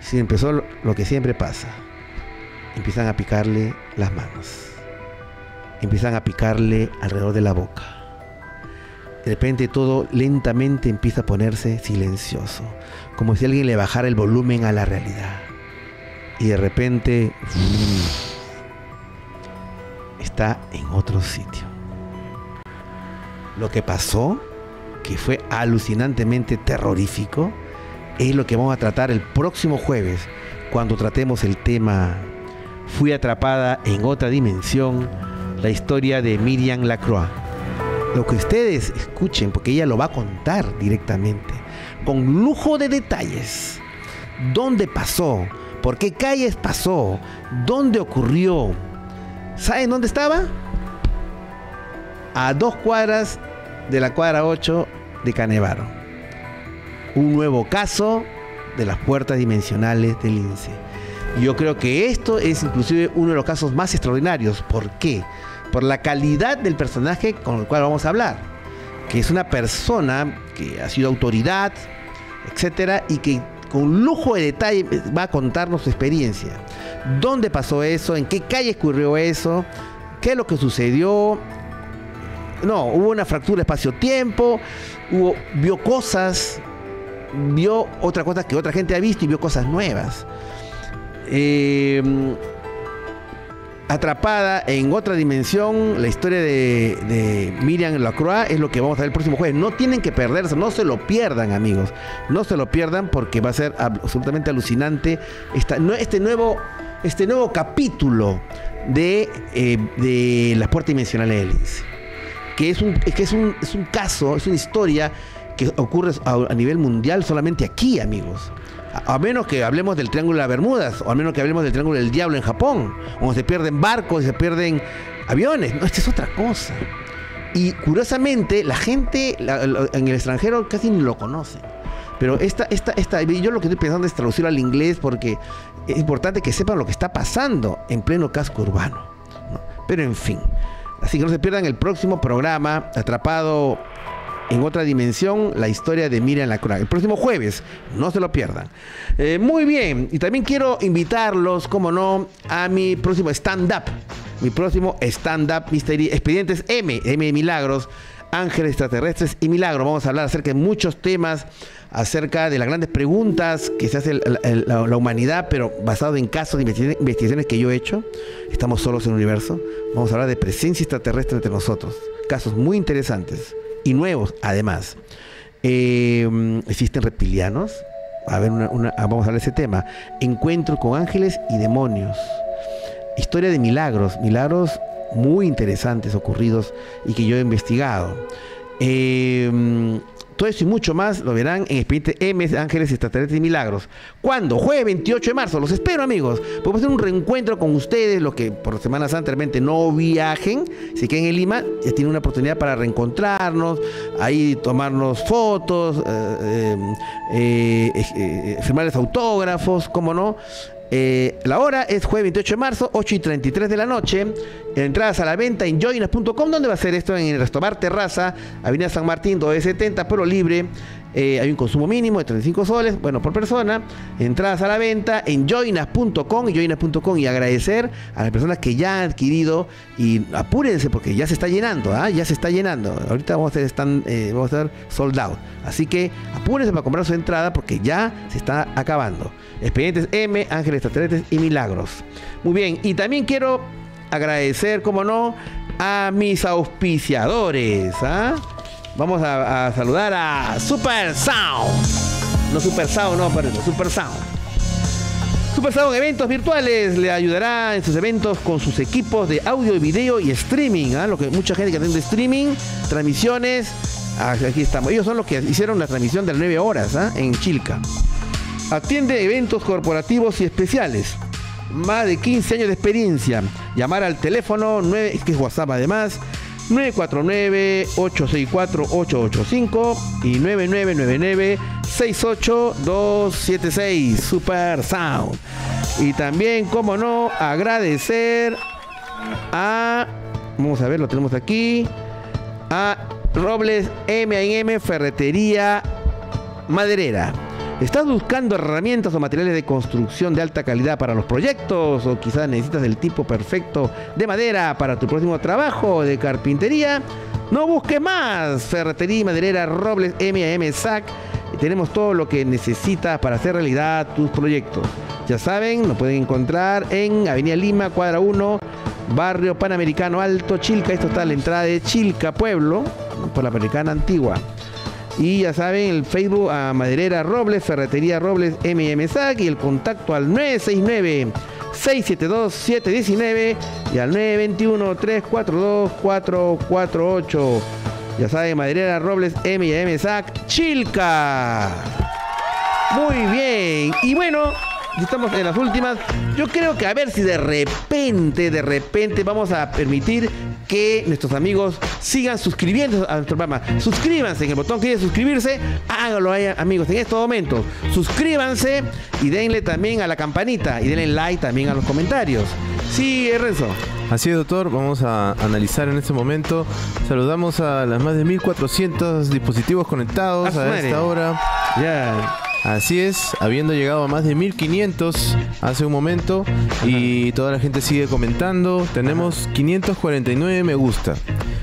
sino empezó lo que siempre pasa. Empiezan a picarle las manos. Empiezan a picarle alrededor de la boca. De repente todo lentamente empieza a ponerse silencioso, como si alguien le bajara el volumen a la realidad. Y de repente está en otro sitio. Lo que pasó, que fue alucinantemente terrorífico, es lo que vamos a tratar el próximo jueves, cuando tratemos el tema Fui atrapada en otra dimensión, la historia de Miriam Lacroix. Lo que ustedes escuchen, porque ella lo va a contar directamente, con lujo de detalles. ¿Dónde pasó? ¿Por qué calles pasó? ¿Dónde ocurrió? ¿Saben dónde estaba? A dos cuadras de la cuadra 8 de Canevaro. Un nuevo caso de las puertas dimensionales del INSE. Yo creo que esto es inclusive uno de los casos más extraordinarios. ¿Por qué? Por la calidad del personaje con el cual vamos a hablar. Que es una persona que ha sido autoridad, etcétera, y que con lujo de detalle va a contarnos su experiencia. ¿Dónde pasó eso? ¿En qué calle ocurrió eso? ¿Qué es lo que sucedió? No, hubo una fractura espacio-tiempo, hubo, vio cosas, vio otra cosa que otra gente ha visto y vio cosas nuevas. Eh, atrapada en otra dimensión, la historia de, de, Miriam Lacroix es lo que vamos a ver el próximo jueves. No tienen que perderse, no se lo pierdan, amigos. No se lo pierdan porque va a ser absolutamente alucinante esta, este, nuevo, este nuevo capítulo de, eh, de las puertas dimensionales de Lince. Que, es un, que es, un, es un caso, es una historia que ocurre a nivel mundial solamente aquí, amigos. A, menos que hablemos del Triángulo de las Bermudas, o a menos que hablemos del Triángulo del Diablo en Japón, donde se pierden barcos se pierden aviones. No, esta es otra cosa. Y curiosamente, la gente en el extranjero casi ni lo conoce. Pero esta, esta, esta, yo lo que estoy pensando es traducirlo al inglés porque es importante que sepan lo que está pasando en pleno casco urbano. ¿no? Pero en fin. Así que no se pierdan el próximo programa, Atrapado en otra dimensión la historia de Miriam Lacroix. El próximo jueves, no se lo pierdan. Eh, muy bien, y también quiero invitarlos, como no, a mi próximo stand-up. Mi próximo stand-up Expedientes M, M de Milagros, Ángeles Extraterrestres y Milagros. Vamos a hablar acerca de muchos temas, acerca de las grandes preguntas que se hace la, humanidad, pero basado en casos de investigaciones que yo he hecho. Estamos solos en el universo. Vamos a hablar de presencia extraterrestre entre nosotros. Casos muy interesantes y nuevos además. Eh, ¿Existen reptilianos? A ver, una, una, vamos a hablar de ese tema. Encuentro con ángeles y demonios. Historia de milagros, milagros muy interesantes ocurridos y que yo he investigado. Eh, todo eso y mucho más lo verán en Expediente M, Ángeles Extraterrestres y Milagros. ¿Cuándo? Jueves 28 de marzo. Los espero, amigos. Podemos hacer un reencuentro con ustedes, los que por Semana Santa realmente no viajen, si queden en Lima, ya tienen una oportunidad para reencontrarnos, ahí tomarnos fotos, eh, eh, eh, firmarles autógrafos, cómo no. Eh, la hora es jueves 28 de marzo, 8 y 33 de la noche. Entradas a la venta en joinas.com. ¿Dónde va a ser esto? En el Restobar Terraza, Avenida San Martín, 270, pero libre. Eh, hay un consumo mínimo de 35 soles, bueno, por persona. Entradas a la venta en joinas.com y joinas.com y agradecer a las personas que ya han adquirido y apúrense porque ya se está llenando, ¿ah? ya se está llenando. Ahorita vamos a estar, están, eh, sold out. Así que apúrense para comprar su entrada porque ya se está acabando. Expedientes M, Ángeles Extraterrestres y Milagros. Muy bien, y también quiero agradecer, como no, a mis auspiciadores. ¿ah? Vamos a, saludar a Super Sound. No Super Sound, no, perdón, Super Sound. Super Sound Eventos Virtuales le ayudará en sus eventos con sus equipos de audio, video y streaming. ¿ah? Lo que mucha gente que atiende streaming, transmisiones. Aquí estamos. Ellos son los que hicieron la transmisión de las 9 horas ¿ah? en Chilca. Atiende eventos corporativos y especiales. Más de 15 años de experiencia. Llamar al teléfono 9, que es WhatsApp además, 949-864-885 y 9999-68276 Super Sound. Y también, como no, agradecer a, vamos a ver, lo tenemos aquí, a Robles M&M Ferretería Maderera. ¿Estás buscando herramientas o materiales de construcción de alta calidad para los proyectos? ¿O quizás necesitas el tipo perfecto de madera para tu próximo trabajo de carpintería? No busques más. Ferretería y maderera Robles M&M SAC. Tenemos todo lo que necesitas para hacer realidad tus proyectos. Ya saben, nos pueden encontrar en Avenida Lima, cuadra 1, Barrio Panamericano Alto, Chilca. Esto está a la entrada de Chilca, Pueblo, por la Antigua. Y ya saben, el Facebook a Maderera Robles, Ferretería Robles MM SAC y el contacto al 969 672-719 y al 921-342-448. Ya saben, Maderera Robles, M y M SAC, Chilca. Muy bien. Y bueno, estamos en las últimas. Yo creo que a ver si de repente, de repente vamos a permitir que nuestros amigos sigan suscribiendo a nuestro programa. Suscríbanse en el botón que dice suscribirse. Háganlo ahí, amigos, en estos momentos. Suscríbanse y denle también a la campanita y denle like también a los comentarios. Sí, Renzo. Así es, doctor. Vamos a analizar en este momento. Saludamos a las más de 1400 dispositivos conectados A a esta hora. Ya. Así es, habiendo llegado a más de 1500 hace un momento y toda la gente sigue comentando. Tenemos 549 me gusta.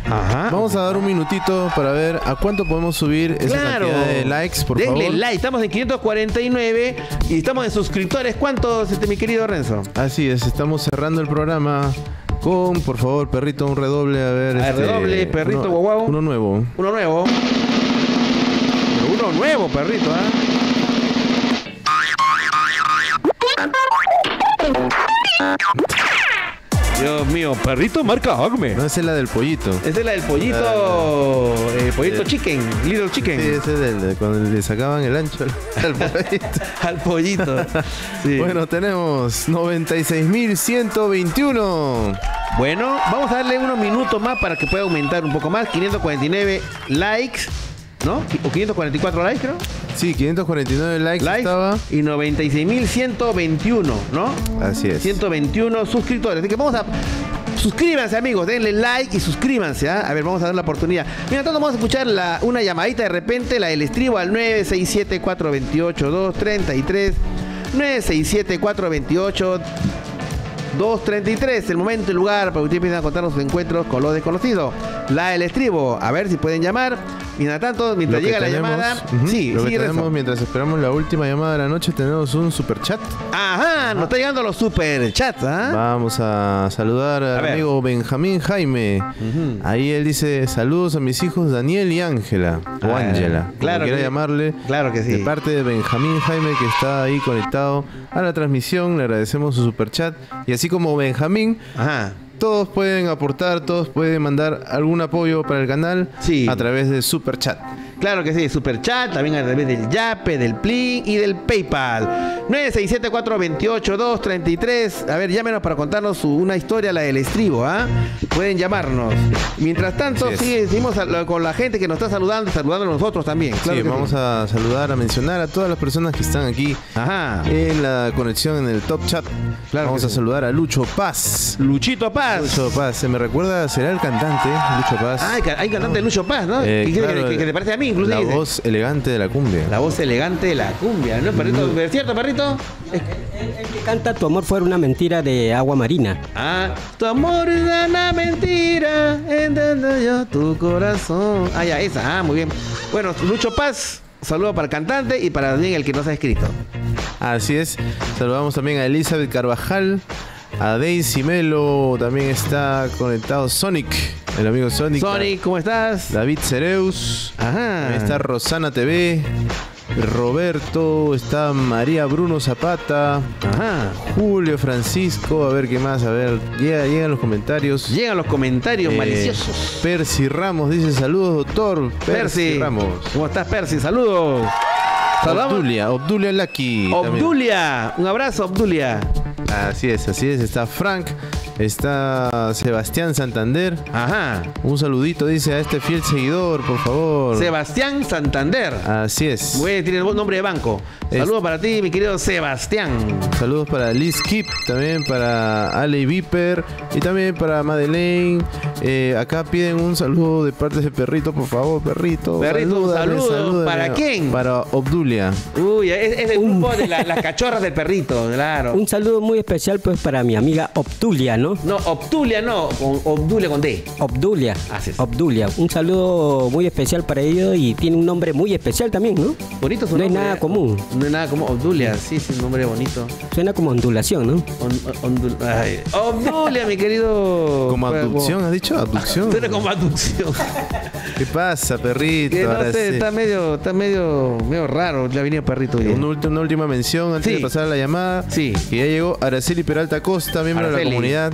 Ajá. Vamos a dar un minutito para ver a cuánto podemos subir esa Claro. cantidad de likes, por Denle favor. like. Estamos en 549 y estamos en suscriptores. ¿Cuántos, este, mi querido Renzo? Así es, estamos cerrando el programa con, por favor, perrito, un redoble. A ver, A ver, este, redoble, perrito, uno, guau, guau. Uno nuevo. Uno nuevo. Pero uno nuevo, perrito, ¿ah? Dios mío, perrito marca Acme. No, esa es la del pollito. Esa es la del pollito. eh, pollito chicken, little chicken. Sí, ese es del, de cuando le sacaban el ancho al, al pollito. Al pollito. Sí. Bueno, tenemos 96.121. Bueno, vamos a darle unos minutos más para que pueda aumentar un poco más. 549 likes, ¿no? O 544 likes, creo. Sí, 549 likes, Likes estaba. y 96.121, ¿no? Así es. 121 suscriptores. Así que vamos a. Suscríbanse, amigos, denle like y suscríbanse. ¿ah? A ver, vamos a dar la oportunidad. Mientras tanto, vamos a escuchar la, una llamadita de repente, la del estribo al 967-428-233. 967-428. 233, el momento y lugar para que ustedes empiecen a contar los encuentros con los desconocidos. La del estribo, a ver si pueden llamar. Mientras tanto, mientras llega la llamada. Sí, lo que tenemos mientras esperamos la última llamada de la noche, tenemos un super chat. Ajá, nos está llegando los super chats, ¿ah? Vamos a saludar A al ver. amigo Benjamín Jaime. Ahí él dice saludos a mis hijos Daniel y Ángela. O Ah, Ángela. claro que- llamarle. Claro que sí. De parte de Benjamín Jaime que está ahí conectado a la transmisión. Le agradecemos su super chat. Y así como Benjamín, Ajá. Todos pueden aportar, todos pueden mandar algún apoyo para el canal Sí. a través de super chat. Claro que sí, super chat, también a través del Yape, del Plin y del PayPal. 967-428-233. A ver, llámenos para contarnos su- una historia, la del estribo, ¿ah? Pueden llamarnos. Mientras tanto, sigue, seguimos a- con la gente que nos está saludando, saludando a nosotros también. Claro sí, que vamos a saludar, a mencionar a todas las personas que están aquí Ajá. en la conexión en el top chat. Claro vamos a sí. saludar a Lucho Paz. Luchito Paz. Lucho Paz, se me recuerda, será el cantante, Lucho Paz. Ah, hay, ca- hay cantante de Lucho Paz, ¿no? Eh, que, claro, que- que te parece a mí, incluso. La dice. voz elegante de la cumbia. La voz elegante de la cumbia, ¿no, perrito? ¿Es cierto, perrito? El que canta Tu amor fuera una mentira de agua marina. Ah, tu amor es una mentira, entiendo yo tu corazón. Ah, ya, esa, ah, muy bien. Bueno, Lucho Paz, saludo para el cantante y para también el que nos ha escrito. Así es. Saludamos también a Elizabeth Carvajal, a Daisy Melo, también está conectado Sonic, el amigo Sonic. Sonic, ¿cómo estás? David Cereus. Ajá. También está Rosana TV. Roberto, está María Bruno Zapata, Ajá. Julio Francisco, a ver qué más, a ver, llega, llegan los comentarios. Llegan los comentarios Eh, maliciosos. Percy Ramos dice saludos, doctor. Percy, Percy. Ramos. ¿Cómo estás, Percy? Saludos. Saludamos. Obdulia, Obdulia Lucky. también. Obdulia. Un abrazo, Obdulia. Así es, así es. Está Frank, está Sebastián Santander. Ajá. Un saludito, dice a este fiel seguidor, por favor. Sebastián Santander. Así es. Güey, tiene el nombre de banco. Es- Saludos para ti, mi querido Sebastián. Saludos para Liz Kip, también para Ale Viper y también para Madeleine. Eh, acá piden un saludo de parte de perrito, por favor, perrito. Perrito, un saludo. salúdame. ¿Para quién? Para Obdulia. Uy, es, es el grupo de la- las cachorras del perrito, claro. Un saludo muy especial pues para mi amiga Obtulia, ¿no? ¿No? No, Obdulia no, con Obdulia con D. Obdulia. Así es. Obdulia. Un saludo muy especial para ellos y tiene un nombre muy especial también, ¿no? Bonito su No es nombre, nada ¿eh? común. No es nada común. Obdulia, sí, sí, un nombre bonito. Suena como ondulación, ¿no? On- ondul- ay, Obdulia, mi querido. ¿Como abducción, has dicho? ¿Abducción? Suena como abducción. ¿Qué pasa, perrito? Que no Ahora sé, sí. está medio, está medio, medio raro. Venía perrito día. Una, última mención antes Sí. de pasar a la llamada. Sí. Que ya llegó Araceli Peralta Costa, miembro de la comunidad.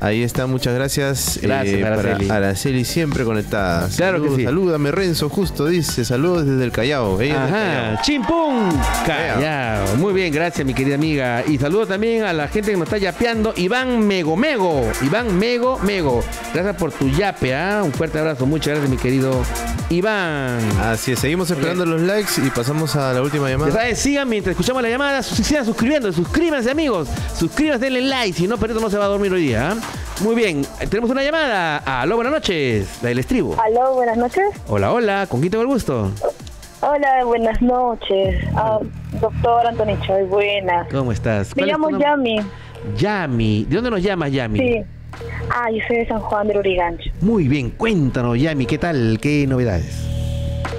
Ahí está, muchas gracias. eh, Gracias, Araceli. Para Araceli siempre conectada. Claro que sí. Salúdame, Renzo, justo dice. Saludos desde el Callao. Ella del Ajá, chimpum, callao. Muy bien, gracias mi querida amiga. Y saludo también a la gente que nos está yapeando. Iván Mego Mego. Iván Mego Mego. Gracias por tu yape, ¿ah? Un fuerte abrazo. Muchas gracias, mi querido Iván. Así es, seguimos esperando los likes y pasamos a la última Ya llamada. saben, sigan mientras escuchamos la llamada, sigan suscribiendo, suscríbanse amigos, suscríbanse, denle like, si no, Perito no se va a dormir hoy día. ¿ah? Muy bien, tenemos una llamada. Aló, buenas noches, la del estribo. Aló, buenas noches. Hola, hola, ¿con quién tengo el gusto? Hola, buenas noches. Ah, doctor Antonicho, buenas. ¿Cómo estás? Me ¿Cuál es tu llamo? Yami. Yami. ¿De dónde nos llamas, Yami? Sí. Ah, yo soy de San Juan del Urigancho. Muy bien, cuéntanos, Yami, ¿qué tal? ¿Qué novedades?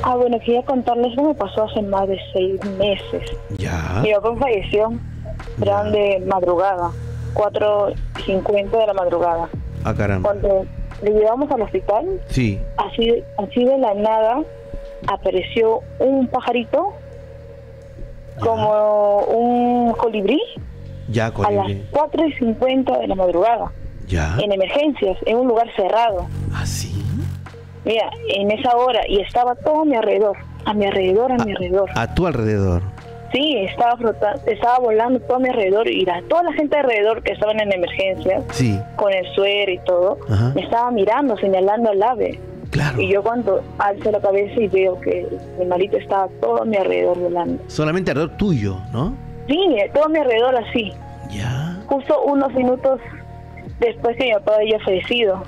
Ah, bueno, quería contarles que me pasó hace más de seis meses. Ya. Mi papá falleció, eran de madrugada, 4.50 de la madrugada. Ah, caramba. Cuando le llevamos al hospital, Sí. así, así de la nada, apareció un pajarito como un colibrí Ya, a las colibrí. 4 y 50 de la madrugada, Ya. en emergencias, en un lugar cerrado. ¿Ah, sí? Mira, en esa hora, y estaba todo a mi alrededor, a mi alrededor, a mi alrededor. A tu alrededor. Sí, estaba flotando, estaba volando todo a mi alrededor, y la- toda la gente alrededor que estaban en emergencia, Sí. con el suero y todo, Ajá. me estaba mirando, señalando al ave. Claro. Y yo cuando alzo la cabeza y veo que el malito estaba todo a mi alrededor volando. Solamente alrededor tuyo, ¿no? Sí, todo a mi alrededor así. Ya. justo unos minutos después que mi papá había fallecido.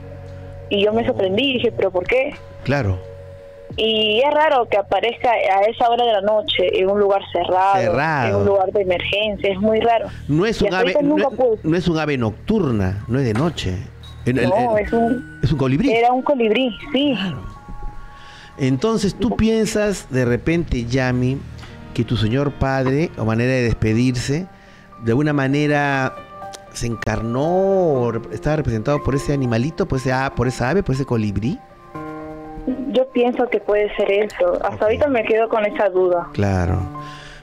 Y yo me sorprendí y dije, ¿pero por qué? Claro. Y es raro que aparezca a esa hora de la noche en un lugar cerrado, Cerrado. en un lugar de emergencia, es muy raro. No es un ave, no, es un ave nocturna, no es de noche. El- No, el- es un, es un colibrí. era un colibrí, sí. Entonces tú piensas de repente, Yami, que tu señor padre, o manera de despedirse, de alguna manera se encarnó, estaba representado por ese animalito, por, ese, por esa ave, por ese colibrí. Yo pienso que puede ser eso. Hasta ahorita me quedo con esa duda. Claro.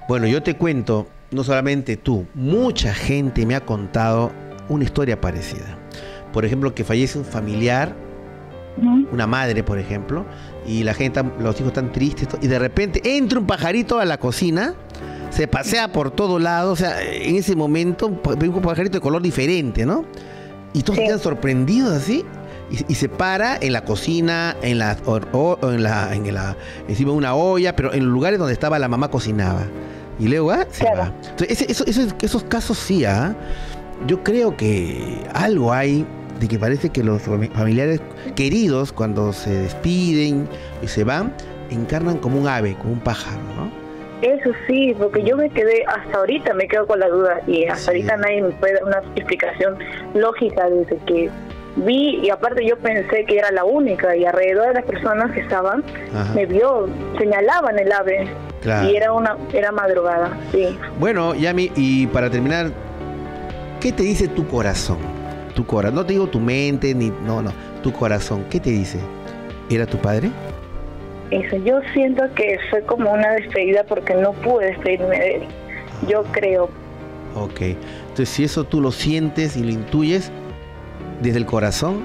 Bueno, yo te cuento, no solamente tú, mucha gente me ha contado una historia parecida. Por ejemplo, que fallece un familiar, una madre, por ejemplo, y la gente, los hijos están tristes, y de repente entra un pajarito a la cocina, se pasea por todo lado, o sea, en ese momento, un pa- un pajarito de color diferente, ¿no? Y todos Sí. quedan sorprendidos así. Y, y se para en la cocina, en la, o- en la, en la, encima de una olla, pero en los lugares donde estaba la mamá cocinaba. Y luego ah, se Claro. va. Entonces, ese- eso- eso- esos casos sí, ¿ah? Yo creo que algo hay de que parece que los fami- familiares queridos, cuando se despiden y se van, encarnan como un ave, como un pájaro, ¿no? Eso sí, porque yo me quedé, hasta ahorita me quedo con la duda y hasta Sí. ahorita nadie me puede dar una explicación lógica desde que vi y aparte yo pensé que era la única y alrededor de las personas que estaban Ajá. me vio, señalaban el ave Claro. y era una era madrugada, sí. Bueno, Yami, y para terminar, ¿qué te dice tu corazón? Tu corazón, no te digo tu mente, ni, no, no, tu corazón, ¿qué te dice? ¿Era tu padre? Eso, yo siento que fue como una despedida porque no pude despedirme de él. Yo creo, Ok, entonces si eso tú lo sientes y lo intuyes desde el corazón,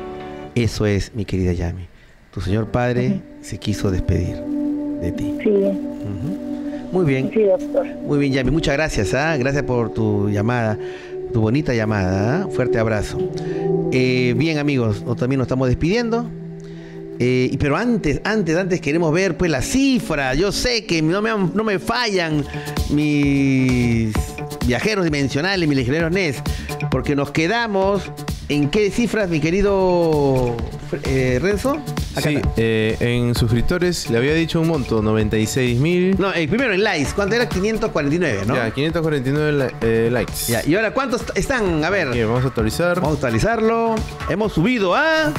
eso es, mi querida Yami. Tu señor padre se quiso despedir de ti. sí, Ujú. Muy bien, sí, doctor. muy bien, Yami. Muchas gracias, ¿ah? Gracias por tu llamada, tu bonita llamada. ¿ah? Fuerte abrazo. Eh, bien, amigos, nosotros también nos estamos despidiendo. Eh, pero antes, antes, antes queremos ver pues la cifra. Yo sé que no me, no me fallan mis viajeros dimensionales, mis legionarios NES, porque nos quedamos ¿En qué cifras, mi querido eh, Renzo? Acá Sí, eh, en suscriptores le había dicho un monto, 96 mil. No, eh, primero en likes. ¿Cuánto era? 549, ¿no? Ya, 549 li- eh, likes. Ya, ¿Y ahora cuántos están? A ver. Aquí, vamos a actualizar. Vamos a actualizarlo. Hemos subido a...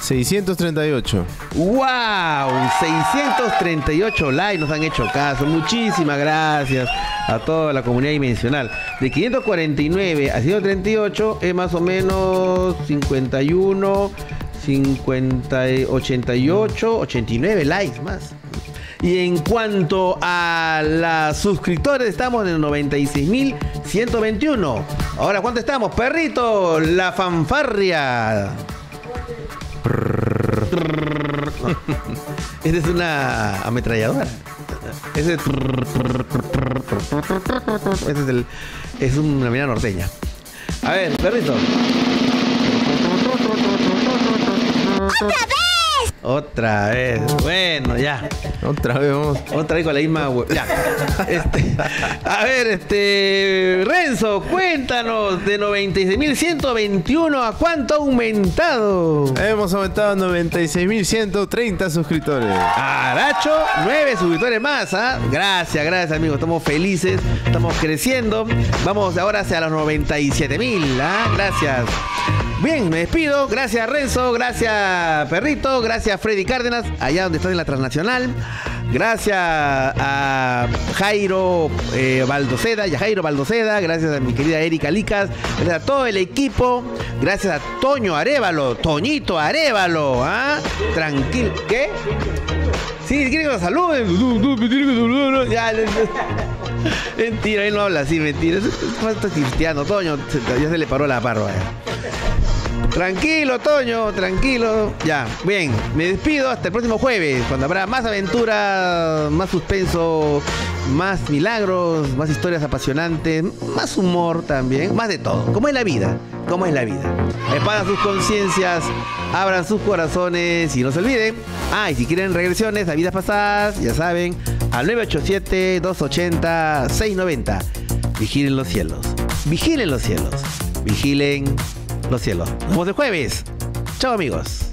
638. ¡Wow! 638 likes nos han hecho caso. Muchísimas gracias a toda la comunidad dimensional. De 549 a 138 es más o menos 51, 50, 88, 89 likes más. Y en cuanto a las suscriptores, estamos en 96.121. Ahora, ¿cuánto estamos? Perrito, la fanfarria. Esta es una ametralladora. Ese es, ese es el es una mina norteña. A ver, perrito. Otra vez. Bueno, ya. Otra vez vamos. Otra vez con la misma Ya. Este, a ver, este. Renzo, cuéntanos de 96.121 a cuánto ha aumentado. Hemos aumentado a 96.130 suscriptores. Aracho, nueve suscriptores más, ¿ah? Gracias, gracias amigos, estamos felices, estamos creciendo. Vamos ahora hacia los 97 mil, ¿ah? Gracias. Bien, me despido. Gracias Renzo, gracias Perrito, gracias Freddy Cárdenas, allá donde estás en la transnacional. Gracias a Jairo eh, Baldoceda y a Jairo Baldoceda. Gracias a mi querida Erika Licas. Gracias a todo el equipo. Gracias a Toño Arevalo, Toñito Arevalo. ¿ah? Tranquilo. ¿Qué? Sí, quiere que lo saluden. Ya, Mentira, él no habla así, mentira. Es- cristiano, Toño. Ya se le paró la barba. ya. Tranquilo, Toño, tranquilo. Ya, bien, me despido hasta el próximo jueves, cuando habrá más aventuras, más suspenso, más milagros, más historias apasionantes, más humor también, más de todo. Como es la vida, como es la vida. Expandan sus conciencias, abran sus corazones y no se olviden. Ah, y si quieren regresiones a vidas pasadas, ya saben, al 987-280-690. Vigilen los cielos. Vigilen los cielos. Vigilen los cielos. Nos vemos el jueves. Chao amigos.